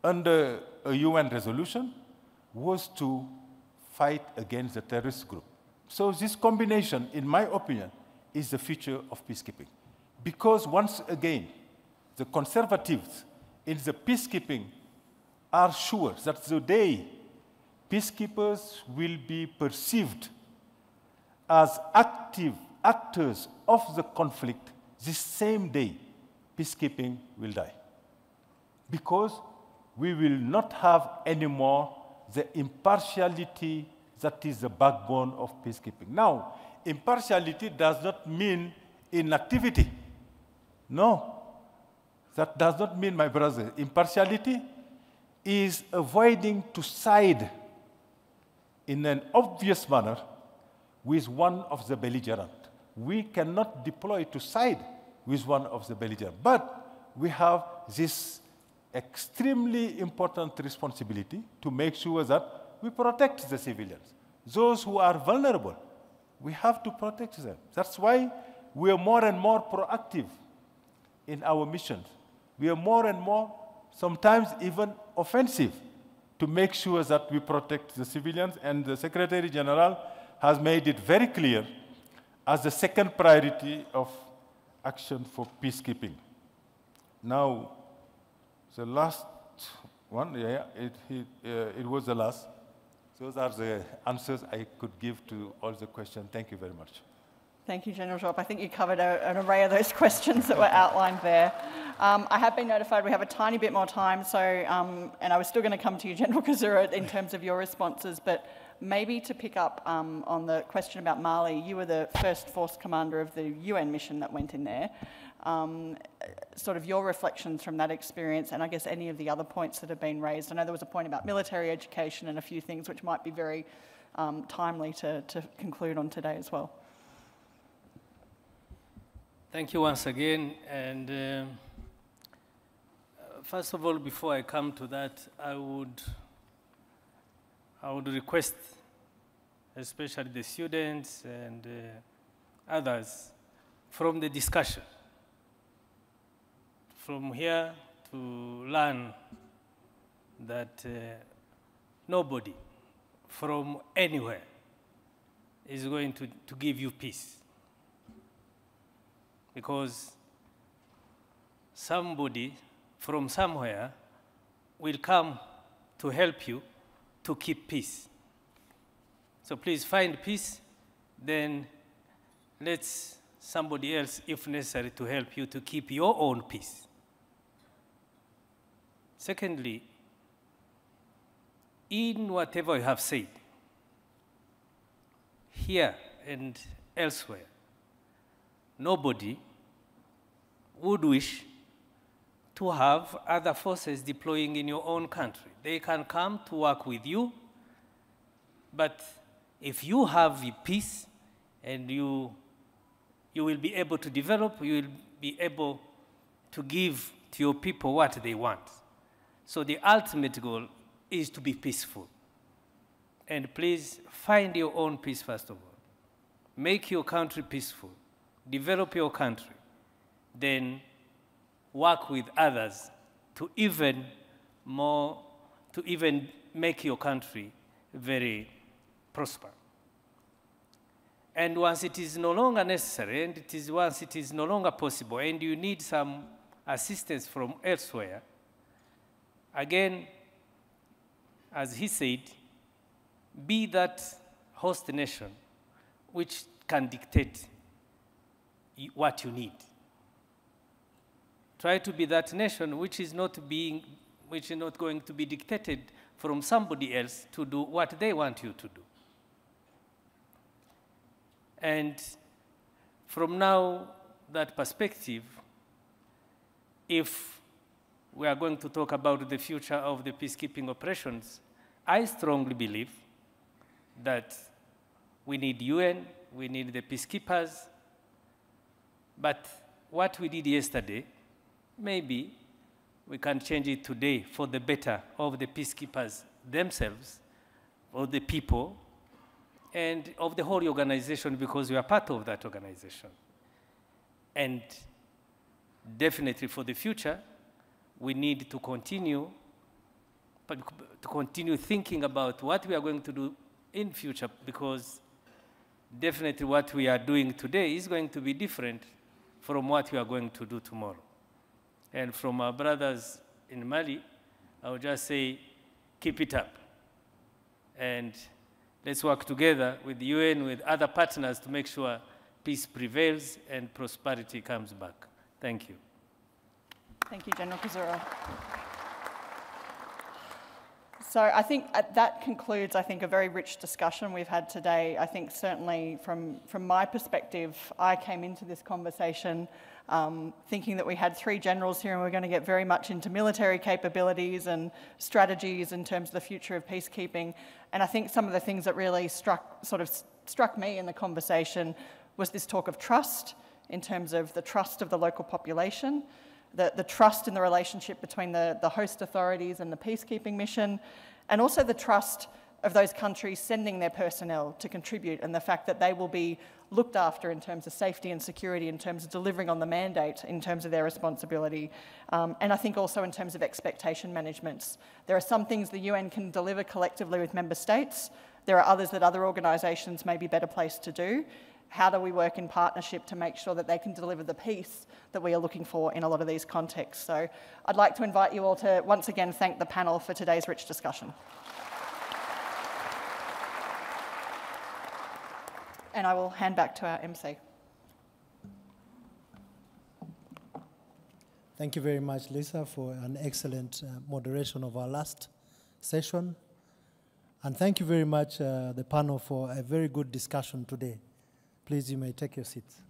under a UN resolution was to fight against the terrorist group. So this combination, in my opinion, is the future of peacekeeping. Because once again, the conservatives in the peacekeeping are sure that the day peacekeepers will be perceived as active actors of the conflict, this same day, peacekeeping will die. Because we will not have anymore the impartiality that is the backbone of peacekeeping. Now, impartiality does not mean inactivity. No, that does not mean, my brother, impartiality is avoiding to side in an obvious manner with one of the belligerent. We cannot deploy to side with one of the belligerent, but we have this extremely important responsibility to make sure that we protect the civilians. Those who are vulnerable, we have to protect them. That's why we are more and more proactive in our missions. We are more and more, sometimes even offensive, to make sure that we protect the civilians. And the Secretary General has made it very clear as the second priority of action for peacekeeping. Now, the last one, yeah, it, it, uh, it was the last. Those are the answers I could give to all the questions. Thank you very much. Thank you, General Diop. I think you covered a, an array of those questions that were outlined there. Um, I have been notified we have a tiny bit more time, so, um, and I was still going to come to you, General Kazura, in terms of your responses, but maybe to pick up um, on the question about Mali, you were the first force commander of the UN mission that went in there. Um, sort of your reflections from that experience, and I guess any of the other points that have been raised. I know there was a point about military education and a few things which might be very um, timely to, to conclude on today as well. Thank you once again. And uh, first of all, before I come to that, I would, I would request, especially the students and uh, others, from the discussion, from here to learn that uh, nobody from anywhere is going to, to give you peace because somebody from somewhere will come to help you to keep peace. So please find peace, then let somebody else, if necessary, to help you to keep your own peace. Secondly, in whatever you have said, here and elsewhere, nobody would wish to have other forces deploying in your own country. They can come to work with you, but if you have peace and you, you will be able to develop, you will be able to give to your people what they want. So the ultimate goal is to be peaceful. And please find your own peace first of all. Make your country peaceful develop your country, then work with others to even more, to even make your country very prosper. And once it is no longer necessary, and it is once it is no longer possible, and you need some assistance from elsewhere, again, as he said, be that host nation which can dictate what you need. Try to be that nation which is not being, which is not going to be dictated from somebody else to do what they want you to do. And from now, that perspective, if we are going to talk about the future of the peacekeeping operations, I strongly believe that we need UN, we need the peacekeepers, but what we did yesterday, maybe we can change it today for the better of the peacekeepers themselves, of the people, and of the whole organization because we are part of that organization. And definitely for the future, we need to continue to continue thinking about what we are going to do in future because definitely what we are doing today is going to be different from what we are going to do tomorrow. And from our brothers in Mali, I would just say, keep it up. And let's work together with the UN, with other partners to make sure peace prevails and prosperity comes back. Thank you. Thank you, General Kazura. So I think uh, that concludes, I think, a very rich discussion we've had today. I think certainly from, from my perspective, I came into this conversation um, thinking that we had three generals here and we are going to get very much into military capabilities and strategies in terms of the future of peacekeeping. And I think some of the things that really struck, sort of struck me in the conversation was this talk of trust in terms of the trust of the local population, the, the trust in the relationship between the, the host authorities and the peacekeeping mission, and also the trust of those countries sending their personnel to contribute and the fact that they will be looked after in terms of safety and security, in terms of delivering on the mandate, in terms of their responsibility, um, and I think also in terms of expectation management. There are some things the UN can deliver collectively with member states. There are others that other organisations may be better placed to do how do we work in partnership to make sure that they can deliver the peace that we are looking for in a lot of these contexts. So I'd like to invite you all to once again thank the panel for today's rich discussion. And I will hand back to our MC. Thank you very much, Lisa, for an excellent uh, moderation of our last session. And thank you very much, uh, the panel, for a very good discussion today. Please, you may take your seats.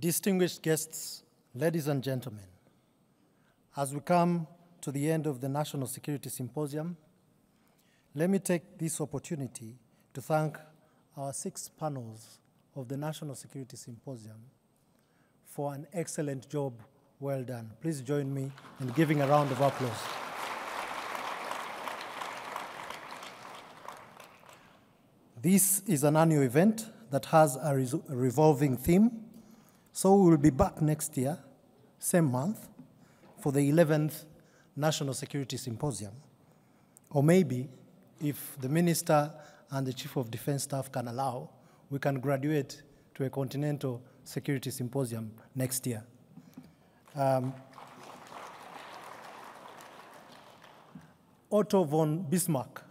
Distinguished guests, ladies and gentlemen, as we come to the end of the National Security Symposium, let me take this opportunity to thank our six panels of the National Security Symposium for an excellent job well done. Please join me in giving a round of applause. This is an annual event that has a, revolving theme so we will be back next year, same month, for the 11th National Security Symposium. Or maybe, if the Minister and the Chief of Defense Staff can allow, we can graduate to a Continental Security Symposium next year. Um, Otto von Bismarck,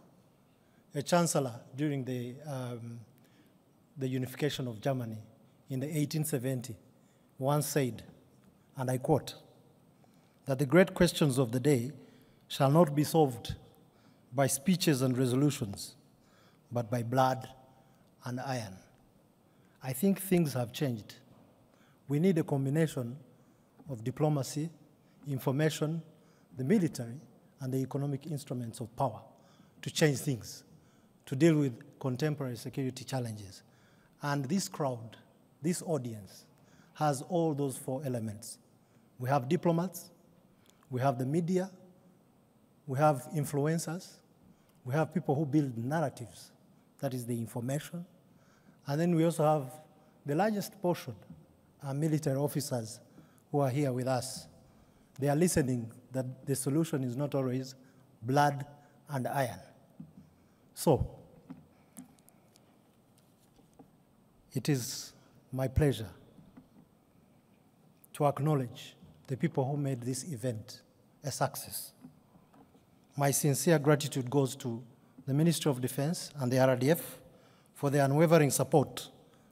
a chancellor during the, um, the unification of Germany in the 1870, once said, and I quote, that the great questions of the day shall not be solved by speeches and resolutions, but by blood and iron. I think things have changed. We need a combination of diplomacy, information, the military, and the economic instruments of power to change things, to deal with contemporary security challenges. And this crowd, this audience, has all those four elements. We have diplomats, we have the media, we have influencers, we have people who build narratives, that is the information, and then we also have the largest portion are military officers who are here with us. They are listening that the solution is not always blood and iron. So, it is my pleasure to acknowledge the people who made this event a success. My sincere gratitude goes to the Ministry of Defense and the RDF for their unwavering support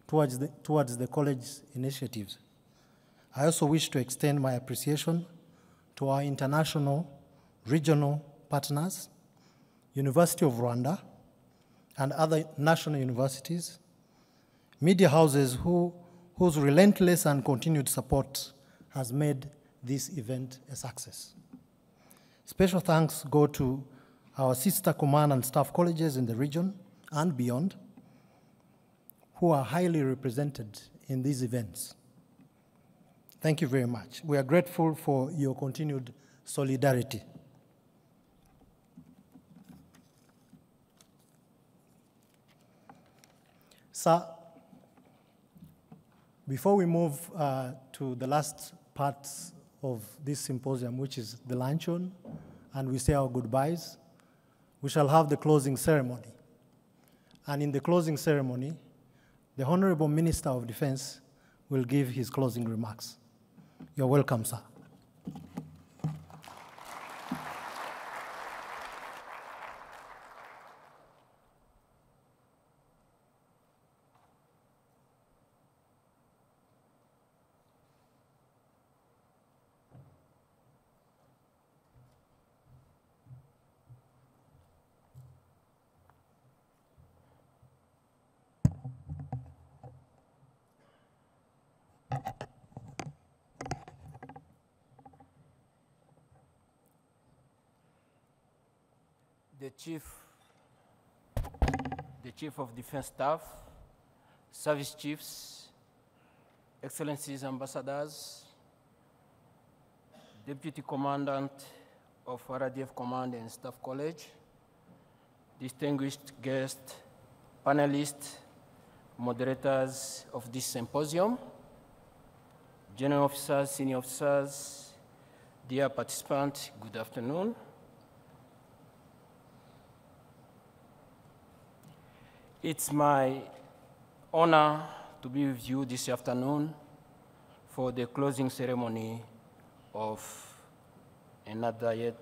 towards the, towards the college's initiatives. I also wish to extend my appreciation to our international, regional partners, University of Rwanda, and other national universities, media houses who, whose relentless and continued support has made this event a success. Special thanks go to our sister command and staff colleges in the region and beyond who are highly represented in these events. Thank you very much. We are grateful for your continued solidarity. Sir, before we move uh, to the last part of this symposium, which is the luncheon, and we say our goodbyes, we shall have the closing ceremony. And in the closing ceremony, the Honorable Minister of Defense will give his closing remarks. You're welcome, sir. the chief, the chief of defense staff, service chiefs, excellencies, ambassadors, deputy commandant of RDF Command and Staff College, distinguished guests, panelists, moderators of this symposium, general officers, senior officers, dear participants, good afternoon. It's my honor to be with you this afternoon for the closing ceremony of another yet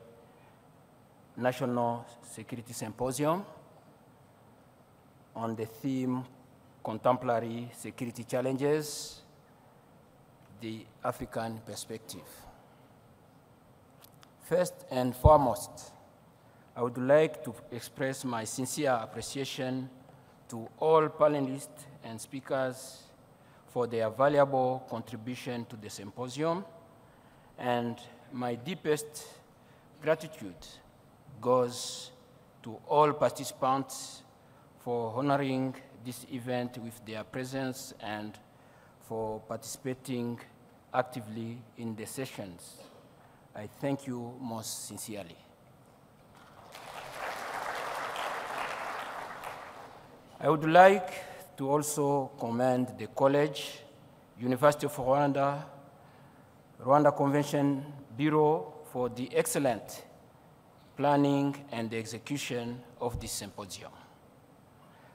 National Security Symposium on the theme Contemporary Security Challenges, the African Perspective. First and foremost, I would like to express my sincere appreciation to all panelists and speakers for their valuable contribution to the symposium, and my deepest gratitude goes to all participants for honoring this event with their presence and for participating actively in the sessions. I thank you most sincerely. I would like to also commend the college, University of Rwanda, Rwanda Convention Bureau for the excellent planning and execution of this symposium.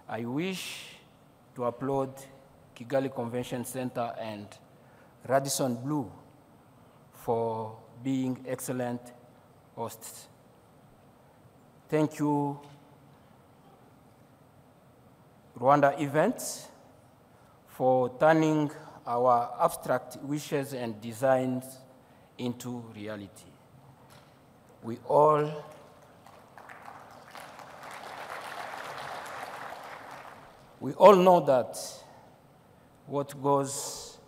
I wish to applaud Kigali Convention Center and Radisson Blu for being excellent hosts. Thank you Rwanda events for turning our abstract wishes and designs into reality. We all we all know that what goes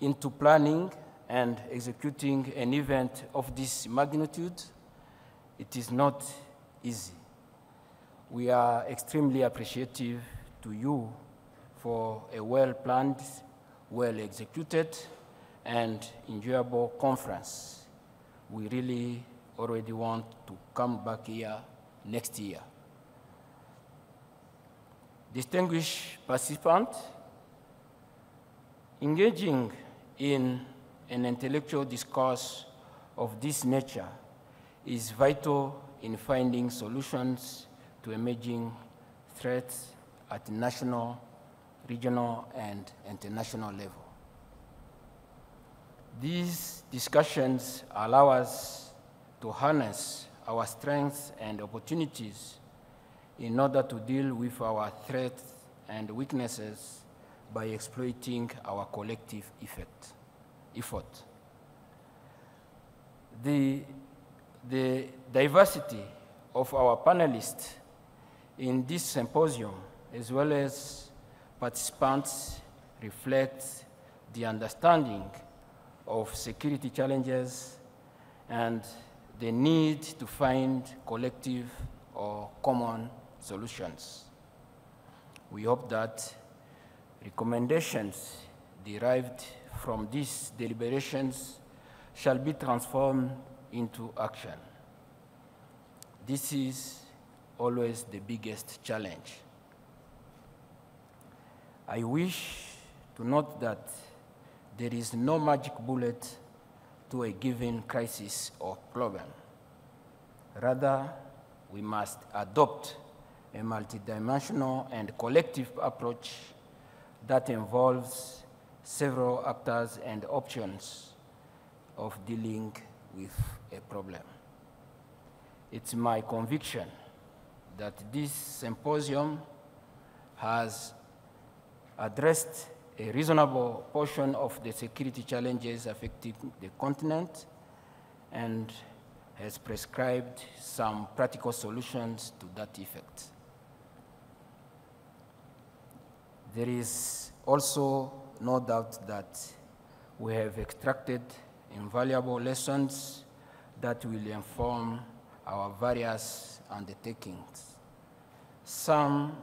into planning and executing an event of this magnitude, it is not easy. We are extremely appreciative to you for a well-planned, well-executed, and enjoyable conference. We really already want to come back here next year. Distinguished participants, engaging in an intellectual discourse of this nature is vital in finding solutions to emerging threats at national, regional, and international level. These discussions allow us to harness our strengths and opportunities in order to deal with our threats and weaknesses by exploiting our collective effect, effort. The, the diversity of our panelists in this symposium, as well as participants, reflect the understanding of security challenges and the need to find collective or common solutions. We hope that Recommendations derived from these deliberations shall be transformed into action. This is always the biggest challenge. I wish to note that there is no magic bullet to a given crisis or problem. Rather, we must adopt a multidimensional and collective approach that involves several actors and options of dealing with a problem. It's my conviction that this symposium has addressed a reasonable portion of the security challenges affecting the continent and has prescribed some practical solutions to that effect. There is also no doubt that we have extracted invaluable lessons that will inform our various undertakings. Some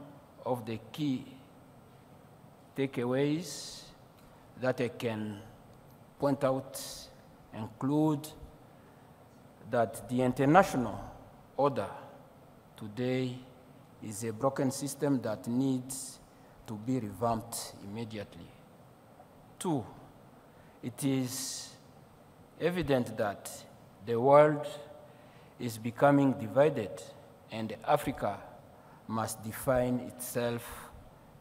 of the key takeaways that I can point out include that the international order today is a broken system that needs to be revamped immediately. Two, it is evident that the world is becoming divided and Africa must define itself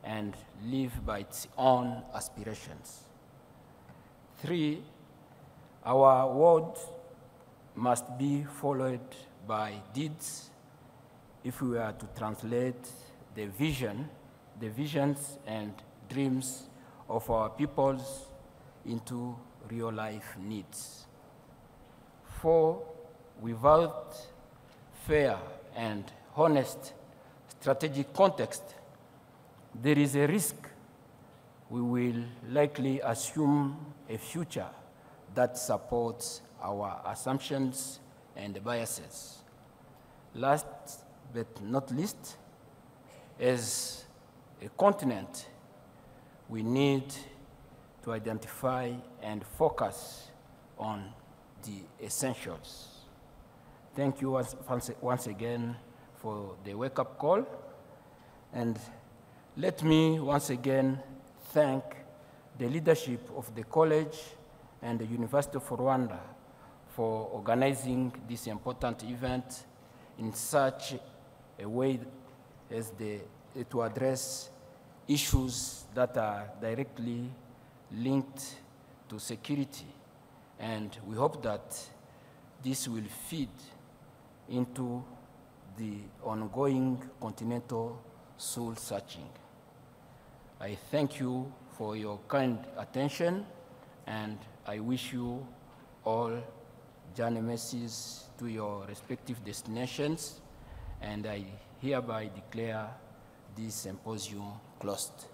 and live by its own aspirations. Three, our word must be followed by deeds if we are to translate the vision, the visions and dreams of our peoples into real life needs. Four, without fair and honest strategic context, there is a risk we will likely assume a future that supports our assumptions and biases. Last but not least, as a continent, we need to identify and focus on the essentials. Thank you once, once again for the wake-up call. And let me once again thank the leadership of the college and the University of Rwanda for organizing this important event in such a way as the, to address issues that are directly linked to security. And we hope that this will feed into the ongoing continental soul searching. I thank you for your kind attention and I wish you all journey messages to your respective destinations and I hereby declare this symposium closed.